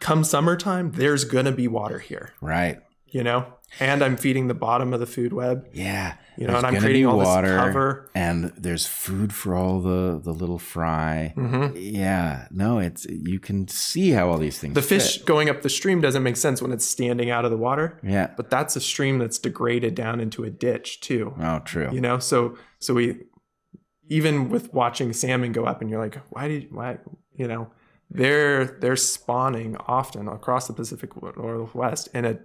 [SPEAKER 2] come summertime, there's gonna be water here,
[SPEAKER 1] Right.
[SPEAKER 2] you know? And I'm feeding the bottom of the food web.
[SPEAKER 1] Yeah.
[SPEAKER 2] You know,
[SPEAKER 1] There's
[SPEAKER 2] and I'm creating all this cover.
[SPEAKER 1] and there's food for all the the little fry.
[SPEAKER 2] Mhm.
[SPEAKER 1] Yeah. No, it's you can see how all these things.
[SPEAKER 2] The fish
[SPEAKER 1] fit.
[SPEAKER 2] going up the stream doesn't make sense when it's standing out of the water.
[SPEAKER 1] Yeah.
[SPEAKER 2] but that's a stream that's degraded down into a ditch too
[SPEAKER 1] Oh, true.
[SPEAKER 2] you know so so we even with watching salmon go up and you're like why did why you know they're they're spawning often across the pacific northwest in a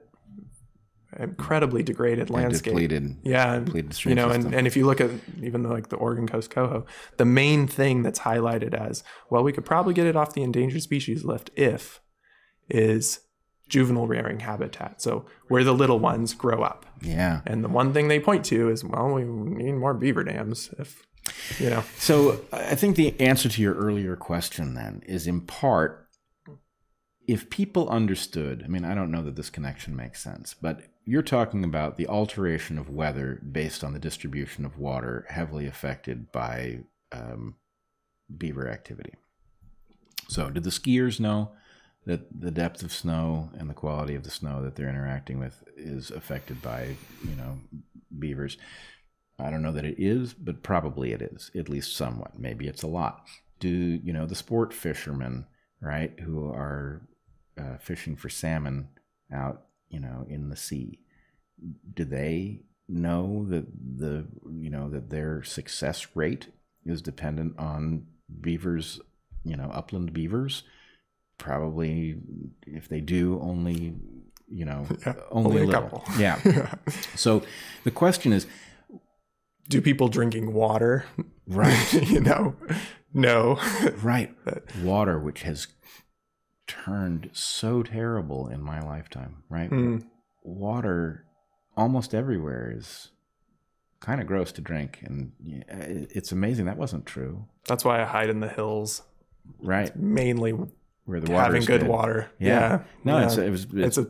[SPEAKER 2] incredibly degraded
[SPEAKER 1] And
[SPEAKER 2] landscape
[SPEAKER 1] depleted.
[SPEAKER 2] yeah
[SPEAKER 1] depleted stream
[SPEAKER 2] you know
[SPEAKER 1] system.
[SPEAKER 2] and, and if you look at even the, like the oregon coast coho the main thing that's highlighted as well we could probably get it off the endangered species list if is juvenile rearing habitat so where the little ones grow up
[SPEAKER 1] Yeah.
[SPEAKER 2] and the one thing they point to is, well, we need more beaver dams. If know,
[SPEAKER 1] So I think the answer to your earlier question then is in part if people understood, I mean, I don't know that this connection makes sense, but you're talking about the alteration of weather based on the distribution of water heavily affected by um, beaver activity. So, did the skiers know that the depth of snow and the quality of the snow that they're interacting with is affected by, you know, beavers? I don't know that it is, but probably it is, at least somewhat. Maybe it's a lot. Do you know the sport fishermen, right, who are uh, fishing for salmon out, you know, in the sea? Do they know that the, you know, that their success rate is dependent on beavers, you know, upland beavers? Probably, if they do, only, you know,
[SPEAKER 2] Yeah,
[SPEAKER 1] only,
[SPEAKER 2] only a
[SPEAKER 1] little.
[SPEAKER 2] couple.
[SPEAKER 1] Yeah. So the question is,
[SPEAKER 2] do people drinking water?
[SPEAKER 1] right,
[SPEAKER 2] you know, no.
[SPEAKER 1] right, water, which has turned so terrible in my lifetime, right?
[SPEAKER 2] Mm.
[SPEAKER 1] Water almost everywhere is kind of gross to drink, and it's amazing that wasn't true,
[SPEAKER 2] That's why I hide in the hills,
[SPEAKER 1] right?
[SPEAKER 2] mainly
[SPEAKER 1] Where the water
[SPEAKER 2] having
[SPEAKER 1] is
[SPEAKER 2] good, water.
[SPEAKER 1] Yeah.
[SPEAKER 2] Yeah,
[SPEAKER 1] No,
[SPEAKER 2] yeah.
[SPEAKER 1] it's it was it's,
[SPEAKER 2] it's a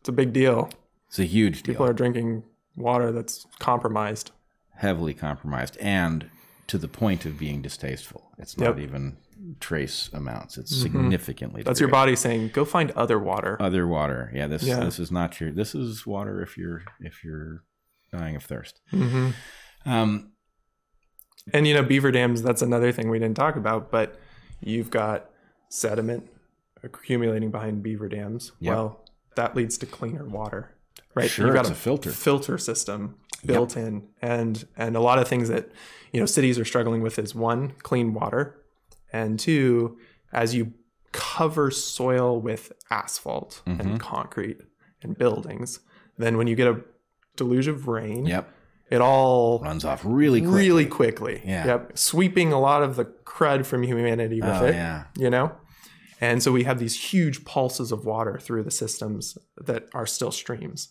[SPEAKER 2] it's a big deal.
[SPEAKER 1] it's a huge deal.
[SPEAKER 2] People are drinking water that's compromised.
[SPEAKER 1] Heavily compromised and to the point of being distasteful. It's not
[SPEAKER 2] Yep.
[SPEAKER 1] even trace amounts. It's significantly.
[SPEAKER 2] That's your body saying, "Go find other water."
[SPEAKER 1] other water. Yeah, this
[SPEAKER 2] Yeah.
[SPEAKER 1] this is not your. This is water if you're if you're dying of thirst.
[SPEAKER 2] hmm
[SPEAKER 1] Um,
[SPEAKER 2] And you know, beaver dams, that's another thing we didn't talk about, but you've got sediment accumulating behind beaver dams.
[SPEAKER 1] Yep.
[SPEAKER 2] Well, that leads to cleaner water. Right?
[SPEAKER 1] Sure,
[SPEAKER 2] you've got
[SPEAKER 1] it's a filter.
[SPEAKER 2] filter system built in. And and a lot of things that, you know, cities are struggling with is one, clean water, and two, as you cover soil with asphalt
[SPEAKER 1] Mm-hmm.
[SPEAKER 2] and concrete and buildings, then when you get a deluge of rain,
[SPEAKER 1] yep.
[SPEAKER 2] it all
[SPEAKER 1] Runs off really quick.
[SPEAKER 2] really quickly.
[SPEAKER 1] Yeah.
[SPEAKER 2] Yep. Sweeping a lot of the crud from humanity with
[SPEAKER 1] Oh,
[SPEAKER 2] it.
[SPEAKER 1] yeah.
[SPEAKER 2] You know? And so we have these huge pulses of water through the systems that are still streams.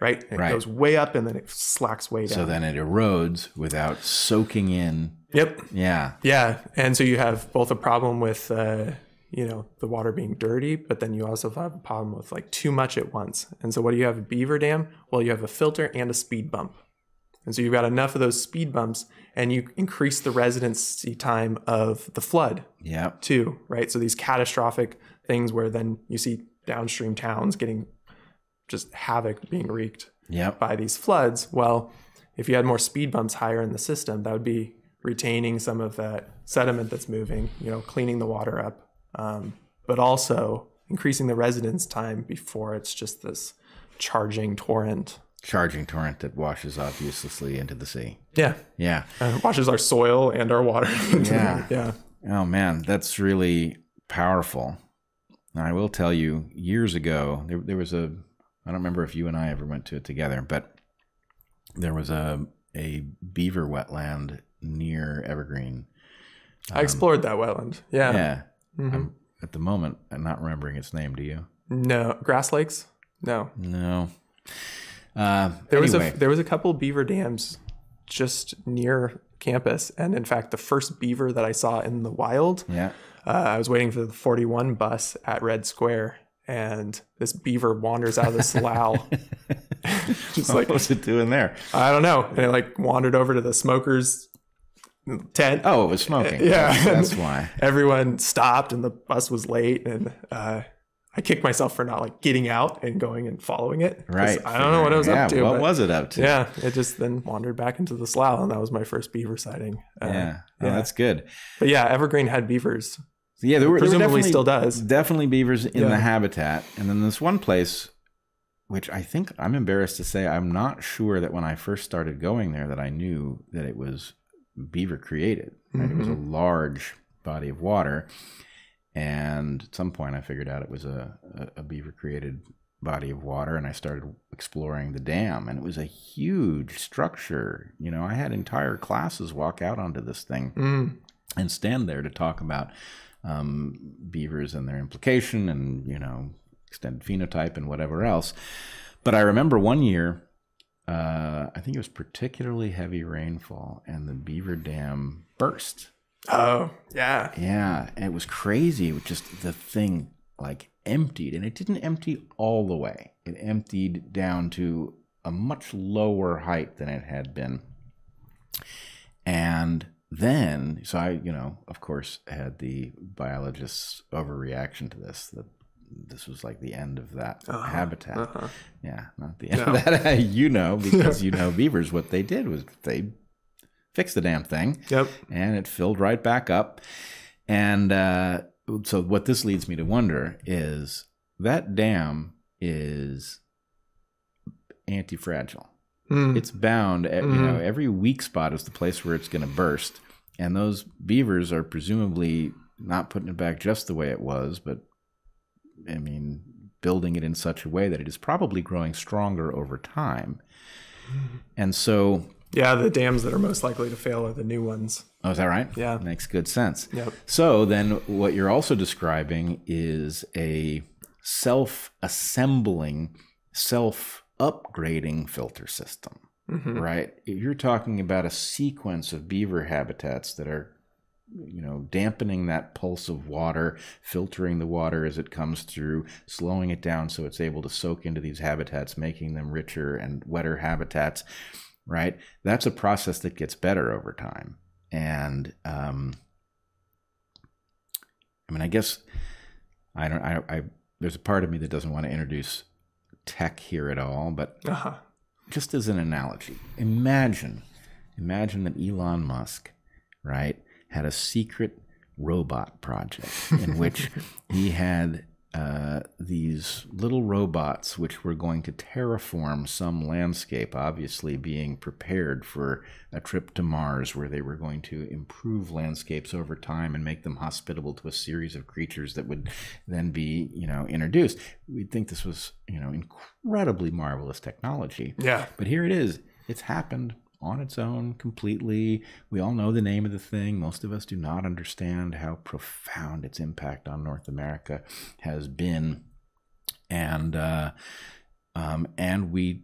[SPEAKER 2] Right? And
[SPEAKER 1] Right.
[SPEAKER 2] It goes way up and then it slacks way down.
[SPEAKER 1] So then it erodes without soaking in.
[SPEAKER 2] yep.
[SPEAKER 1] Yeah.
[SPEAKER 2] Yeah. And so you have both a problem with uh, you know, the water being dirty, but then you also have a problem with like too much at once. And so what do you have at Beaver Dam? Well, you have a filter and a speed bump. And so you've got enough of those speed bumps and you increase the residency time of the flood
[SPEAKER 1] Yep.
[SPEAKER 2] too, right? So these catastrophic things where then you see downstream towns getting just havoc being wreaked
[SPEAKER 1] Yep.
[SPEAKER 2] by these floods. Well, if you had more speed bumps higher in the system, that would be retaining some of that sediment that's moving, you know, cleaning the water up, um, but also increasing the residence time before it's just this charging torrent.
[SPEAKER 1] Charging torrent that washes off uselessly into the sea.
[SPEAKER 2] Yeah,
[SPEAKER 1] Yeah.
[SPEAKER 2] uh, washes our soil and our water.
[SPEAKER 1] Yeah.
[SPEAKER 2] yeah.
[SPEAKER 1] Oh man, that's really powerful. I will tell you, years ago, there, there was a, I don't remember if you and I ever went to it together, but there was a, a beaver wetland near Evergreen.
[SPEAKER 2] I explored that wetland. Yeah.
[SPEAKER 1] Yeah.
[SPEAKER 2] Mhm.
[SPEAKER 1] I'm, at the moment, I'm not remembering its name. Do you?
[SPEAKER 2] No, grass lakes. No,
[SPEAKER 1] No. Uh,
[SPEAKER 2] there was a there was a couple beaver dams just near campus, and in fact, the first beaver that I saw in the wild
[SPEAKER 1] yeah.
[SPEAKER 2] uh, I was waiting for the 41 bus at Red Square, and this beaver wanders out of the slough. Just like,
[SPEAKER 1] what's it doing there?
[SPEAKER 2] I don't know. And it like wandered over to the smokers tent.
[SPEAKER 1] Oh, it was smoking.
[SPEAKER 2] Yeah.
[SPEAKER 1] That's, that's why.
[SPEAKER 2] Everyone stopped, and the bus was late. And uh, I kicked myself for not like getting out and going and following it.
[SPEAKER 1] Right.
[SPEAKER 2] I don't know what it was
[SPEAKER 1] yeah,
[SPEAKER 2] up to.
[SPEAKER 1] What was it up to?
[SPEAKER 2] Yeah. It just then wandered back into the slough, and that was my first beaver sighting. Uh,
[SPEAKER 1] Yeah. Oh,
[SPEAKER 2] yeah.
[SPEAKER 1] that's good.
[SPEAKER 2] But yeah, Evergreen had beavers.
[SPEAKER 1] Yeah, there were, there were
[SPEAKER 2] Presumably still does.
[SPEAKER 1] Definitely beavers in
[SPEAKER 2] Yeah.
[SPEAKER 1] the habitat. And then this one place, which I think I'm embarrassed to say, I'm not sure that when I first started going there that I knew that it was beaver created. Right? It was a
[SPEAKER 2] Mm-hmm.
[SPEAKER 1] large body of water. And at some point I figured out it was a, a, a beaver created body of water and I started exploring the dam and it was a huge structure. You know, I had entire classes walk out onto this thing
[SPEAKER 2] Mm.
[SPEAKER 1] and stand there to talk about um, beavers and their implication and you know extended phenotype and whatever else. But I remember one year, uh, I think it was particularly heavy rainfall, and the beaver dam burst.
[SPEAKER 2] Oh, yeah.
[SPEAKER 1] Yeah, and it was crazy. It was just the thing like emptied, and it didn't empty all the way. It emptied down to a much lower height than it had been. And then, so I, you know, of course, had the biologist's overreaction to this. That this was like the end of that habitat.
[SPEAKER 2] Uh-huh.
[SPEAKER 1] Yeah, not the end of that. you know, because you know, beavers. What they did was they fixed the damn thing
[SPEAKER 2] Yep.
[SPEAKER 1] and it filled right back up. And uh, so, what this leads me to wonder is that dam is anti fragile.
[SPEAKER 2] Mm.
[SPEAKER 1] It's bound, at, you know, mm. every weak spot is the place where it's going to burst. And those beavers are presumably not putting it back just the way it was, but I mean, building it in such a way that it is probably growing stronger over time. Mm. And so,
[SPEAKER 2] Yeah, the dams that are most likely to fail are the new ones.
[SPEAKER 1] oh, is that right?
[SPEAKER 2] Yeah.
[SPEAKER 1] Makes good sense.
[SPEAKER 2] Yep.
[SPEAKER 1] So then what you're also describing is a self-assembling, self-upgrading filter system.
[SPEAKER 2] Mhm.
[SPEAKER 1] Right? You're talking about a sequence of beaver habitats that are you know, dampening that pulse of water, filtering the water as it comes through, slowing it down so it's able to soak into these habitats, making them richer and wetter habitats, right? That's a process that gets better over time. And um, I mean, I guess I don't. I, I there's a part of me that doesn't want to introduce tech here at all, but
[SPEAKER 2] Uh-huh.
[SPEAKER 1] just as an analogy, imagine, imagine that Elon Musk, right, had a secret robot project in which he had uh, these little robots which were going to terraform some landscape, obviously being prepared for a trip to Mars, where they were going to improve landscapes over time and make them hospitable to a series of creatures that would then be, you know, introduced. We'd think this was, you know, incredibly marvelous technology.
[SPEAKER 2] Yeah.
[SPEAKER 1] But here it is. It's happened on its own completely. We all know the name of the thing. Most of us do not understand how profound its impact on North America has been, and uh, um, and we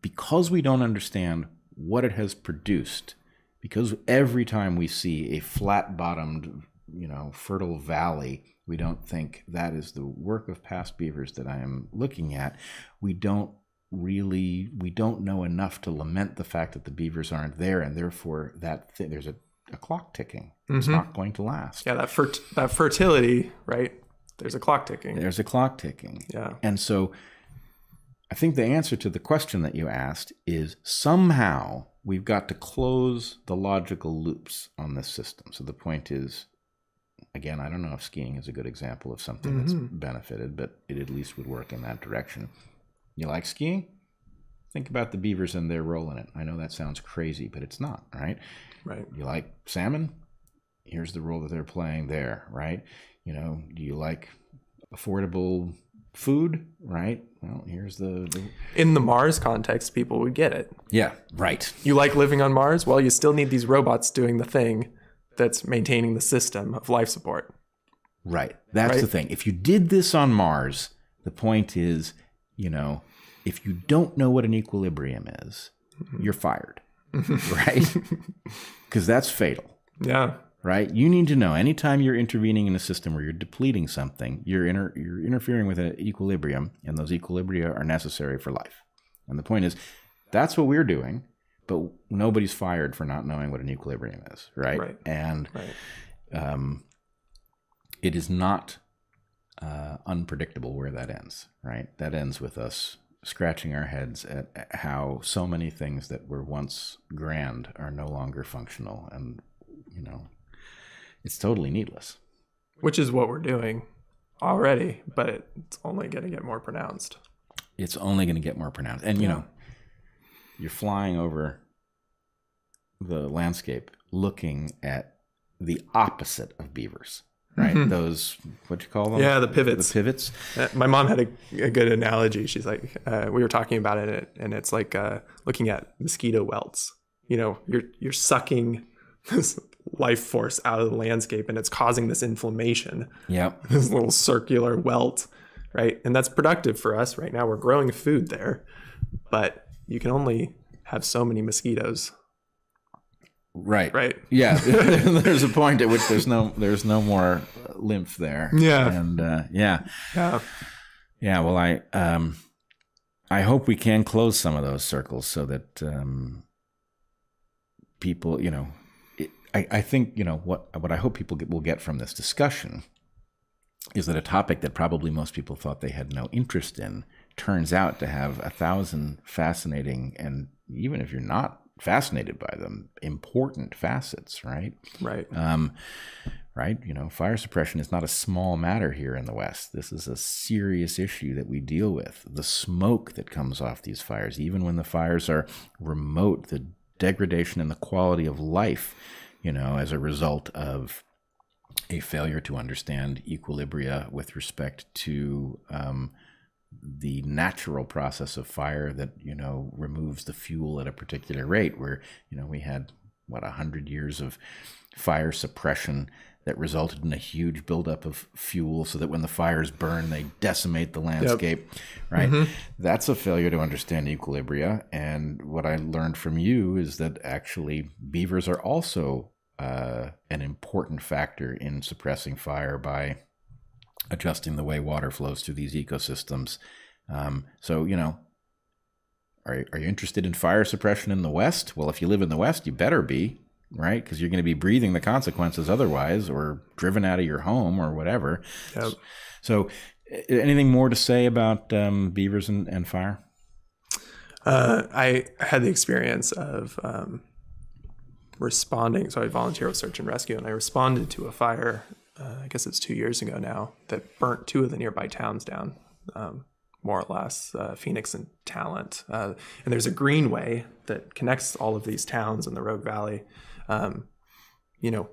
[SPEAKER 1] because we don't understand what it has produced, because every time we see a flat-bottomed, you know, fertile valley we don't think that is the work of past beavers that I am looking at. We don't really we don't know enough to lament the fact that the beavers aren't there and therefore that th- there's a, a clock ticking it's
[SPEAKER 2] Mhm.
[SPEAKER 1] not going to last
[SPEAKER 2] Yeah, that fert- that fertility, right? There's a clock ticking.
[SPEAKER 1] there's a clock ticking
[SPEAKER 2] Yeah.
[SPEAKER 1] and so i think the answer to the question that you asked is somehow we've got to close the logical loops on this system so the point is again i don't know if skiing is a good example of something that's
[SPEAKER 2] Mhm.
[SPEAKER 1] benefited but it at least would work in that direction you like skiing think about the beavers and their role in it i know that sounds crazy but it's not right
[SPEAKER 2] Right.
[SPEAKER 1] you like salmon here's the role that they're playing there right you know do you like affordable food right well here's the, the
[SPEAKER 2] In the Mars context, people would get it.
[SPEAKER 1] yeah right
[SPEAKER 2] You like living on Mars? Well, you still need these robots doing the thing that's maintaining the system of life support.
[SPEAKER 1] right that's
[SPEAKER 2] Right.
[SPEAKER 1] the thing if you did this on mars the point is you know if you don't know what an equilibrium is you're fired right because that's fatal
[SPEAKER 2] Yeah.
[SPEAKER 1] right? You need to know anytime you're intervening in a system where you're depleting something, you're inter- you're interfering with an equilibrium, and those equilibria are necessary for life. And the point is, that's what we're doing, but nobody's fired for not knowing what an equilibrium is, right?
[SPEAKER 2] Right.
[SPEAKER 1] And
[SPEAKER 2] Right.
[SPEAKER 1] um, it is not uh, unpredictable where that ends, right? That ends with us scratching our heads at how so many things that were once grand are no longer functional, and you know, it's totally needless.
[SPEAKER 2] Which is what we're doing already, but it's only going to get more pronounced.
[SPEAKER 1] It's only going to get more pronounced, and you
[SPEAKER 2] Yeah.
[SPEAKER 1] know, you're flying over the landscape, looking at the opposite of beavers, right?
[SPEAKER 2] Mhm.
[SPEAKER 1] Those what do you call them?
[SPEAKER 2] Yeah, the pivots.
[SPEAKER 1] The pivots.
[SPEAKER 2] Uh, My mom had a, a good analogy. She's like, uh, we were talking about it, and it's like uh, looking at mosquito welts. You know, you're you're sucking this life force out of the landscape, and it's causing this inflammation,
[SPEAKER 1] Yep.
[SPEAKER 2] this little circular welt, right? And that's productive for us right now. We're growing food there, but you can only have so many mosquitoes,
[SPEAKER 1] Right.
[SPEAKER 2] right?
[SPEAKER 1] Yeah. there's a point at which there's no there's no more lymph there.
[SPEAKER 2] Yeah.
[SPEAKER 1] And uh, yeah,
[SPEAKER 2] Yeah,
[SPEAKER 1] yeah. Well, I um, I hope we can close some of those circles so that um, people, you know, it, I I think you know what what I hope people get, will get from this discussion is that a topic that probably most people thought they had no interest in turns out to have a thousand fascinating and even if you're not fascinated by them important facets right
[SPEAKER 2] right.
[SPEAKER 1] um, right? You know, fire suppression is not a small matter here in the West. This is a serious issue that we deal with. The smoke that comes off these fires, even when the fires are remote, the degradation in the quality of life, you know, as a result of a failure to understand equilibria with respect to um, the natural process of fire that you know removes the fuel at a particular rate where you know we had what a hundred years of fire suppression that resulted in a huge buildup of fuel so that when the fires burn they decimate the landscape right? That's a failure to understand equilibria. And what i learned from you is that actually beavers are also uh, an important factor in suppressing fire by adjusting the way water flows through these ecosystems. Um, so, you know, are, are you interested in fire suppression in the West? Well, if you live in the West, you better be, right? Because you're going to be breathing the consequences otherwise, or driven out of your home or whatever.
[SPEAKER 2] Yep.
[SPEAKER 1] So, anything more to say about um, beavers and, and fire?
[SPEAKER 2] Uh, I had the experience of um, responding. So I volunteer with search and rescue, and I responded to a fire. Uh, I guess it's two years ago now that burnt two of the nearby towns down, um, more or less, uh, Phoenix and Talent. Uh, and there's a greenway that connects all of these towns in the Rogue Valley. Um, you know,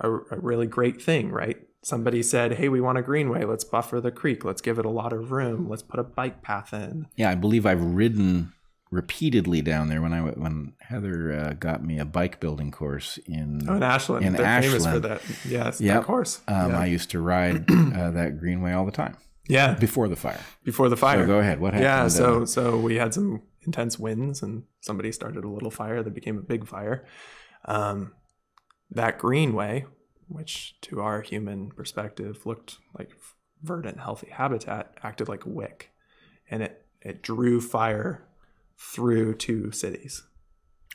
[SPEAKER 2] a, a really great thing, right? Somebody said, "Hey, we want a greenway. Let's buffer the creek. Let's give it a lot of room. Let's put a bike path in."
[SPEAKER 1] Yeah, I believe I've ridden repeatedly down there when I when Heather uh, got me a bike building course in
[SPEAKER 2] Oh, in Ashland.
[SPEAKER 1] In
[SPEAKER 2] They're famous for
[SPEAKER 1] Ashland.
[SPEAKER 2] that. Yes,
[SPEAKER 1] Yep.
[SPEAKER 2] that course.
[SPEAKER 1] Um,
[SPEAKER 2] yeah.
[SPEAKER 1] I used to ride uh, that greenway all the time
[SPEAKER 2] yeah,
[SPEAKER 1] before the fire.
[SPEAKER 2] before the fire.
[SPEAKER 1] So go ahead. What happened?
[SPEAKER 2] yeah, so so we had some intense winds, and somebody started a little fire that became a big fire. Um, that greenway, which to our human perspective looked like verdant, healthy habitat, acted like a wick, and it it drew fire through two cities.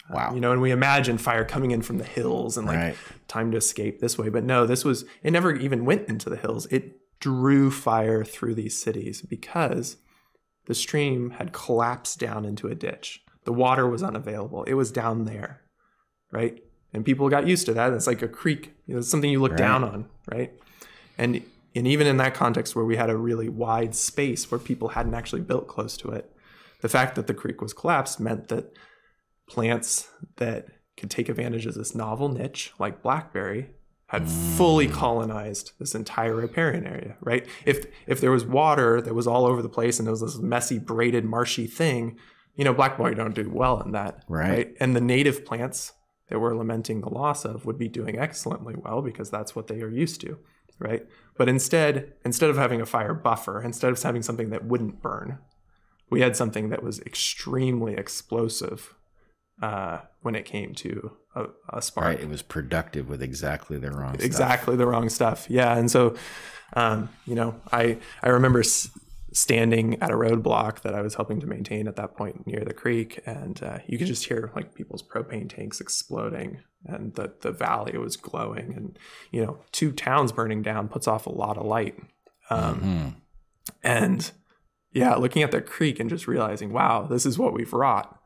[SPEAKER 1] Uh, wow.
[SPEAKER 2] You know, and we imagine fire coming in from the hills and like
[SPEAKER 1] right.
[SPEAKER 2] time to escape this way. But no, this was, it never even went into the hills. It drew fire through these cities because the stream had collapsed down into a ditch. The water was unavailable. It was down there, right? And people got used to that. It's like a creek, you know, it's something you look
[SPEAKER 1] Right.
[SPEAKER 2] down on, right? And and even in that context where we had a really wide space where people hadn't actually built close to it, the fact that the creek was collapsed meant that plants that could take advantage of this novel niche, like blackberry, had fully mm. colonized this entire riparian area. Right? If if there was water that was all over the place and it was this messy, braided, marshy thing, you know, blackberry don't do well in that.
[SPEAKER 1] Right.
[SPEAKER 2] And the native plants that we're lamenting the loss of would be doing excellently well because that's what they are used to. Right. But instead, instead of having a fire buffer, instead of having something that wouldn't burn, we had something that was extremely explosive uh, when it came to a, a spark.
[SPEAKER 1] Right. It was productive with exactly the wrong stuff.
[SPEAKER 2] Exactly the wrong stuff. Yeah, and so, um, you know, I I remember s- standing at a roadblock that I was helping to maintain at that point near the creek, and uh, you could just hear like people's propane tanks exploding, and the the valley was glowing, and you know, two towns burning down puts off a lot of light. Um,
[SPEAKER 1] Mhm.
[SPEAKER 2] and yeah, looking at the creek and just realizing, wow, this is what we've wrought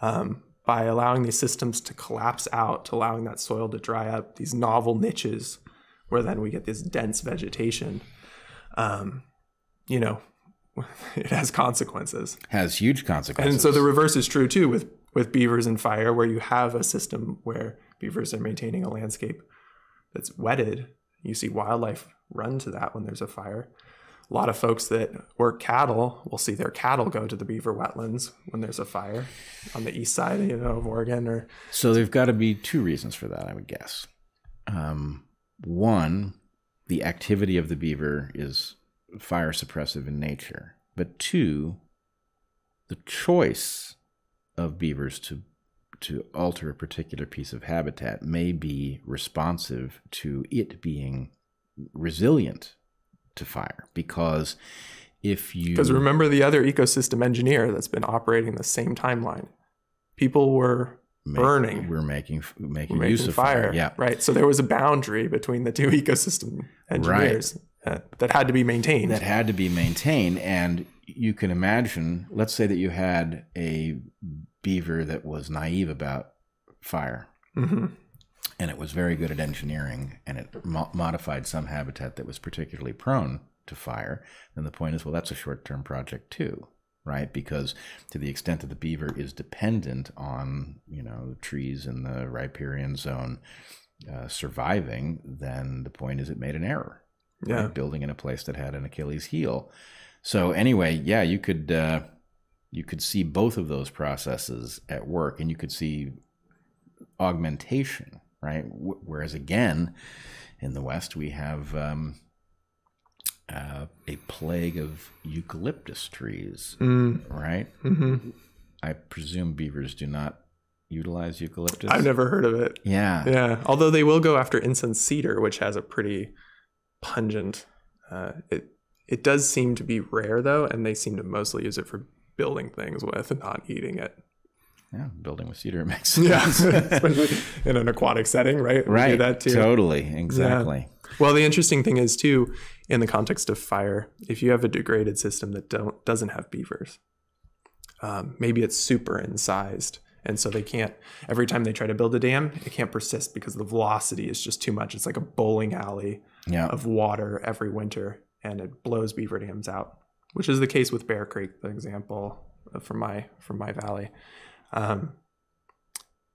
[SPEAKER 2] um, by allowing these systems to collapse out, to allowing that soil to dry up, these novel niches where then we get this dense vegetation. Um, you know, it has consequences.
[SPEAKER 1] Has huge consequences.
[SPEAKER 2] And so the reverse is true too with with beavers and fire, where you have a system where beavers are maintaining a landscape that's wetted. You see wildlife run to that when there's a fire. A lot of folks that work cattle will see their cattle go to the beaver wetlands when there's a fire on the east side, you know, of Oregon or
[SPEAKER 1] So there've got to be two reasons for that, I would guess. Um, one, the activity of the beaver is fire suppressive in nature. But two, the choice of beavers to to alter a particular piece of habitat may be responsive to it being resilient to fire because if you
[SPEAKER 2] Because remember the other ecosystem engineer that's been operating the same timeline. People were
[SPEAKER 1] make-
[SPEAKER 2] burning.
[SPEAKER 1] we're making making,
[SPEAKER 2] making
[SPEAKER 1] use of
[SPEAKER 2] fire.
[SPEAKER 1] fire yeah
[SPEAKER 2] Right. So there was a boundary between the two ecosystem engineers uh, that had to be maintained.
[SPEAKER 1] that had to be maintained and you can imagine let's say that you had a beaver that was naive about fire
[SPEAKER 2] hmm
[SPEAKER 1] and it was very good at engineering and it mo- modified some habitat that was particularly prone to fire then the point is well that's a short-term project too right because to the extent that the beaver is dependent on you know trees in the riparian zone uh, surviving then the point is it made an error
[SPEAKER 2] Yeah.
[SPEAKER 1] right? building in a place that had an Achilles heel. So anyway, yeah, you could uh, you could see both of those processes at work, and you could see augmentation, right? Whereas again, in the West, we have um, uh, a plague of eucalyptus trees,
[SPEAKER 2] Mm,
[SPEAKER 1] right?
[SPEAKER 2] hmm
[SPEAKER 1] I presume beavers do not utilize eucalyptus.
[SPEAKER 2] I've never heard of it.
[SPEAKER 1] Yeah.
[SPEAKER 2] Yeah. Although they will go after incense cedar, which has a pretty pungent. Uh, it it does seem to be rare though, and they seem to mostly use it for building things with and not eating it.
[SPEAKER 1] Yeah, building with cedar makes
[SPEAKER 2] Yeah,
[SPEAKER 1] sense.
[SPEAKER 2] especially in an aquatic setting, right?
[SPEAKER 1] Right.
[SPEAKER 2] that too.
[SPEAKER 1] Totally. Exactly.
[SPEAKER 2] Well, the interesting thing is too, in the context of fire, if you have a degraded system that don't doesn't have beavers, um, maybe it's super incised, and so they can't. Every time they try to build a dam, it can't persist because the velocity is just too much. It's like a bowling alley
[SPEAKER 1] Yeah.
[SPEAKER 2] of water every winter, and it blows beaver dams out. Which is the case with Bear Creek, the example from my from my valley. Um,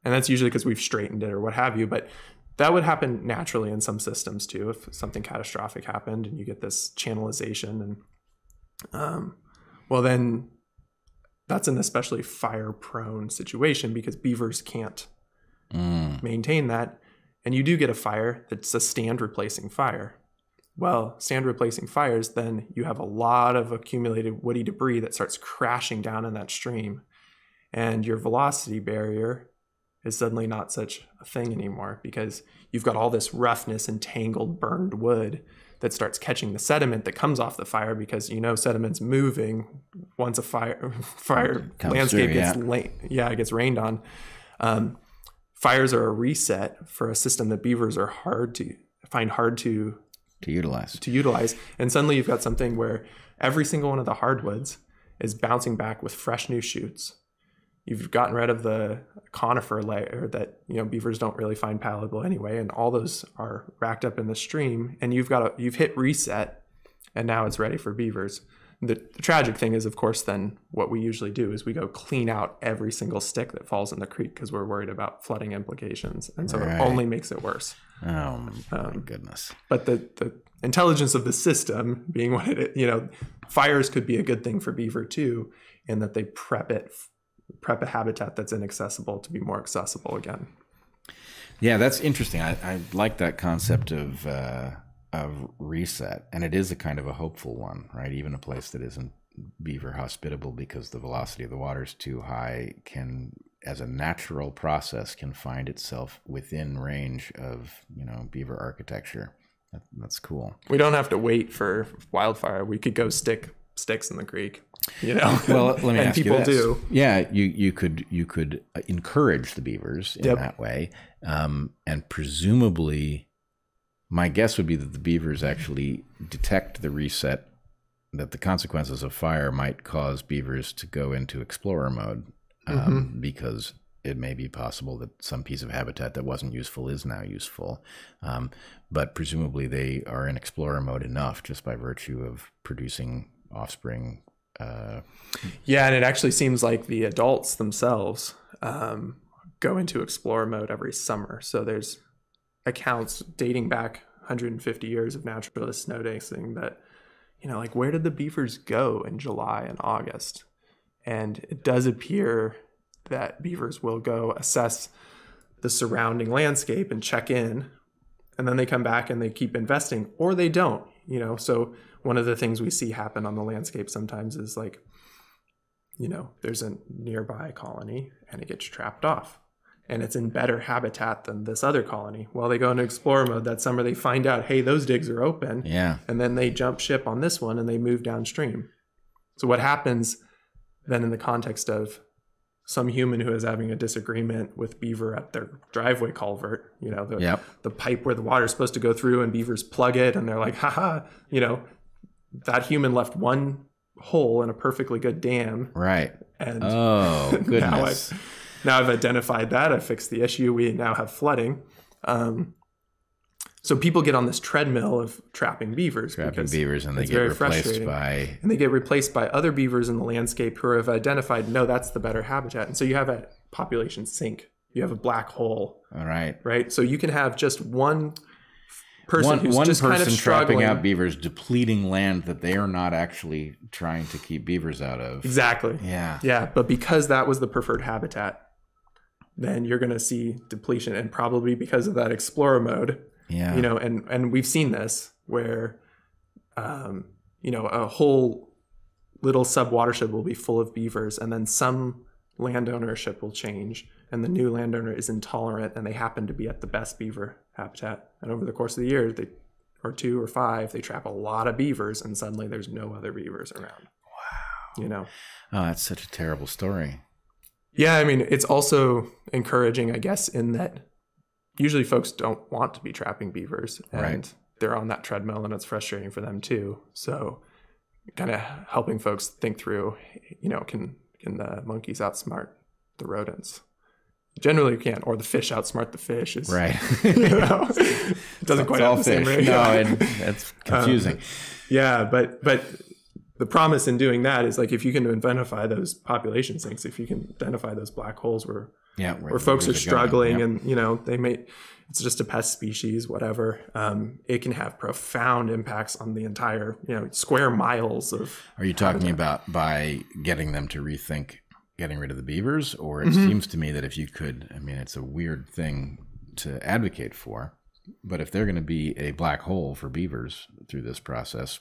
[SPEAKER 2] and that's usually because we've straightened it or what have you. But that would happen naturally in some systems too, if something catastrophic happened and you get this channelization. And um, well, then that's an especially fire prone situation because beavers can't
[SPEAKER 1] Mm.
[SPEAKER 2] maintain that. And you do get a fire that's a stand replacing fire. Well, stand replacing fires, then you have a lot of accumulated woody debris that starts crashing down in that stream. And your velocity barrier is suddenly not such a thing anymore because you've got all this roughness and tangled burned wood that starts catching the sediment that comes off the fire because you know sediment's moving once a fire fire
[SPEAKER 1] Comes
[SPEAKER 2] landscape
[SPEAKER 1] through,
[SPEAKER 2] gets
[SPEAKER 1] yeah.
[SPEAKER 2] la- yeah it gets rained on. Um, fires are a reset for a system that beavers are hard to find hard to
[SPEAKER 1] To utilize.
[SPEAKER 2] to utilize. And suddenly you've got something where every single one of the hardwoods is bouncing back with fresh new shoots. You've gotten rid of the conifer layer that you know beavers don't really find palatable anyway, and all those are racked up in the stream. And you've got a you've hit reset, and now it's ready for beavers. The, the tragic thing is, of course, then what we usually do is we go clean out every single stick that falls in the creek because we're worried about flooding implications, and so
[SPEAKER 1] Right.
[SPEAKER 2] it only makes it worse
[SPEAKER 1] Oh my
[SPEAKER 2] Um,
[SPEAKER 1] goodness.
[SPEAKER 2] but the the intelligence of the system being what it you know fires could be a good thing for beaver too in that they prep it prep a habitat that's inaccessible to be more accessible again
[SPEAKER 1] Yeah, that's interesting. I, I like that concept of uh, of reset, and it is a kind of a hopeful one, right? Even a place that isn't beaver hospitable because the velocity of the water is too high can, as a natural process, can find itself within range of you know beaver architecture. That, that's cool.
[SPEAKER 2] we don't have to wait for wildfire we could go stick sticks in the creek you know
[SPEAKER 1] Well, let me
[SPEAKER 2] and
[SPEAKER 1] ask
[SPEAKER 2] people
[SPEAKER 1] you this.
[SPEAKER 2] do
[SPEAKER 1] Yeah, you you could you could encourage the beavers in
[SPEAKER 2] Yep.
[SPEAKER 1] that way, um, and presumably, my guess would be that the beavers actually detect the reset that the consequences of fire might cause beavers to go into explorer mode um,
[SPEAKER 2] Mm-hmm.
[SPEAKER 1] because it may be possible that some piece of habitat that wasn't useful is now useful. Um, but presumably, they are in explorer mode enough just by virtue of producing offspring. Uh,
[SPEAKER 2] Yeah, and it actually seems like the adults themselves um, go into explorer mode every summer. So there's accounts dating back 150 years of naturalist noticing that, you know, like where did the beavers go in July and August? And it does appear that beavers will go assess the surrounding landscape and check in and then they come back and they keep investing or they don't you know so one of the things we see happen on the landscape sometimes is like you know there's a nearby colony and it gets trapped off and it's in better habitat than this other colony well they go into explorer mode that summer they find out hey those digs are open
[SPEAKER 1] yeah,
[SPEAKER 2] and then they jump ship on this one and they move downstream. So what happens then in the context of some human who is having a disagreement with beaver at their driveway culvert, you know, the,
[SPEAKER 1] Yep.
[SPEAKER 2] the pipe where the water is supposed to go through and beavers plug it and they're like, haha, you know, that human left one hole in a perfectly good dam
[SPEAKER 1] right.
[SPEAKER 2] and
[SPEAKER 1] Oh
[SPEAKER 2] now
[SPEAKER 1] goodness.
[SPEAKER 2] I've now I've identified that. I fixed the issue. We now have flooding. Um, so people get on this treadmill of trapping beavers,
[SPEAKER 1] Trapping beavers and they get
[SPEAKER 2] very
[SPEAKER 1] replaced by
[SPEAKER 2] and they get replaced by other beavers in the landscape who have identified no, that's the better habitat. And so you have a population sink. You have a black hole,
[SPEAKER 1] all right.
[SPEAKER 2] right? So you can have just one person
[SPEAKER 1] One, one person
[SPEAKER 2] kind of
[SPEAKER 1] trapping out beavers, depleting land that they are not actually trying to keep beavers out of.
[SPEAKER 2] exactly.
[SPEAKER 1] Yeah.
[SPEAKER 2] Yeah, but because that was the preferred habitat, then you're going to see depletion, and probably because of that explorer mode,
[SPEAKER 1] Yeah.
[SPEAKER 2] you know, and and we've seen this where, um, you know, a whole little sub watershed will be full of beavers, and then some land ownership will change, and the new landowner is intolerant, and they happen to be at the best beaver habitat, and over the course of the year, they or two or five, they trap a lot of beavers, and suddenly there's no other beavers around. Wow. You know.
[SPEAKER 1] oh, that's such a terrible story.
[SPEAKER 2] Yeah, I mean, it's also encouraging, I guess, in that usually folks don't want to be trapping beavers and
[SPEAKER 1] Right.
[SPEAKER 2] they're on that treadmill and it's frustrating for them too. So kind of helping folks think through, you know, can can the monkeys outsmart the rodents? Generally you can't, or the fish outsmart the fish is
[SPEAKER 1] Right.
[SPEAKER 2] you know, it doesn't quite
[SPEAKER 1] all
[SPEAKER 2] have the same rate.
[SPEAKER 1] No, and that's confusing.
[SPEAKER 2] yeah, but but the promise in doing that is like if you can identify those population sinks, if you can identify those black holes where
[SPEAKER 1] Yeah,
[SPEAKER 2] where folks are struggling
[SPEAKER 1] Yep.
[SPEAKER 2] and you know they may it's just a pest species whatever um, it can have profound impacts on the entire you know square miles of
[SPEAKER 1] Are you talking about by getting them to rethink getting rid of the beavers? Or it
[SPEAKER 2] Mm-hmm.
[SPEAKER 1] seems to me that if you could, I mean, it's a weird thing to advocate for, but if they're going to be a black hole for beavers through this process,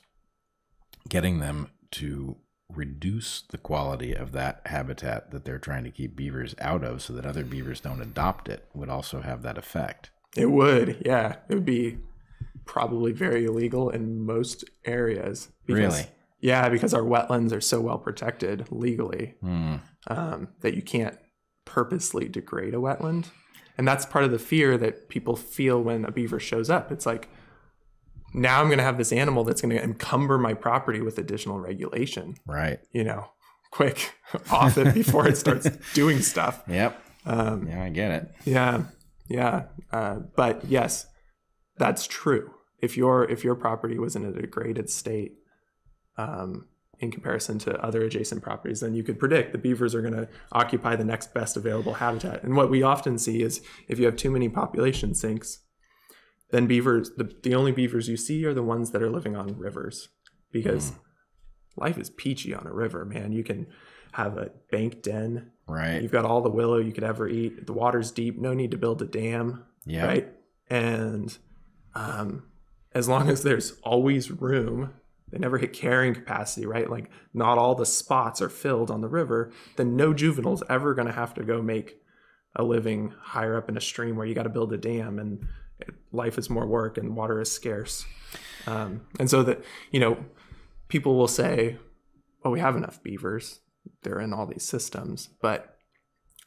[SPEAKER 1] getting them to reduce the quality of that habitat that they're trying to keep beavers out of so that other beavers don't adopt it would also have that effect.
[SPEAKER 2] it would yeah it would be probably very illegal in most areas
[SPEAKER 1] Really?
[SPEAKER 2] Yeah because our wetlands are so well protected legally
[SPEAKER 1] Hmm.
[SPEAKER 2] um, that you can't purposely degrade a wetland. And that's part of the fear that people feel when a beaver shows up. It's like, now I'm going to have this animal that's going to encumber my property with additional regulation,
[SPEAKER 1] Right.
[SPEAKER 2] you know, quick off it before it starts doing stuff.
[SPEAKER 1] Yep.
[SPEAKER 2] Um,
[SPEAKER 1] Yeah, I get it.
[SPEAKER 2] yeah, yeah. Uh, but yes, that's true. If your if your property was in a degraded state, um, in comparison to other adjacent properties, then you could predict the beavers are going to occupy the next best available habitat. And what we often see is if you have too many population sinks, then beavers the, the only beavers you see are the ones that are living on rivers because life is peachy on a river, man. You can have a bank den
[SPEAKER 1] Right.
[SPEAKER 2] You've got all the willow you could ever eat. The water's deep. No need to build a dam.
[SPEAKER 1] Yeah.
[SPEAKER 2] Right. And um, as long as there's always room, they never hit carrying capacity, right? Like not all the spots are filled on the river, then no juvenile's ever going to have to go make a living higher up in a stream where you got to build a dam and life is more work and water is scarce. Um, and so that, you know, people will say, well, we have enough beavers. They're in all these systems, but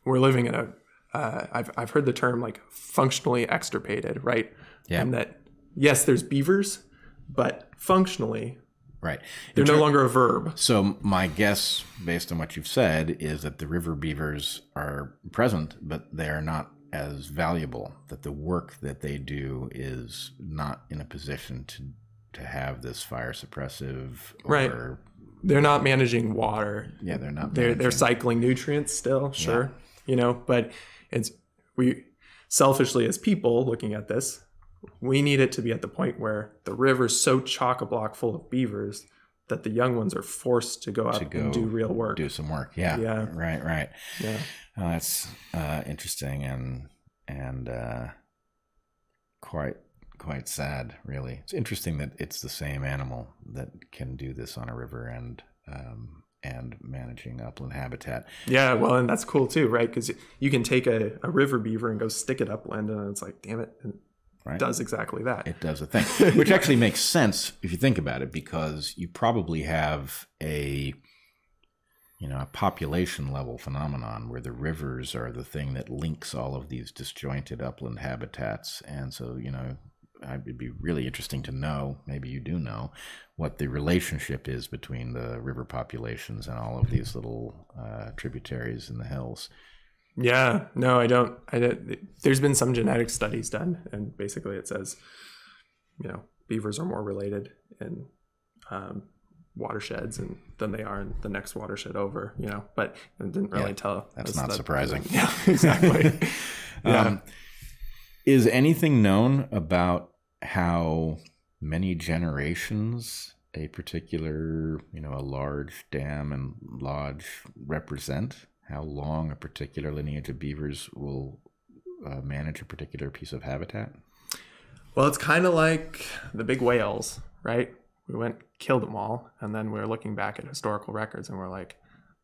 [SPEAKER 2] we're living in a, uh, I've, I've heard the term like functionally extirpated, right?
[SPEAKER 1] Yeah.
[SPEAKER 2] And that, yes, there's beavers, but functionally,
[SPEAKER 1] Right.
[SPEAKER 2] they're no longer a verb.
[SPEAKER 1] So my guess, based on what you've said, is that the river beavers are present, but they are not as valuable. That the work that they do is not in a position to to have this fire suppressive or
[SPEAKER 2] Right. They're not managing water.
[SPEAKER 1] yeah, they're not.
[SPEAKER 2] They're they're cycling nutrients still, sure, you know, but it's we selfishly as people looking at this, we need it to be at the point where the river's so chock a block full of beavers that the young ones are forced to go up
[SPEAKER 1] go
[SPEAKER 2] and do real work.
[SPEAKER 1] do some work. Yeah.
[SPEAKER 2] Yeah.
[SPEAKER 1] Right. Right.
[SPEAKER 2] Yeah.
[SPEAKER 1] Uh, that's uh, interesting and and uh, quite quite sad. Really, it's interesting that it's the same animal that can do this on a river and um, and managing upland habitat.
[SPEAKER 2] Yeah, well, and that's cool too, right? Because you can take a, a river beaver and go stick it upland, and it's like, damn it, and it
[SPEAKER 1] Right.
[SPEAKER 2] does exactly that.
[SPEAKER 1] It does a thing, which actually makes sense if you think about it, because you probably have a you know a population level phenomenon where the rivers are the thing that links all of these disjointed upland habitats, and so you know it'd be really interesting to know. Maybe you do know what the relationship is between the river populations and all of these little uh, tributaries in the hills.
[SPEAKER 2] Yeah, no, I don't. I don't. There's been some genetic studies done, and basically it says, you know, beavers are more related in um, watersheds and than they are in the next watershed over. You know, but it didn't really
[SPEAKER 1] Yeah,
[SPEAKER 2] tell.
[SPEAKER 1] that's not
[SPEAKER 2] that-
[SPEAKER 1] surprising.
[SPEAKER 2] Yeah, exactly. yeah.
[SPEAKER 1] Um, is anything known about how many generations a particular, you know, a large dam and lodge represent? How long a particular lineage of beavers will uh, manage a particular piece of habitat?
[SPEAKER 2] Well, it's kind of like the big whales, right? We went killed them all, and then we're looking back at historical records, and we're like,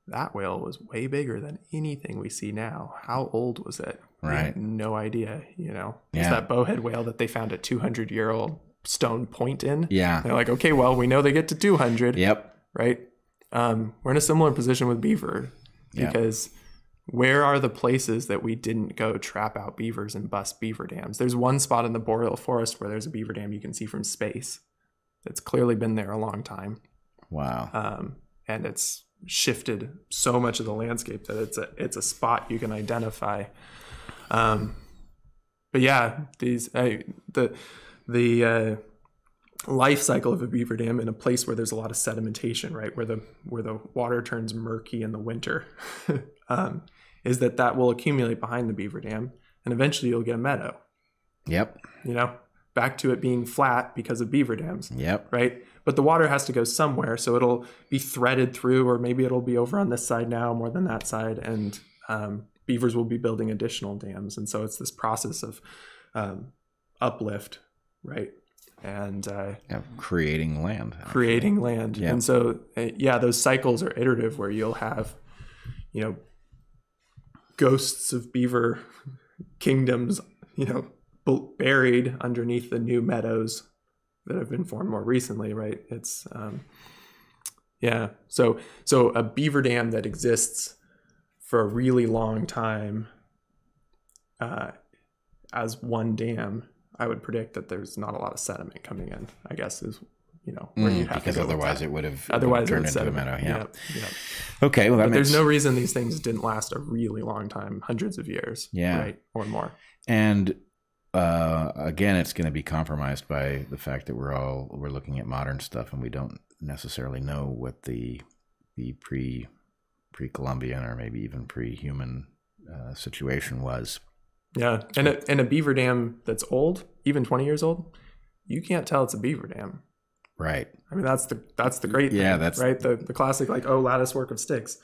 [SPEAKER 2] that whale was way bigger than anything we see now. How old was it? We
[SPEAKER 1] Right.
[SPEAKER 2] no idea. You know, it's that bowhead whale that they found a 200 year old stone point in.
[SPEAKER 1] Yeah.
[SPEAKER 2] They're like, okay, well, we know they get to 200,
[SPEAKER 1] Yep.
[SPEAKER 2] right? Um, we're in a similar position with beaver
[SPEAKER 1] Yeah.
[SPEAKER 2] because where are the places that we didn't go trap out beavers and bust beaver dams? There's one spot in the boreal forest where there's a beaver dam you can see from space. It's clearly been there a long time,
[SPEAKER 1] Wow.
[SPEAKER 2] um, and it's shifted so much of the landscape that it's a it's a spot you can identify. Um, but yeah, these I, the the uh, life cycle of a beaver dam in a place where there's a lot of sedimentation, right, where the where the water turns murky in the winter, um, is that that will accumulate behind the beaver dam, and eventually you'll get a meadow.
[SPEAKER 1] Yep.
[SPEAKER 2] You know, back to it being flat because of beaver dams,
[SPEAKER 1] Yep.
[SPEAKER 2] right? But the water has to go somewhere, so it'll be threaded through, or maybe it'll be over on this side now more than that side, and um, beavers will be building additional dams, and so it's this process of um, uplift, right? And uh,
[SPEAKER 1] Yeah, creating land.
[SPEAKER 2] creating land.
[SPEAKER 1] Yeah.
[SPEAKER 2] And so, uh, yeah, those cycles are iterative where you'll have, you know, ghosts of beaver kingdoms, you know, b- buried underneath the new meadows that have been formed more recently, right? It's, um, yeah. So, so a beaver dam that exists for a really long time, uh, as one dam, I would predict that there's not a lot of sediment coming in. I guess is, you know, where
[SPEAKER 1] Mm,
[SPEAKER 2] you'd have
[SPEAKER 1] because
[SPEAKER 2] to go
[SPEAKER 1] otherwise it would have
[SPEAKER 2] otherwise
[SPEAKER 1] turned into a
[SPEAKER 2] sediment.
[SPEAKER 1] meadow. Yeah. Okay. Well, makes
[SPEAKER 2] there's no reason these things didn't last a really long time, hundreds of years,
[SPEAKER 1] Yeah.
[SPEAKER 2] right, or more.
[SPEAKER 1] And uh, again, it's going to be compromised by the fact that we're all we're looking at modern stuff, and we don't necessarily know what the the pre pre Columbian or maybe even pre human uh, situation was.
[SPEAKER 2] Yeah, and a, and a beaver dam that's old, even 20 years old, you can't tell it's a beaver dam.
[SPEAKER 1] Right.
[SPEAKER 2] I mean, that's the that's the great thing,
[SPEAKER 1] Yeah, that's-
[SPEAKER 2] right. The the classic like oh lattice work of sticks,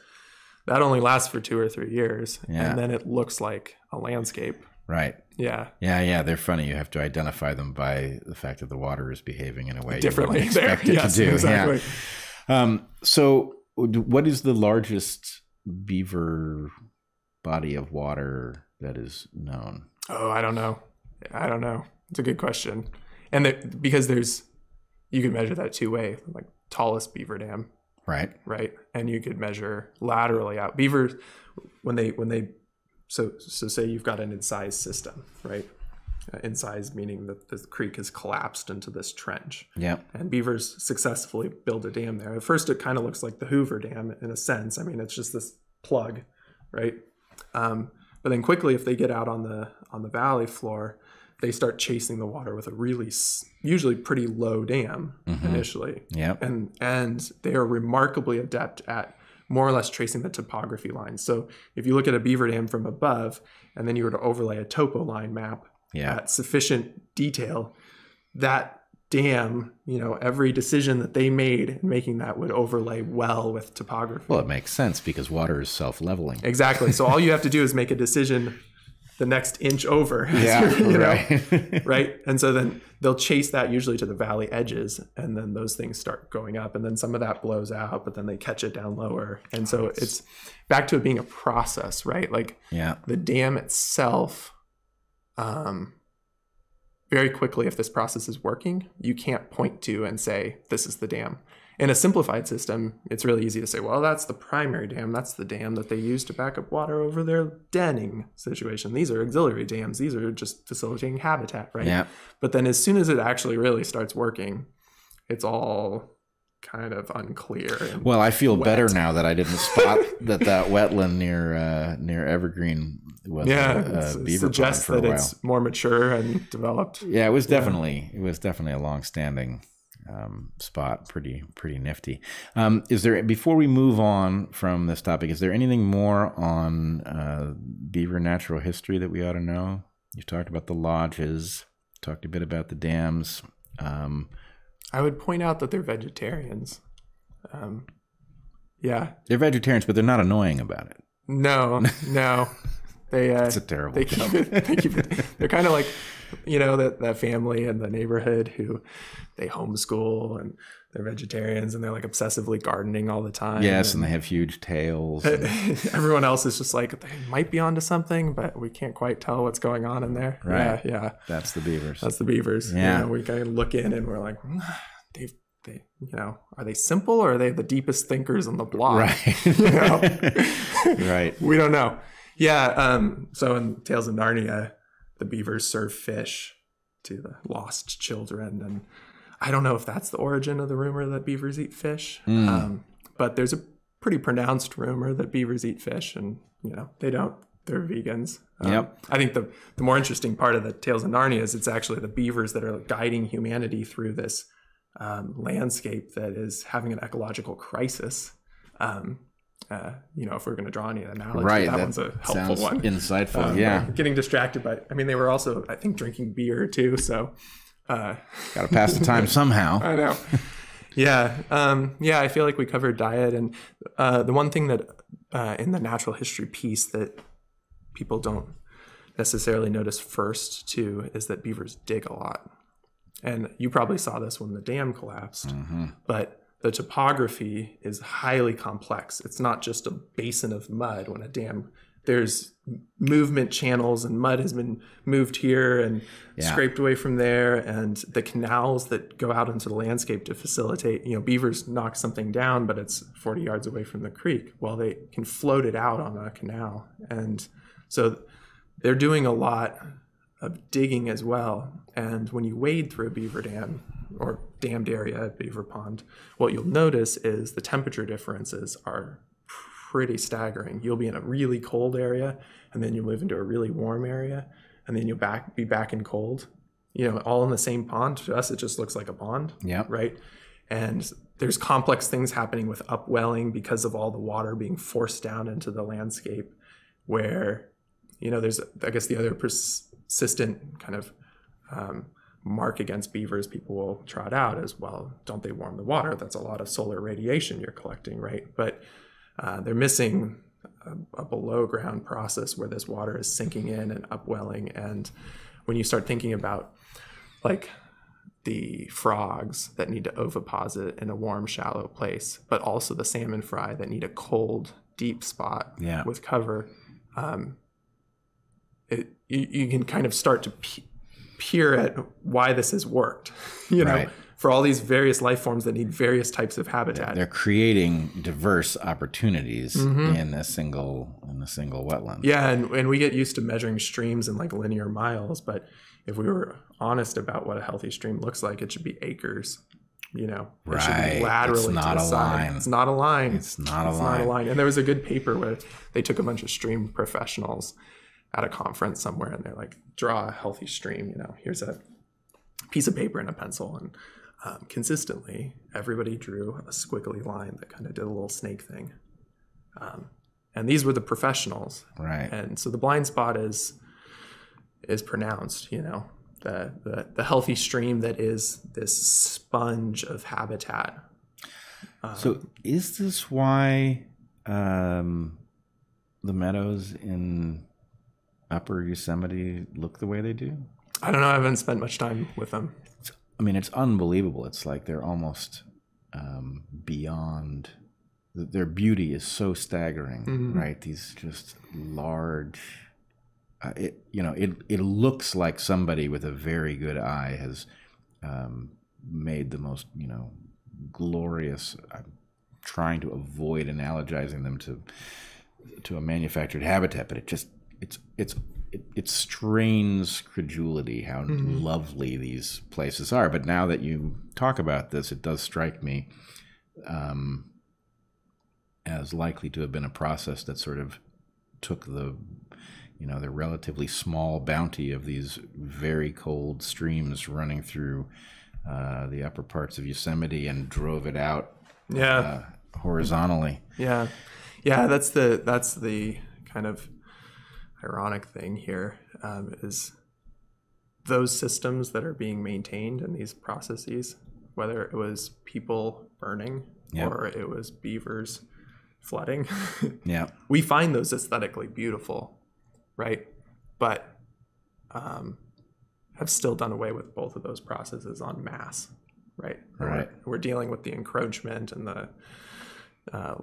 [SPEAKER 2] that only lasts for two or three years,
[SPEAKER 1] Yeah.
[SPEAKER 2] and then it looks like a landscape.
[SPEAKER 1] Right.
[SPEAKER 2] Yeah,
[SPEAKER 1] Yeah, yeah, they're funny. You have to identify them by the fact that the water is behaving in a way
[SPEAKER 2] differently
[SPEAKER 1] you
[SPEAKER 2] there. Yes,
[SPEAKER 1] to do.
[SPEAKER 2] exactly.
[SPEAKER 1] Yeah. Um, so, what is the largest beaver body of water that is known?
[SPEAKER 2] Oh, I don't know. I don't know. It's a good question, and because there's you could measure that two way, like tallest beaver dam,
[SPEAKER 1] Right.
[SPEAKER 2] right? And you could measure laterally out. Beavers, when they when they so so say you've got an incised system, right? Uh, incised meaning that the creek has collapsed into this trench,
[SPEAKER 1] Yeah.
[SPEAKER 2] and beavers successfully build a dam there. At first, it kind of looks like the Hoover Dam in a sense. I mean, it's just this plug, right? Um, but then quickly, if they get out on the on the valley floor, they start chasing the water with a really usually pretty low dam mm-hmm. initially
[SPEAKER 1] Yeah.
[SPEAKER 2] and and they are remarkably adept at more or less tracing the topography lines. So if you look at a beaver dam from above, and then you were to overlay a topo line map
[SPEAKER 1] Yeah.
[SPEAKER 2] at sufficient detail, that dam, you know, every decision that they made in making that would overlay well with topography.
[SPEAKER 1] Well, it makes sense because water is self-leveling.
[SPEAKER 2] exactly. So all you have to do is make a decision the next inch over.
[SPEAKER 1] Yeah.
[SPEAKER 2] you know?
[SPEAKER 1] right.
[SPEAKER 2] right? And so then they'll chase that usually to the valley edges, and then those things start going up, and then some of that blows out, but then they catch it down lower, and so it's back to it being a process, right? Like
[SPEAKER 1] yeah.
[SPEAKER 2] the dam itself, um, very quickly, if this process is working, you can't point to and say this is the dam. In a simplified system, it's really easy to say, well, that's the primary dam. That's the dam that they use to back up water over their denning situation. These are auxiliary dams. These are just facilitating habitat, right?
[SPEAKER 1] Yeah.
[SPEAKER 2] But then as soon as it actually really starts working, it's all kind of unclear.
[SPEAKER 1] Well, I feel better now that I didn't spot that that wetland near uh, near Evergreen was
[SPEAKER 2] yeah,
[SPEAKER 1] a beaver pond
[SPEAKER 2] suggests
[SPEAKER 1] for a
[SPEAKER 2] that it's more mature and developed.
[SPEAKER 1] Yeah, it was definitely it was definitely a long-standing um, spot. Pretty pretty nifty. Um, is there before we move on from this topic? Is there anything more on uh, beaver natural history that we ought to know? You talked about the lodges. Talked a bit about the dams. Um,
[SPEAKER 2] I would point out that they're vegetarians. Um, yeah,
[SPEAKER 1] they're vegetarians, but they're not annoying about it.
[SPEAKER 2] no, no, they uh,
[SPEAKER 1] It's a terrible.
[SPEAKER 2] they keep it. They keep it. They're kind of like, you know, that that family in the neighborhood who they homeschool and they're vegetarians and they're like obsessively gardening all the time.
[SPEAKER 1] yes, and they have huge tails. and-
[SPEAKER 2] everyone else is just like they might be onto something, but we can't quite tell what's going on in there.
[SPEAKER 1] Right.
[SPEAKER 2] Yeah, yeah.
[SPEAKER 1] that's the beavers.
[SPEAKER 2] That's the beavers.
[SPEAKER 1] Yeah.
[SPEAKER 2] You know, we kind of look in and we're like, "Hmm, they've, they, you know, are they simple or are they the deepest thinkers on the block?
[SPEAKER 1] right.
[SPEAKER 2] You know?
[SPEAKER 1] right.
[SPEAKER 2] we don't know. Yeah. Um, so in Tales of Narnia, the beavers serve fish to the lost children. And I don't know if that's the origin of the rumor that beavers eat fish.
[SPEAKER 1] Hmm.
[SPEAKER 2] Um, but there's a pretty pronounced rumor that beavers eat fish and, you know, they don't. They're vegans. Um,
[SPEAKER 1] Yep.
[SPEAKER 2] I think the, the more interesting part of the Tales of Narnia is it's actually the beavers that are guiding humanity through this um, landscape that is having an ecological crisis. Um, uh, you know, if we're going to draw any analogy,
[SPEAKER 1] Right,
[SPEAKER 2] that,
[SPEAKER 1] that
[SPEAKER 2] one's a helpful
[SPEAKER 1] Sounds
[SPEAKER 2] one.
[SPEAKER 1] insightful.
[SPEAKER 2] Um,
[SPEAKER 1] yeah.
[SPEAKER 2] getting distracted by. I mean, they were also, I think, drinking beer too. So, uh,
[SPEAKER 1] Got to pass the time somehow.
[SPEAKER 2] I know. Yeah, um, yeah. I feel like we covered diet, and uh, the one thing that uh, in the natural history piece that people don't necessarily notice first too is that beavers dig a lot, and you probably saw this when the dam collapsed. But the topography is highly complex. It's not just a basin of mud when a dam. There's movement channels and mud has been moved here and
[SPEAKER 1] Yeah.
[SPEAKER 2] scraped away from there. And the canals that go out into the landscape to facilitate you know beavers knock something down but it's 40 yards away from the creek. Well they can float it out on a canal. And so they're doing a lot of digging as well. And when you wade through a beaver dam or dammed area at beaver pond what you'll notice is the temperature differences are pretty staggering. You'll be in a really cold area, and then you move into a really warm area, and then you'll back be back in cold. You know, all in the same pond. To us, it just looks like a pond,
[SPEAKER 1] Yep.
[SPEAKER 2] right? And there's complex things happening with upwelling because of all the water being forced down into the landscape. Where, you know, there's I guess the other persistent kind of um, mark against beavers people will trot out as well. Don't they warm the water? That's a lot of solar radiation you're collecting, right? But uh, they're missing a, a below ground process where this water is sinking in and upwelling. And when you start thinking about like the frogs that need to oviposit in a warm, shallow place, but also the salmon fry that need a cold, deep spot
[SPEAKER 1] Yeah.
[SPEAKER 2] with cover, um, it, you, you can kind of start to pe- peer at why this has worked. You know,
[SPEAKER 1] Right.
[SPEAKER 2] For all these various life forms that need various types of habitat.
[SPEAKER 1] They're creating diverse opportunities
[SPEAKER 2] Mm-hmm.
[SPEAKER 1] in a single in a single wetland.
[SPEAKER 2] Yeah, and, and we get used to measuring streams in like linear miles, but if we were honest about what a healthy stream looks like, it should be acres. You know, it should
[SPEAKER 1] Right.
[SPEAKER 2] be laterally
[SPEAKER 1] It's not
[SPEAKER 2] to the
[SPEAKER 1] a
[SPEAKER 2] side.
[SPEAKER 1] line.
[SPEAKER 2] It's not a line.
[SPEAKER 1] It's not a line.
[SPEAKER 2] It's
[SPEAKER 1] line.
[SPEAKER 2] not a line. And there was a good paper where they took a bunch of stream professionals at a conference somewhere, and they're like, draw a healthy stream. You know, here's a piece of paper and a pencil, and um, consistently, everybody drew a squiggly line that kind of did a little snake thing. Um, and these were the professionals,
[SPEAKER 1] Right.
[SPEAKER 2] and so the blind spot is is pronounced you know the the, the healthy stream that is this sponge of habitat
[SPEAKER 1] So is this why um, the meadows in Upper Yosemite look the way they do?
[SPEAKER 2] i don't know i haven't spent much time with them
[SPEAKER 1] I mean, it's unbelievable. It's like they're almost um, beyond. Their beauty is so staggering,
[SPEAKER 2] Mm-hmm.
[SPEAKER 1] right? These just large. Uh, it you know it it looks like somebody with a very good eye has um, made the most you know glorious. I'm trying to avoid analogizing them to to a manufactured habitat, but it just it's it's it, it strains credulity how lovely these places are. But now that you talk about this, it does strike me um, as likely to have been a process that sort of took the you know the relatively small bounty of these very cold streams running through uh, the upper parts of Yosemite and drove it out
[SPEAKER 2] yeah
[SPEAKER 1] uh, horizontally.
[SPEAKER 2] yeah yeah that's the that's the kind of ironic thing here um, is those systems that are being maintained in these processes whether it was people burning
[SPEAKER 1] Yeah.
[SPEAKER 2] or it was beavers flooding
[SPEAKER 1] Yeah,
[SPEAKER 2] we find those aesthetically beautiful, right? But um, have still done away with both of those processes on mass, right?
[SPEAKER 1] Right.
[SPEAKER 2] We're, we're dealing with the encroachment and the uh,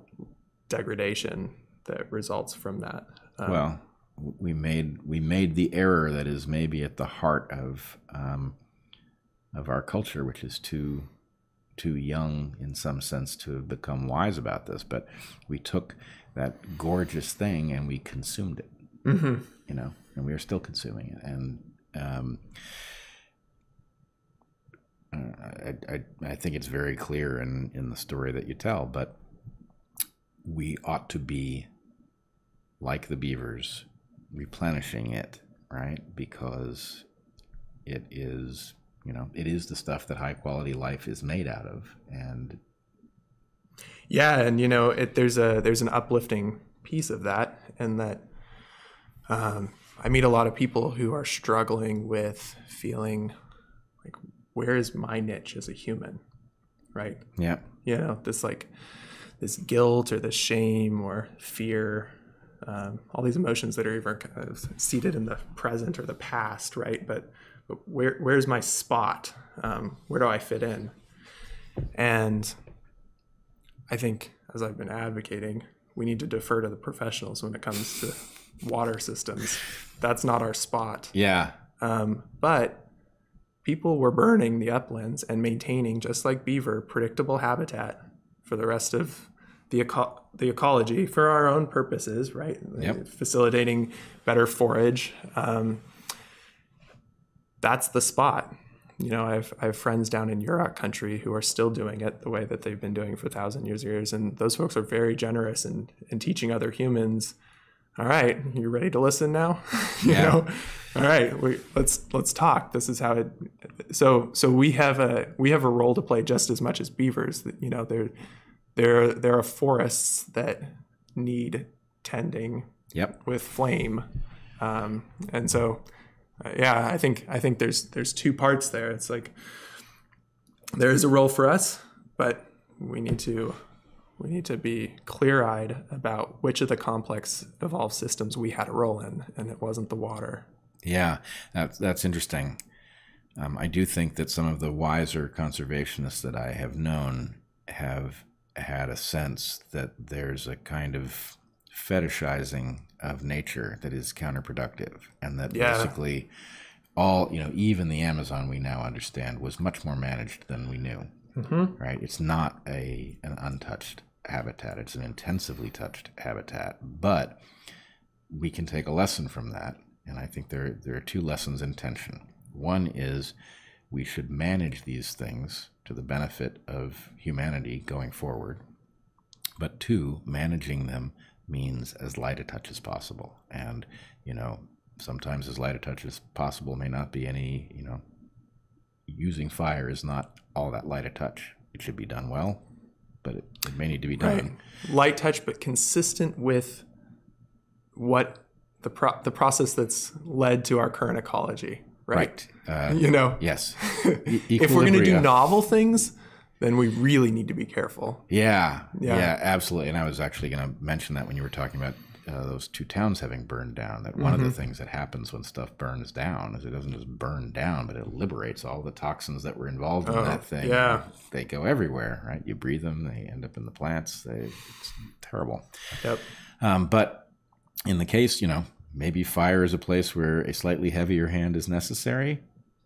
[SPEAKER 2] degradation that results from that. Um,
[SPEAKER 1] well, we made we made the error that is maybe at the heart of um, of our culture, which is too too young in some sense to have become wise about this. But we took that gorgeous thing and we consumed it,
[SPEAKER 2] mhm.
[SPEAKER 1] you know, and we are still consuming it. And um, uh, I, I, I think it's very clear in, in the story that you tell, but we ought to be like the beavers, replenishing it, right? Because it is You know, it is the stuff that high quality life is made out of, and
[SPEAKER 2] yeah, and you know, it, there's a there's an uplifting piece of that, and that um, I meet a lot of people who are struggling with feeling like, where is my niche as a human, right?
[SPEAKER 1] yeah,
[SPEAKER 2] You know, this like this guilt or this shame or fear, um, all these emotions that are even kind of seated in the present or the past, right? But but where where's my spot? Um, where do I fit in? And I think, as I've been advocating, we need to defer to the professionals when it comes to water systems. That's not our spot.
[SPEAKER 1] yeah,
[SPEAKER 2] Um, but people were burning the uplands and maintaining, just like beaver, predictable habitat for the rest of the, eco- the ecology for our own purposes, right?
[SPEAKER 1] Yep.
[SPEAKER 2] Facilitating better forage. Um, that's the spot. You know, I have, I have friends down in Yurok country who are still doing it the way that they've been doing for thousand years, years. And those folks are very generous in, in teaching other humans all right you're ready to listen now you
[SPEAKER 1] Yeah.
[SPEAKER 2] know all right we, let's let's talk this is how it so so we have a we have a role to play just as much as beavers you know there there there are forests that need tending
[SPEAKER 1] yep,
[SPEAKER 2] with flame um, and so uh, yeah i think i think there's there's two parts there it's like there is a role for us but we need to we need to be clear-eyed about which of the complex evolved systems we had a role in and it wasn't the water
[SPEAKER 1] yeah. That's that's interesting. Um, I do think that some of the wiser conservationists that I have known have had a sense that there's a kind of fetishizing of nature that is counterproductive, and that
[SPEAKER 2] Yeah.
[SPEAKER 1] basically all you know, even the Amazon we now understand was much more managed than we knew.
[SPEAKER 2] mm-hmm.
[SPEAKER 1] Right? It's not a an untouched habitat; it's an intensively touched habitat, but we can take a lesson from that. And I think there, there are two lessons in tension. One is we should manage these things to the benefit of humanity going forward. But two, managing them means as light a touch as possible. And, you know, sometimes as light a touch as possible may not be any, you know, using fire is not all that light a touch. It should be done well, but it, it may need to be done.
[SPEAKER 2] right light touch but consistent with what the pro- the process that's led to our current ecology right,
[SPEAKER 1] Right. Uh,
[SPEAKER 2] you know
[SPEAKER 1] yes. E-
[SPEAKER 2] if we're going to do novel things then we really need to be careful
[SPEAKER 1] Yeah,
[SPEAKER 2] Yeah.
[SPEAKER 1] yeah, absolutely. And I was actually going to mention that when you were talking about uh, those two towns having burned down. That one of the things that happens when stuff burns down is it doesn't just burn down, but it liberates all the toxins that were involved in that thing.
[SPEAKER 2] yeah.
[SPEAKER 1] they go everywhere, right? You breathe them, they end up in the plants. They, it's terrible.
[SPEAKER 2] yep
[SPEAKER 1] Um, but in the case, you know, maybe fire is a place where a slightly heavier hand is necessary,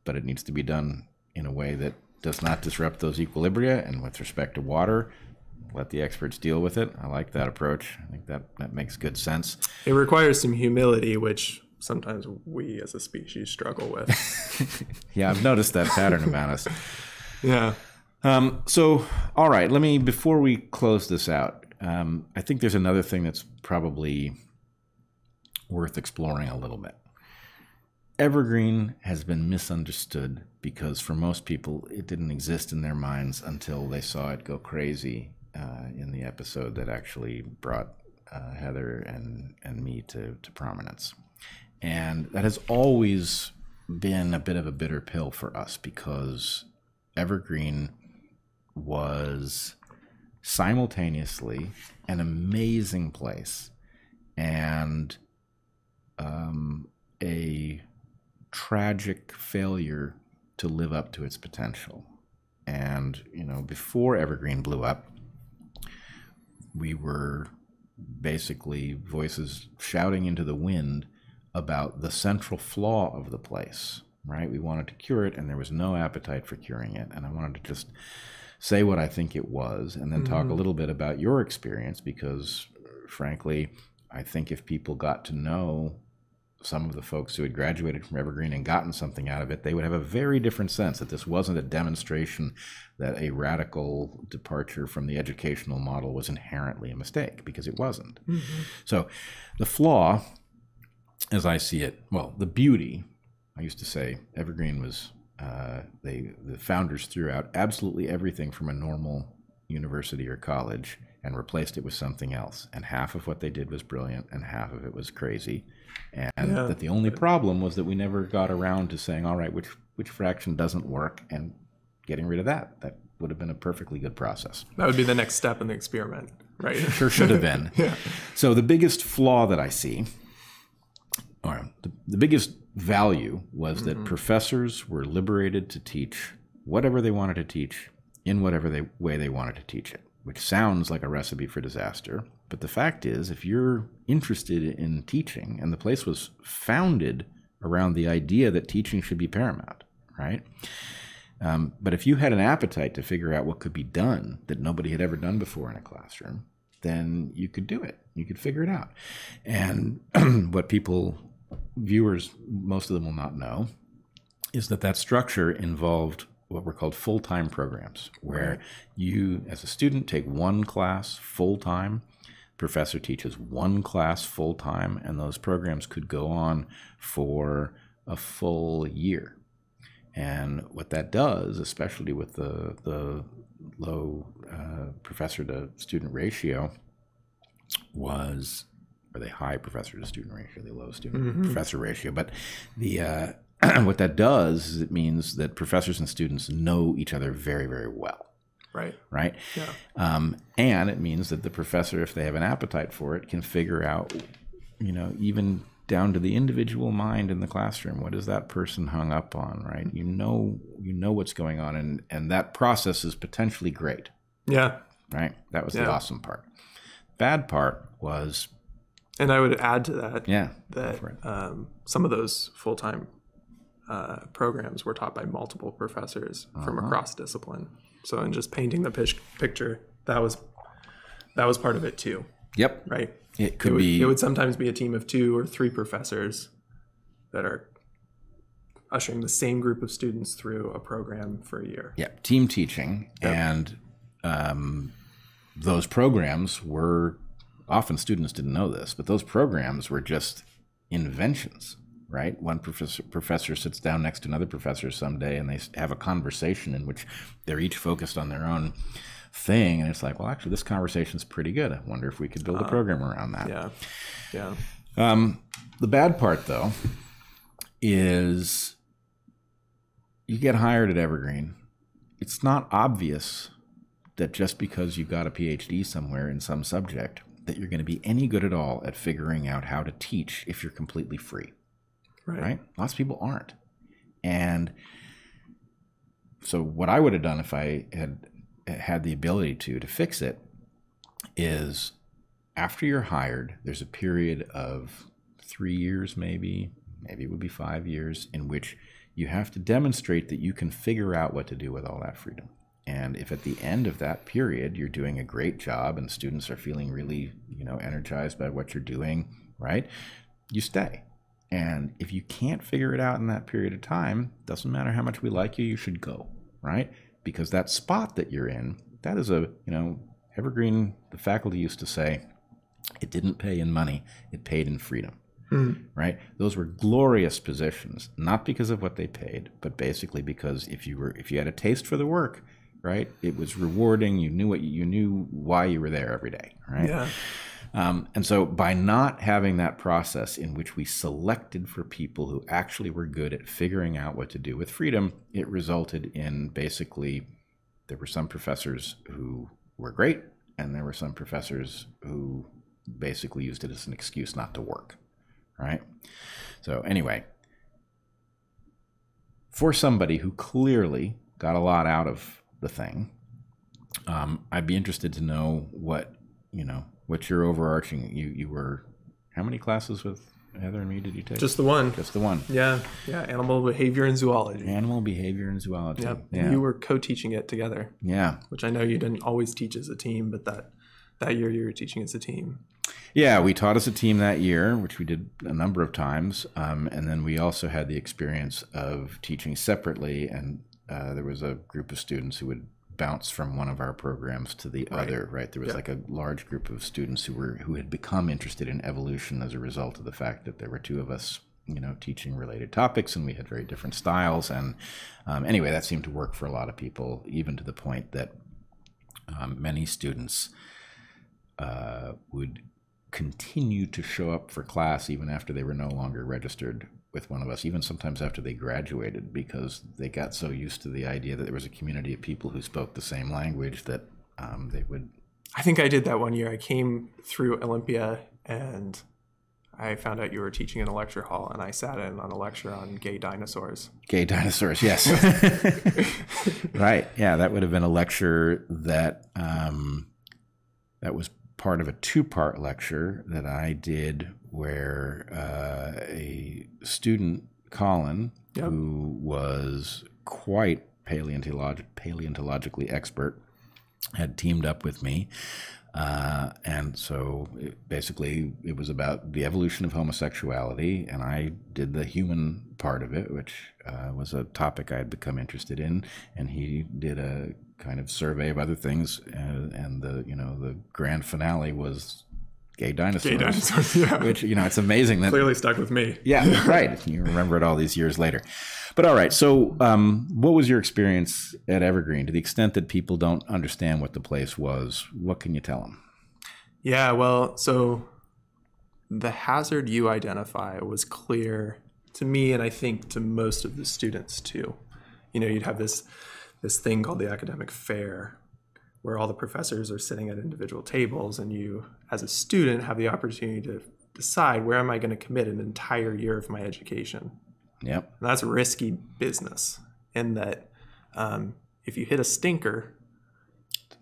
[SPEAKER 1] but it needs to be done in a way that does not disrupt those equilibria. And with respect to water, let the experts deal with it. I like that approach. I think that, that makes good sense.
[SPEAKER 2] it requires some humility which sometimes we as a species struggle with
[SPEAKER 1] Yeah, I've noticed that pattern about us.
[SPEAKER 2] yeah
[SPEAKER 1] Um, so, all right, let me, before we close this out, um, I think there's another thing that's probably worth exploring a little bit. Evergreen has been misunderstood because for most people it didn't exist in their minds until they saw it go crazy uh, in the episode that actually brought uh, Heather and, and me to, to prominence. And that has always been a bit of a bitter pill for us because Evergreen was simultaneously an amazing place and um, a tragic failure to live up to its potential. And, you know, before Evergreen blew up, we were basically voices shouting into the wind about the central flaw of the place, right? We wanted to cure it, and there was no appetite for curing it. And I wanted to just say what I think it was and then talk a little bit about your experience because, frankly, I think if people got to know some of the folks who had graduated from Evergreen and gotten something out of it, they would have a very different sense that this wasn't a demonstration that a radical departure from the educational model was inherently a mistake, because it wasn't. So the flaw, as I see it, well, the beauty, I used to say Evergreen was uh, they the founders threw out absolutely everything from a normal university or college and replaced it with something else. And half of what they did was brilliant, and half of it was crazy. And
[SPEAKER 2] Yeah.
[SPEAKER 1] that the only problem was that we never got around to saying, all right, which which fraction doesn't work, and getting rid of that. That would have been a perfectly good process.
[SPEAKER 2] That would be the next step in the experiment, right?
[SPEAKER 1] Sure should have been.
[SPEAKER 2] Yeah.
[SPEAKER 1] So the biggest flaw that I see, or the, the biggest value, was that mm-hmm. professors were liberated to teach whatever they wanted to teach in whatever they, way they wanted to teach it, which sounds like a recipe for disaster. But the fact is, if you're interested in teaching, and the place was founded around the idea that teaching should be paramount, right? Um, but if you had an appetite to figure out what could be done that nobody had ever done before in a classroom, then you could do it. You could figure it out. And what people, viewers, most of them will not know, is that that structure involved what were called full time programs, where you, as a student, take one class full time. Professor teaches one class full time, and those programs could go on for a full year. And what that does, especially with the the low uh, professor to student ratio, was or the high professor to student ratio, the low student professor ratio. But the uh, what that does is it means that professors and students know each other very very well
[SPEAKER 2] Right.
[SPEAKER 1] right?
[SPEAKER 2] Yeah.
[SPEAKER 1] Um, and it means that the professor, if they have an appetite for it, can figure out, you know, even down to the individual mind in the classroom, what is that person hung up on, right? You know, you know what's going on, and and that process is potentially great,
[SPEAKER 2] Yeah.
[SPEAKER 1] right? That was the awesome part. Bad part was,
[SPEAKER 2] And I would add to that
[SPEAKER 1] yeah,
[SPEAKER 2] that um, some of those full time uh, programs were taught by multiple professors from
[SPEAKER 1] Uh-huh.
[SPEAKER 2] across discipline. So, in just painting the pish- picture, that was that was part of it too,
[SPEAKER 1] yep,
[SPEAKER 2] right?
[SPEAKER 1] it could
[SPEAKER 2] it would,
[SPEAKER 1] be
[SPEAKER 2] it would sometimes be a team of two or three professors that are ushering the same group of students through a program for a year.
[SPEAKER 1] Yep. team teaching, and um, those programs were often students didn't know this, but those programs were just inventions, right? One professor professor sits down next to another professor someday, and they have a conversation in which they're each focused on their own thing, and it's like, well, actually, this conversation's pretty good. I wonder if we could build a program around that.
[SPEAKER 2] Yeah, yeah,
[SPEAKER 1] Um, the bad part, though, is you get hired at Evergreen. It's not obvious that just because you got a PhD somewhere in some subject that you're going to be any good at all at figuring out how to teach if you're completely free,
[SPEAKER 2] right.
[SPEAKER 1] right? Lots of people aren't. And so what I would have done if I had had the ability to to fix it is after you're hired, there's a period of three years, maybe, maybe it would be five years, in which you have to demonstrate that you can figure out what to do with all that freedom. And if at the end of that period you're doing a great job and students are feeling really, you know, energized by what you're doing, right? You stay. And if you can't figure it out in that period of time, doesn't matter how much we like you, you should go, right? Because that spot that you're in, that is a, you know, Evergreen, the faculty used to say, it didn't pay in money, it paid in freedom. Hmm. Right? Those were glorious positions, not because of what they paid, but basically because if you were if you had a taste for the work, right? It was rewarding. You knew what you, you knew why you were there every day, right?
[SPEAKER 2] Yeah,
[SPEAKER 1] Um, and so, by not having that process in which we selected for people who actually were good at figuring out what to do with freedom, it resulted in basically there were some professors who were great, and there were some professors who basically used it as an excuse not to work, right? So, anyway, for somebody who clearly got a lot out of the thing, um, I'd be interested to know what you know what's your overarching. You you were how many classes with Heather and me did you take?
[SPEAKER 2] just the one.
[SPEAKER 1] just the one.
[SPEAKER 2] Yeah, yeah, animal behavior and zoology.
[SPEAKER 1] Animal behavior and zoology.
[SPEAKER 2] Yep.
[SPEAKER 1] Yeah.
[SPEAKER 2] You were co-teaching it together,
[SPEAKER 1] yeah.
[SPEAKER 2] which I know you didn't always teach as a team, but that that year you were teaching as a team.
[SPEAKER 1] Yeah, we taught as a team that year, which we did a number of times, um, and then we also had the experience of teaching separately. And uh, there was a group of students who would bounce from one of our programs to the other. Right, there was
[SPEAKER 2] Yeah.
[SPEAKER 1] like a large group of students who were who had become interested in evolution as a result of the fact that there were two of us you know, teaching related topics, and we had very different styles. And um, anyway, that seemed to work for a lot of people, even to the point that um, many students uh, would continue to show up for class even after they were no longer registered with one of us, even sometimes after they graduated, because they got so used to the idea that there was a community of people who spoke the same language that um, they would.
[SPEAKER 2] I think I did that one year. I came through Olympia and I found out you were teaching in a lecture hall, and I sat in on a lecture on gay dinosaurs.
[SPEAKER 1] Gay dinosaurs, yes. right. Yeah, that would have been a lecture that um, that was part of a two-part lecture that I did, where uh, a student, Colin, yep. who was quite paleontolog- paleontologically expert, had teamed up with me uh, and so it, basically, it was about the evolution of homosexuality, and I did the human part of it, which uh, was a topic I had become interested in. And he did a kind of survey of other things, and, and the you know the grand finale was gay dinosaurs. Gay dinosaurs, yeah. Which you know, it's amazing that
[SPEAKER 2] clearly stuck with me.
[SPEAKER 1] Yeah, right. You remember it all these years later. But all right. So, um, what was your experience at Evergreen? To the extent that people don't understand what the place was, what can you tell them?
[SPEAKER 2] Yeah. Well, so the hazard you identify was clear to me, and I think to most of the students too. You know, you'd have this this thing called the academic fair where all the professors are sitting at individual tables and you as a student have the opportunity to decide where am i going to commit an entire year of my education.
[SPEAKER 1] Yep.
[SPEAKER 2] And that's risky business in that um, if you hit a stinker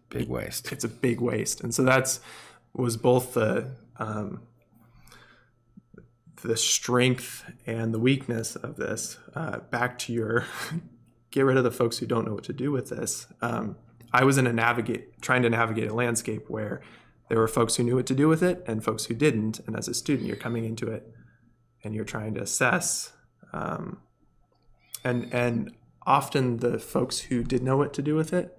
[SPEAKER 1] big waste.
[SPEAKER 2] it's a big waste. And so that's was both the um, the strength and the weakness of this uh, back to your get rid of the folks who don't know what to do with this. Um, I was in a navigate trying to navigate a landscape where there were folks who knew what to do with it and folks who didn't. And as a student, you're coming into it and you're trying to assess. Um, and and often the folks who did know what to do with it,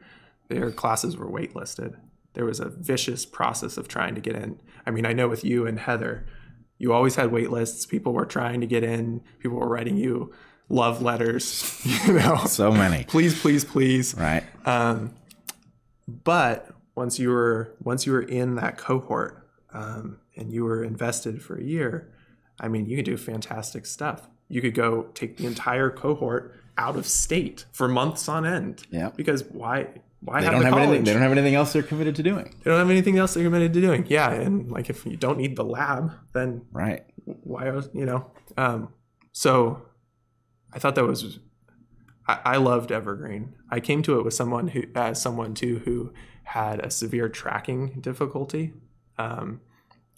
[SPEAKER 2] their classes were waitlisted. There was a vicious process of trying to get in. I mean, I know with you and Heather, you always had wait lists. People were trying to get in. People were writing you love letters. You know,
[SPEAKER 1] so many.
[SPEAKER 2] please, please, please.
[SPEAKER 1] Right.
[SPEAKER 2] Um, but once you were once you were in that cohort um, and you were invested for a year, I mean, you could do fantastic stuff. You could go take the entire cohort out of state for months on end.
[SPEAKER 1] Yeah.
[SPEAKER 2] Because why? Why
[SPEAKER 1] they
[SPEAKER 2] have
[SPEAKER 1] don't have anything. They don't have anything else they're committed to doing.
[SPEAKER 2] They don't have anything else they're committed to doing. Yeah, and like if you don't need the lab, then
[SPEAKER 1] right.
[SPEAKER 2] Why? You know. Um, so, I thought that was I, I loved Evergreen. I came to it with someone who, as someone too, who had a severe tracking difficulty, um,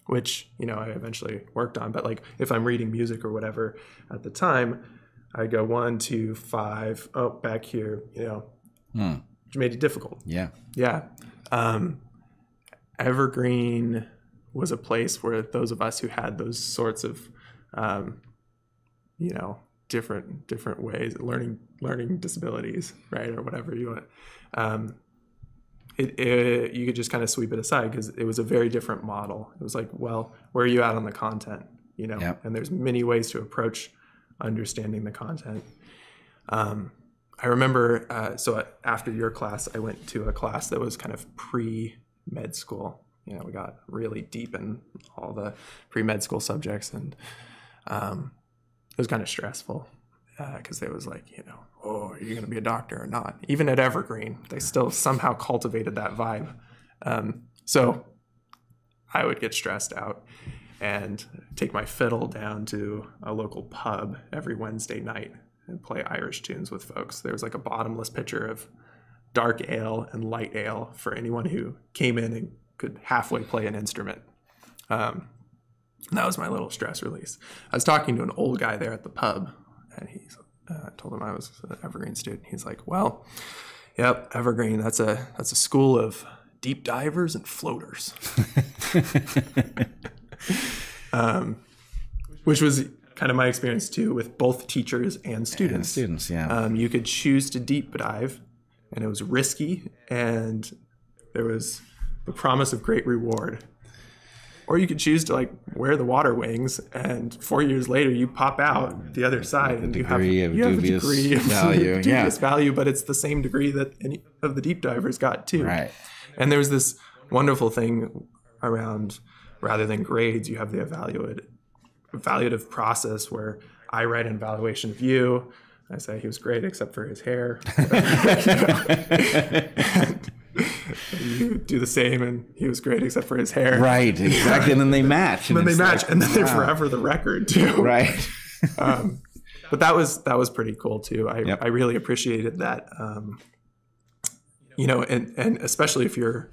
[SPEAKER 2] which you know I eventually worked on. But like if I'm reading music or whatever at the time, I go one, two, five, oh, back here, you know, hmm. which made it difficult.
[SPEAKER 1] Yeah,
[SPEAKER 2] yeah. Um, Evergreen was a place where those of us who had those sorts of, um, you know, different different ways learning learning disabilities right or whatever you want um, it, it, you could just kind of sweep it aside because it was a very different model. It was like well where are you at on the content you know?
[SPEAKER 1] Yep.
[SPEAKER 2] and there's many ways to approach understanding the content. Um, i remember uh, so after your class i went to a class that was kind of pre med school. You know we got really deep in all the pre med school subjects and um, it was kind of stressful because uh, it was like, you know, oh, are you going to be a doctor or not? Even at Evergreen, they still somehow cultivated that vibe. Um, so I would get stressed out and take my fiddle down to a local pub every Wednesday night and play Irish tunes with folks. There was like a bottomless pitcher of dark ale and light ale for anyone who came in and could halfway play an instrument. Um, that was my little stress release. I was talking to an old guy there at the pub, and he's uh, told him I was an Evergreen student. He's like, "Well, yep, Evergreen. That's a that's a school of deep divers and floaters." um, which was kind of my experience too with both teachers and students. And
[SPEAKER 1] students, yeah.
[SPEAKER 2] Um, you could choose to deep dive, and it was risky, and there was the promise of great reward or you could choose to like wear the water wings, and four years later you pop out the other side, and you have you have a degree of
[SPEAKER 1] value, yeah.
[SPEAKER 2] value, but it's the same degree that any of the deep divers got too.
[SPEAKER 1] Right.
[SPEAKER 2] And there's this wonderful thing around rather than grades, you have the evaluative evaluative process where I write an evaluation of you. I say he was great except for his hair. you do the same, and he was great except for his hair.
[SPEAKER 1] Right, exactly. And then they match.
[SPEAKER 2] And then they match,
[SPEAKER 1] like,
[SPEAKER 2] and then they're
[SPEAKER 1] wow.
[SPEAKER 2] forever the record too.
[SPEAKER 1] Right.
[SPEAKER 2] Um, but that was that was pretty cool too. I
[SPEAKER 1] Yep.
[SPEAKER 2] I really appreciated that. Um, you know, and and especially if you're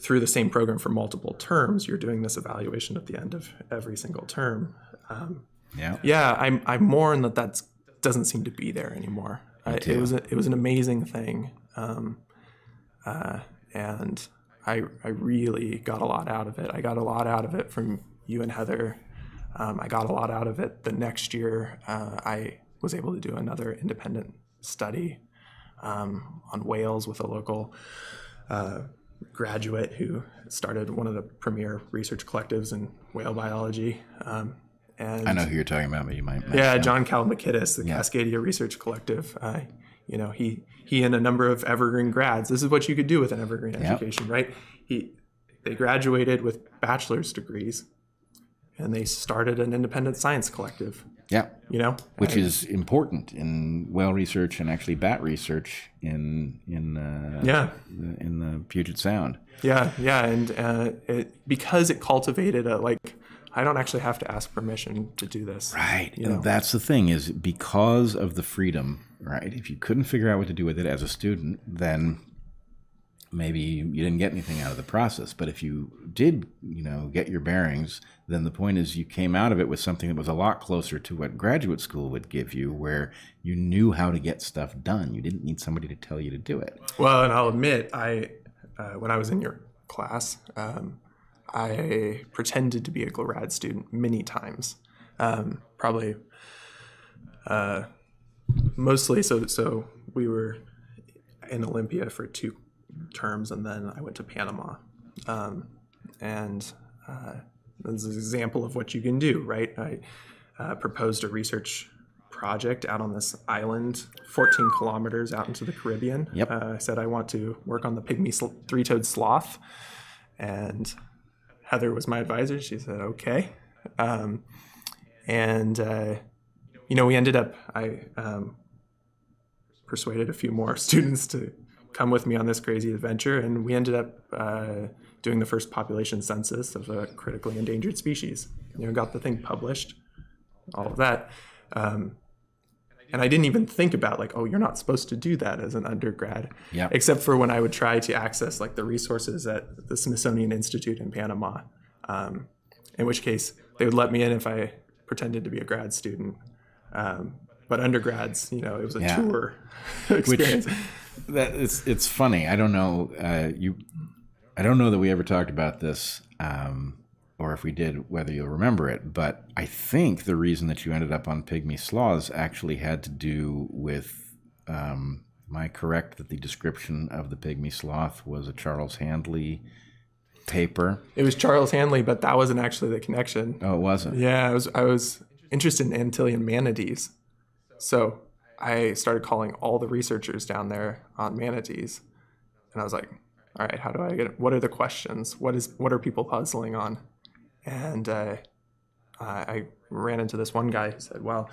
[SPEAKER 2] through the same program for multiple terms, you're doing this evaluation at the end of every single term. Um,
[SPEAKER 1] Yeah.
[SPEAKER 2] yeah, I'm I mourn that that doesn't seem to be there anymore. I, it was a, it was an amazing thing, um, uh, and I I really got a lot out of it. I got a lot out of it from you and Heather. Um, I got a lot out of it. The next year, uh, I was able to do another independent study um, on whales with a local uh, graduate who started one of the premier research collectives in whale biology. Um, and
[SPEAKER 1] I know who you're talking about, but you might.
[SPEAKER 2] yeah. John Calambokidis, the Cascadia Research Collective. Uh, you know, he he and a number of Evergreen grads. This is what you could do with an Evergreen education, right? He they graduated with bachelor's degrees, and they started an independent science collective.
[SPEAKER 1] Yeah.
[SPEAKER 2] You know,
[SPEAKER 1] Which is important in whale research and actually bat research in in uh,
[SPEAKER 2] yeah,
[SPEAKER 1] the- in the Puget Sound.
[SPEAKER 2] yeah, yeah, and uh, it, because it cultivated a like. I don't actually have to ask permission to do this.
[SPEAKER 1] Right.
[SPEAKER 2] You
[SPEAKER 1] and that's the thing is because of the freedom, right? If you couldn't figure out what to do with it as a student, then maybe you didn't get anything out of the process. But if you did, you know, get your bearings, then the point is you came out of it with something that was a lot closer to what graduate school would give you, where you knew how to get stuff done. You didn't need somebody to tell you to do it.
[SPEAKER 2] Well, and I'll admit, I uh, when I was in your class, um, I pretended to be a grad student many times. Um, probably, uh, mostly so. So we were in Olympia for two terms, and then I went to Panama. Um, and uh, that's an example of what you can do, right? I uh, proposed a research project out on this island, 14 kilometers out into the Caribbean.
[SPEAKER 1] Yep.
[SPEAKER 2] Uh, I said I want to work on the pygmy three-toed sloth, and Heather was my advisor. She said okay, um, and uh, you know we ended up I um, persuaded a few more students to come with me on this crazy adventure, and we ended up uh, doing the first population census of a critically endangered species. You know, got the thing published, all of that. Um, and I didn't even think about like, oh, you're not supposed to do that as an undergrad,
[SPEAKER 1] Yeah.
[SPEAKER 2] except for when I would try to access like the resources at the Smithsonian Institute in Panama. Um, in which case, they would let me in if I pretended to be a grad student. Um, but undergrads, you know, it was a
[SPEAKER 1] Yeah.
[SPEAKER 2] tour experience.
[SPEAKER 1] that it's it's funny. I don't know uh, you. I don't know that we ever talked about this, um, or if we did, whether you'll remember it. But I think the reason that you ended up on pygmy sloths actually had to do with. Um, am I correct that the description of the pygmy sloth was a Charles Handley paper?
[SPEAKER 2] It was Charles Handley, but that wasn't actually the connection.
[SPEAKER 1] Oh, it wasn't.
[SPEAKER 2] Yeah, I was I was interested in Antillean manatees, so I started calling all the researchers down there on manatees, and I was like, "All right, how do I get? It? What are the questions? What is what are people puzzling on?" And uh, I ran into this one guy who said, "Well,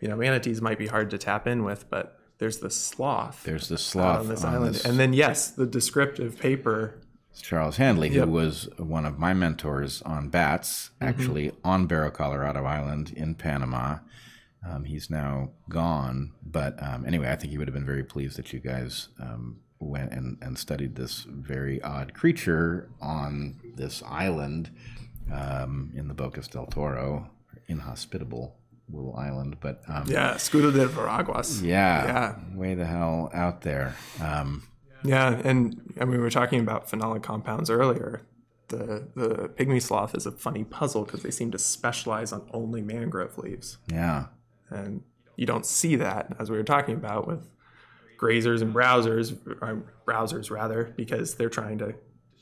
[SPEAKER 2] you know, manatees might be hard to tap in with, but there's the sloth
[SPEAKER 1] There's the sloth
[SPEAKER 2] on this
[SPEAKER 1] on
[SPEAKER 2] island."
[SPEAKER 1] this-
[SPEAKER 2] And then yes, the descriptive paper.
[SPEAKER 1] Charles Handley,
[SPEAKER 2] Yep.
[SPEAKER 1] who was one of my mentors on bats,
[SPEAKER 2] Mm-hmm.
[SPEAKER 1] actually on Barro, Colorado Island in Panama. Um, he's now gone, but um, anyway, I think he would have been very pleased that you guys um, went and, and studied this very odd creature on this island um, in the Bocas del Toro, inhospitable little island. But um,
[SPEAKER 2] Yeah, Escudo de Veraguas.
[SPEAKER 1] yeah,
[SPEAKER 2] Yeah.
[SPEAKER 1] way the hell out there. Um,
[SPEAKER 2] Yeah, and I mean, we were talking about phenolic compounds earlier. The the pygmy sloth is a funny puzzle because they seem to specialize on only mangrove leaves,
[SPEAKER 1] yeah,
[SPEAKER 2] and you don't see that as we were talking about with grazers and browsers, browsers rather, because they're trying to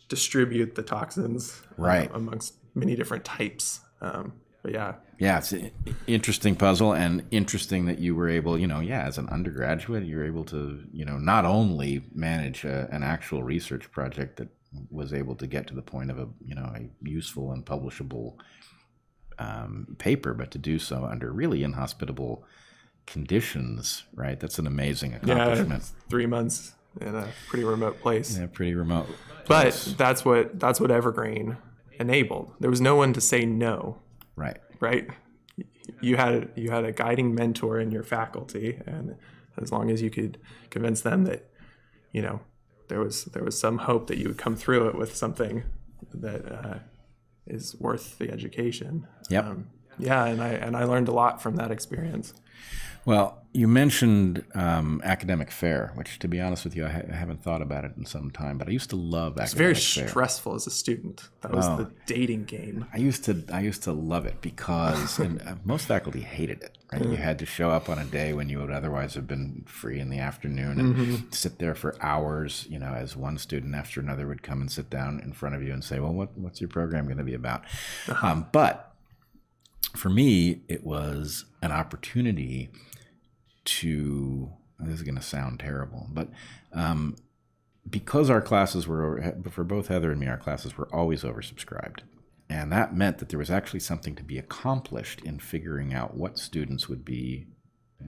[SPEAKER 2] distribute the toxins uh,
[SPEAKER 1] Right.
[SPEAKER 2] amongst many different types. Um, but yeah,
[SPEAKER 1] Yeah, it's an interesting puzzle and interesting that you were able, you know, yeah, as an undergraduate, you were able to, you know, not only manage a, an actual research project that was able to get to the point of a, you know, a useful and publishable um, paper, but to do so under really inhospitable conditions, right? That's an amazing accomplishment.
[SPEAKER 2] yeah, three months in a pretty remote place.
[SPEAKER 1] Yeah, pretty remote.
[SPEAKER 2] But that's what that's what Evergreen enabled. There was no one to say no,
[SPEAKER 1] Right.
[SPEAKER 2] right? You had you had a guiding mentor in your faculty, and as long as you could convince them that, you know, there was there was some hope that you would come through it with something that uh, is worth the education.
[SPEAKER 1] Yep.
[SPEAKER 2] Um, yeah, and I and I learned a lot from that experience.
[SPEAKER 1] Well, you mentioned um, academic fair, which, to be honest with you, I, ha- I haven't thought about it in some time. But I used to love
[SPEAKER 2] It's very
[SPEAKER 1] fair.
[SPEAKER 2] stressful as a student. That was
[SPEAKER 1] Oh.
[SPEAKER 2] the dating game.
[SPEAKER 1] I used to I used to love it because and uh, most faculty hated it. Right, you had to show up on a day when you would otherwise have been free in the afternoon and sit there for hours. You know, as one student after another would come and sit down in front of you and say, "Well, what, what's your program going to be about?" Um, but for me, it was an opportunity to. This is going to sound terrible, but um, because our classes were for both Heather and me, our classes were always oversubscribed. And that meant that there was actually something to be accomplished in figuring out what students would be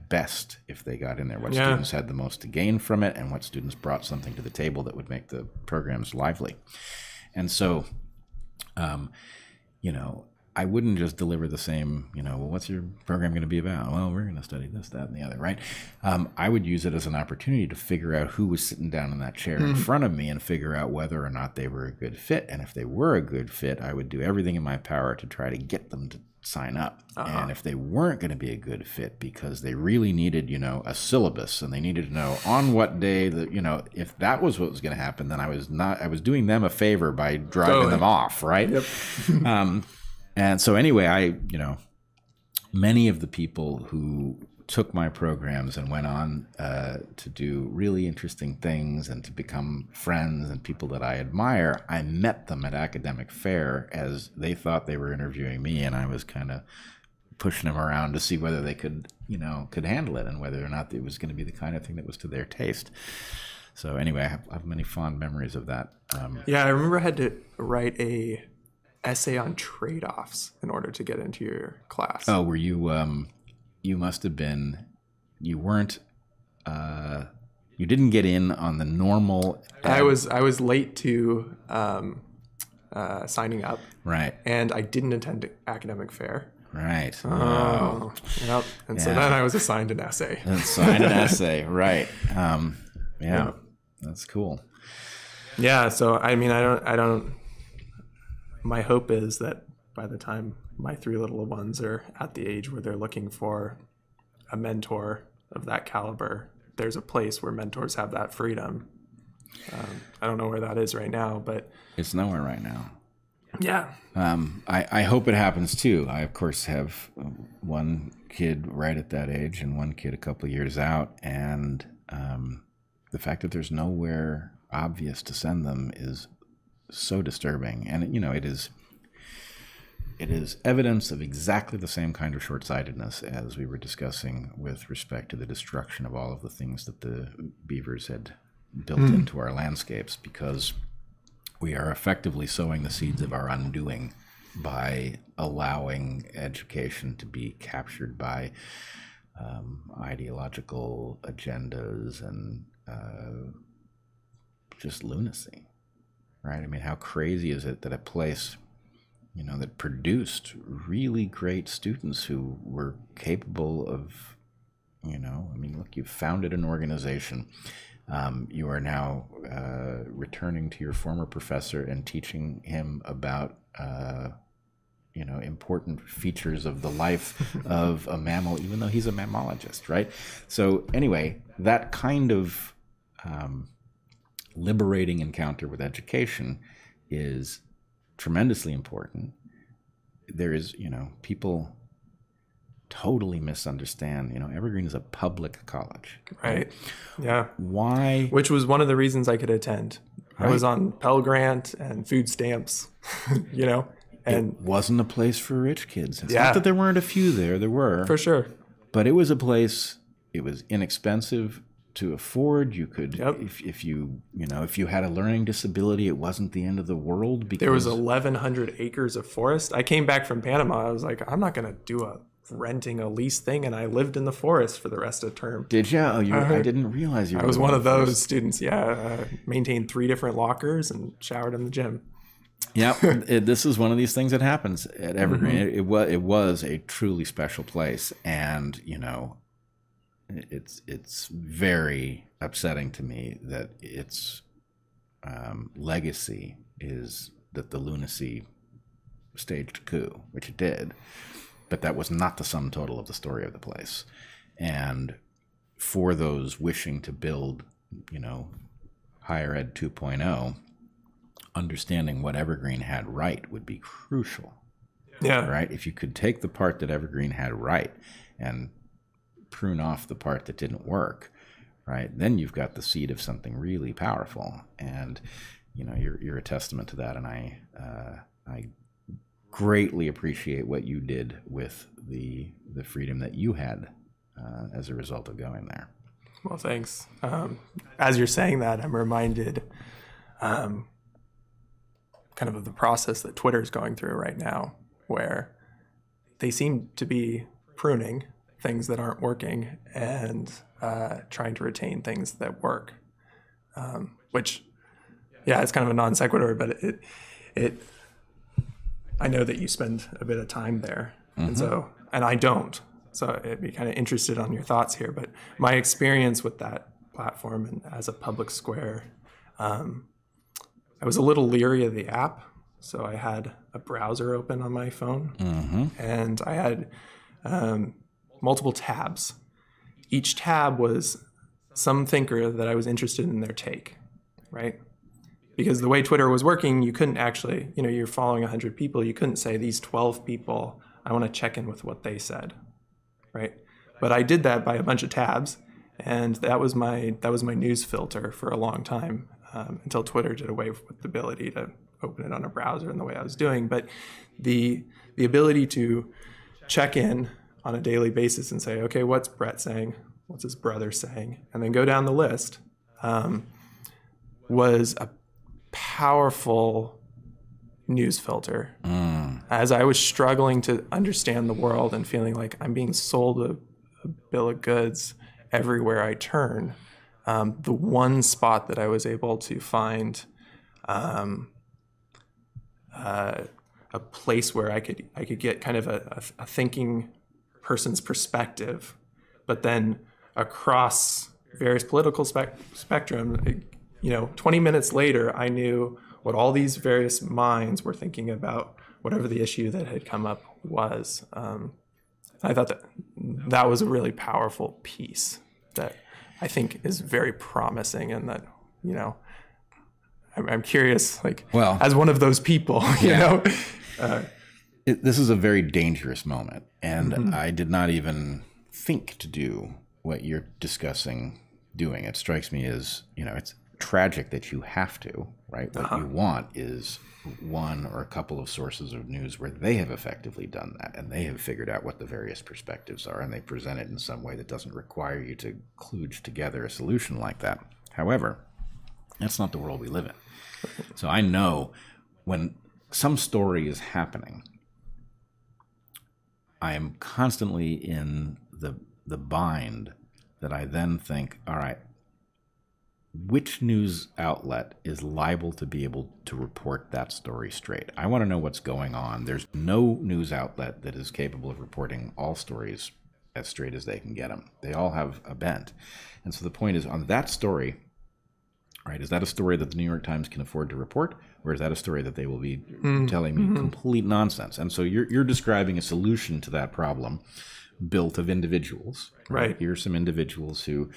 [SPEAKER 1] best if they got in there, what
[SPEAKER 2] Yeah.
[SPEAKER 1] students had the most to gain from it, and what students brought something to the table that would make the programs lively. And so, um, you know, I wouldn't just deliver the same, you know, well, what's your program going to be about? Well, we're going to study this, that, and the other, right? Um, I would use it as an opportunity to figure out who was sitting down in that chair in front of me and figure out whether or not they were a good fit. And if they were a good fit, I would do everything in my power to try to get them to sign up. And if they weren't going to be a good fit because they really needed, you know, a syllabus and they needed to know on what day that, you know, if that was what was going to happen, then I was not, I was doing them a favor by driving
[SPEAKER 2] Totally.
[SPEAKER 1] them off, right?
[SPEAKER 2] Yep.
[SPEAKER 1] um, and so anyway, I you know many of the people who took my programs and went on uh, to do really interesting things and to become friends and people that I admire, I met them at academic fair as they thought they were interviewing me, and I was kind of pushing them around to see whether they could you know could handle it and whether or not it was going to be the kind of thing that was to their taste. So anyway, I have, I have many fond memories of that. Um,
[SPEAKER 2] Yeah, I remember I had to write a essay on trade-offs in order to get into your class.
[SPEAKER 1] Oh, were you? Um, you must have been. You weren't. Uh, you didn't get in on the normal.
[SPEAKER 2] I was I was late to um, uh, signing up,
[SPEAKER 1] right,
[SPEAKER 2] and I didn't attend academic fair.
[SPEAKER 1] right.
[SPEAKER 2] Oh, yep. And so then I was assigned an essay.
[SPEAKER 1] And sign an essay, right? Um, yeah, that's cool.
[SPEAKER 2] Yeah. So I mean, I don't I don't. My hope is that by the time my three little ones are at the age where they're looking for a mentor of that caliber, there's a place where mentors have that freedom. Um, I don't know where that is right now, but
[SPEAKER 1] It's nowhere right now.
[SPEAKER 2] yeah,
[SPEAKER 1] Um, I, I hope it happens too. I, of course, have uh, one kid right at that age and one kid a couple of years out. And um, the fact that there's nowhere obvious to send them is so disturbing. And, you know, it is. It is evidence of exactly the same kind of short sightedness as we were discussing with respect to the destruction of all of the things that the beavers had built into our landscapes because we are effectively sowing the seeds of our undoing by allowing education to be captured by um, ideological agendas and uh, just lunacy, right? I mean, how crazy is it that a place, you know, that produced really great students who were capable of, you know, I mean, look, you founded an organization. Um, you are now uh, returning to your former professor and teaching him about, uh, you know, important features of the life of a mammal, even though he's a mammalogist right? So anyway, that kind of um, liberating encounter with education is tremendously important. There is, you know, people totally misunderstand. You know, Evergreen is a public college.
[SPEAKER 2] right, yeah.
[SPEAKER 1] Why?
[SPEAKER 2] Which was one of the reasons I could attend. I was on Pell Grant and food stamps, you know, and
[SPEAKER 1] It wasn't a place for rich kids. It's
[SPEAKER 2] Yeah.
[SPEAKER 1] not that there weren't a few there, there were.
[SPEAKER 2] for sure.
[SPEAKER 1] but it was a place it was inexpensive to afford you could
[SPEAKER 2] Yep.
[SPEAKER 1] if, if you you know if you had a learning disability it wasn't the end of the world because
[SPEAKER 2] There was 1,100 acres of forest. I came back from Panama. I was like, I'm not going to do a renting a lease thing. And I lived in the forest for the rest of the term.
[SPEAKER 1] did you oh you i didn't realize you were
[SPEAKER 2] I
[SPEAKER 1] was
[SPEAKER 2] one of those students. Yeah. Uh, maintained three different lockers and showered in the gym.
[SPEAKER 1] yeah it, this is one of these things that happens at evergreen
[SPEAKER 2] Mm-hmm.
[SPEAKER 1] it, it was it was a truly special place and you know it's it's very upsetting to me that its um, legacy is that the lunacy staged a coup, which it did, but that was not the sum total of the story of the place. And for those wishing to build, you know, higher ed 2.0, understanding what Evergreen had right would be crucial
[SPEAKER 2] Yeah.
[SPEAKER 1] right? If you could take the part that Evergreen had right and prune off the part that didn't work, right? Then you've got the seed of something really powerful, and you know you're you're a testament to that. And I uh, I greatly appreciate what you did with the the freedom that you had uh, as a result of going there.
[SPEAKER 2] Well, thanks. Um, as you're saying that, I'm reminded um, kind of of the process that Twitter is going through right now, where they seem to be pruning things that aren't working and uh, trying to retain things that work. Um, which, yeah, it's kind of a non sequitur, but it, it, I know that you spend a bit of time there, and so, and I don't. So I'd be kind of interested on your thoughts here. But my experience with that platform and as a public square, um, I was a little leery of the app. So I had a browser open on my phone, and I had um, multiple tabs. Each tab was some thinker that I was interested in their take, right? Because the way Twitter was working, you couldn't actually, you know, you're following 100 people, you couldn't say these 12 people, I want to check in with what they said, right? But I did that by a bunch of tabs, and that was my that was my news filter for a long time um, until Twitter did away with the ability to open it on a browser in the way I was doing. But the the ability to check in on a daily basis and say, okay, what's Bret saying? What's his brother saying? And then go down the list um, was a powerful news filter. As I was struggling to understand the world and feeling like I'm being sold a, a bill of goods everywhere I turn, um, the one spot that I was able to find um, uh, a place where I could I could get kind of a, a, a thinking person's perspective, but then across various political spec- spectrum, you know, 20 minutes later, I knew what all these various minds were thinking about whatever the issue that had come up was. Um, I thought that that was a really powerful piece that I think is very promising, and that you know, I'm, I'm curious, like,
[SPEAKER 1] Well-
[SPEAKER 2] as one of those people, you know,
[SPEAKER 1] it, this is a very dangerous moment, and
[SPEAKER 2] Mm-hmm.
[SPEAKER 1] I did not even think to do what you're discussing doing. It strikes me as you know it's tragic that you have to, right? What
[SPEAKER 2] Uh-huh.
[SPEAKER 1] you want is one or a couple of sources of news where they have effectively done that and they have figured out what the various perspectives are and they present it in some way that doesn't require you to kludge together a solution like that. However, that's not the world we live in. So I know when some story is happening, I am constantly in the the bind that I then think, all right, which news outlet is liable to be able to report that story straight? I want to know what's going on. There's no news outlet that is capable of reporting all stories as straight as they can get them. They all have a bent. And so the point is on that story, right? Is that a story that the New York Times can afford to report, or is that a story that they will be telling me complete nonsense? And so you're you're describing a solution to that problem built of individuals.
[SPEAKER 2] Right.
[SPEAKER 1] Here's some individuals who,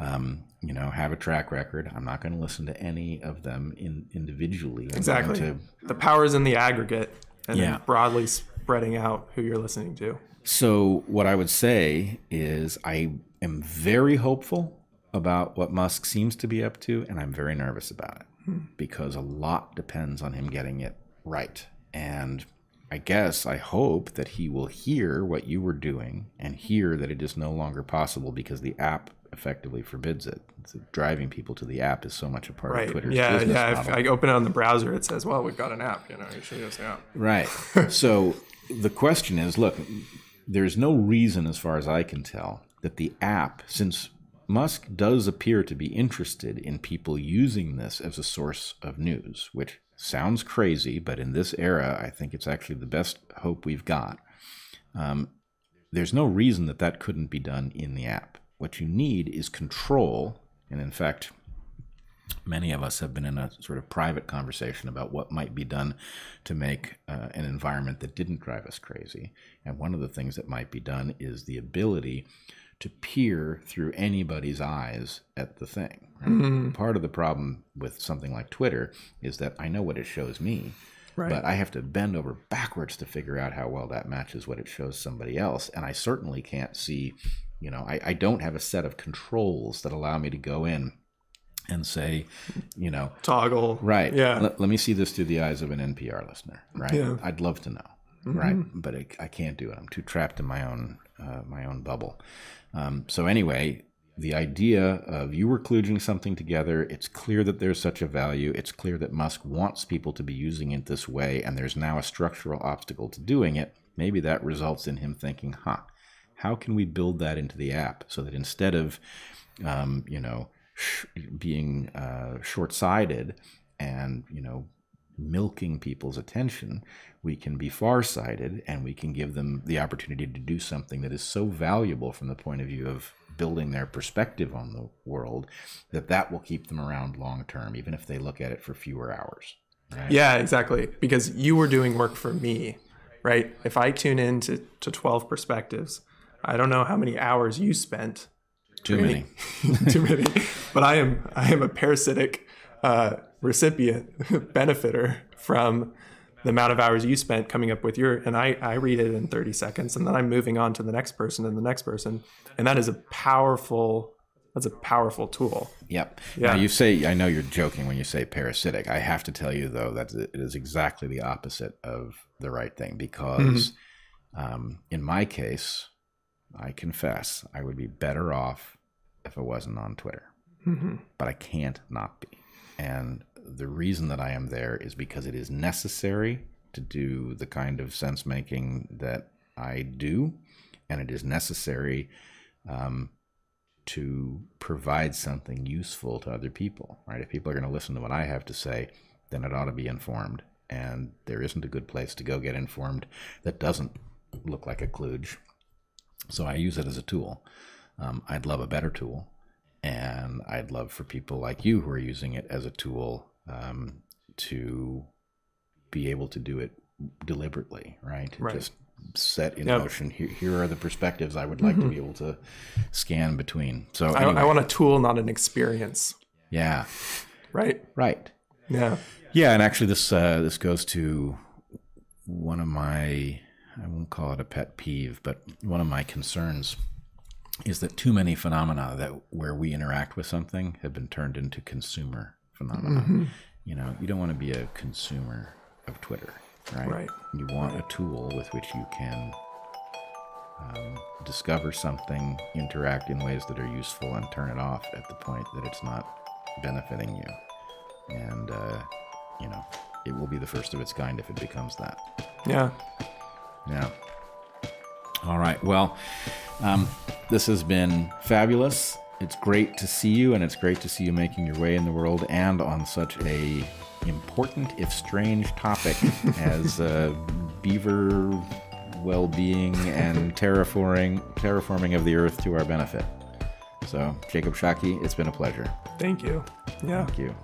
[SPEAKER 1] um, you know, have a track record. I'm not going to listen to any of them in individually.
[SPEAKER 2] Exactly.
[SPEAKER 1] to-
[SPEAKER 2] The power is in the aggregate, and
[SPEAKER 1] Yeah.
[SPEAKER 2] then broadly spreading out who you're listening to.
[SPEAKER 1] So what I would say is I am very hopeful about what Musk seems to be up to, and I'm very nervous about it. Because a lot depends on him getting it right. And I guess I hope that he will hear what you were doing and hear that it is no longer possible because the app effectively forbids it. So uh, driving people to the app is so much a part
[SPEAKER 2] Right.
[SPEAKER 1] of Twitter's
[SPEAKER 2] Yeah,
[SPEAKER 1] business
[SPEAKER 2] yeah.
[SPEAKER 1] model.
[SPEAKER 2] If I open it on the browser, it says, "Well, we've got an app." You know, you should use the app.
[SPEAKER 1] Right. so the question is look, there's no reason, as far as I can tell, that the app, since Musk does appear to be interested in people using this as a source of news, which sounds crazy, but in this era, I think it's actually the best hope we've got. Um, there's no reason that that couldn't be done in the app. What you need is control. And in fact, many of us have been in a sort of private conversation about what might be done to make uh, an environment that didn't drive us crazy. And one of the things that might be done is the ability to peer through anybody's eyes at the thing. right? Part of the problem with something like Twitter is that I know what it shows me.
[SPEAKER 2] Right.
[SPEAKER 1] But I have to bend over backwards to figure out how well that matches what it shows somebody else. And I certainly can't see, you know, I, I don't have a set of controls that allow me to go in and say, you know,
[SPEAKER 2] Toggle.
[SPEAKER 1] right,
[SPEAKER 2] Yeah.
[SPEAKER 1] let, let me see this through the eyes of an NPR listener, right?
[SPEAKER 2] Yeah.
[SPEAKER 1] I'd love to know, right? But I, I can't do it. I'm too trapped in my own uh, my own bubble. Um, so anyway, the idea of you were kludging something together, it's clear that there's such a value. It's clear that Musk wants people to be using it this way, and there's now a structural obstacle to doing it. Maybe that results in him thinking, huh, how can we build that into the app so that instead of, um, you know, being uh, short-sighted and, you know, milking people's attention, we can be far-sighted and we can give them the opportunity to do something that is so valuable from the point of view of building their perspective on the world that that will keep them around long term even if they look at it for fewer hours right?
[SPEAKER 2] Yeah, exactly. Because you were doing work for me, right? If I tune in to, to 12 perspectives, I don't know how many hours you spent.
[SPEAKER 1] too many
[SPEAKER 2] Too many. But I am I am a parasitic uh, recipient, benefiter from the amount of hours you spent coming up with your and I, I read it in 30 seconds and then I'm moving on to the next person and the next person. And that is a powerful that's a powerful tool.
[SPEAKER 1] Yep.
[SPEAKER 2] Yeah.
[SPEAKER 1] Now you say I know you're joking when you say parasitic. I have to tell you though that it is exactly the opposite of the right thing because um, in my case, I confess I would be better off if I wasn't on Twitter, but I can't not be. And the reason that I am there is because it is necessary to do the kind of sense making that I do, and it is necessary um, to provide something useful to other people, right? If people are going to listen to what I have to say, then it ought to be informed. And there isn't a good place to go get informed that doesn't look like a kludge. So I use it as a tool. Um, I'd love a better tool. And I'd love for people like you who are using it as a tool um, to be able to do it deliberately, right?
[SPEAKER 2] Right.
[SPEAKER 1] Just set in
[SPEAKER 2] Yep.
[SPEAKER 1] motion. Here, here are the perspectives I would like to be able to scan between. So
[SPEAKER 2] I, I want a tool, not an experience.
[SPEAKER 1] yeah,
[SPEAKER 2] Right?
[SPEAKER 1] right.
[SPEAKER 2] Yeah.
[SPEAKER 1] Yeah, and actually, this uh, this goes to one of my I won't call it a pet peeve, but one of my concerns is that too many phenomena that where we interact with something have been turned into consumer phenomena. You know, you don't want to be a consumer of Twitter, right?
[SPEAKER 2] Right.
[SPEAKER 1] You want a tool with which you can um, discover something, interact in ways that are useful, and turn it off at the point that it's not benefiting you. And, uh, you know, it will be the first of its kind if it becomes that.
[SPEAKER 2] Yeah.
[SPEAKER 1] Yeah. All right. Well, um, this has been fabulous. It's great to see you, and it's great to see you making your way in the world and on such a important, if strange, topic as uh, beaver well-being and terraforming, terraforming of the earth to our benefit. So, Jakob Shockey, it's been a pleasure.
[SPEAKER 2] Thank you. Yeah.
[SPEAKER 1] Thank you.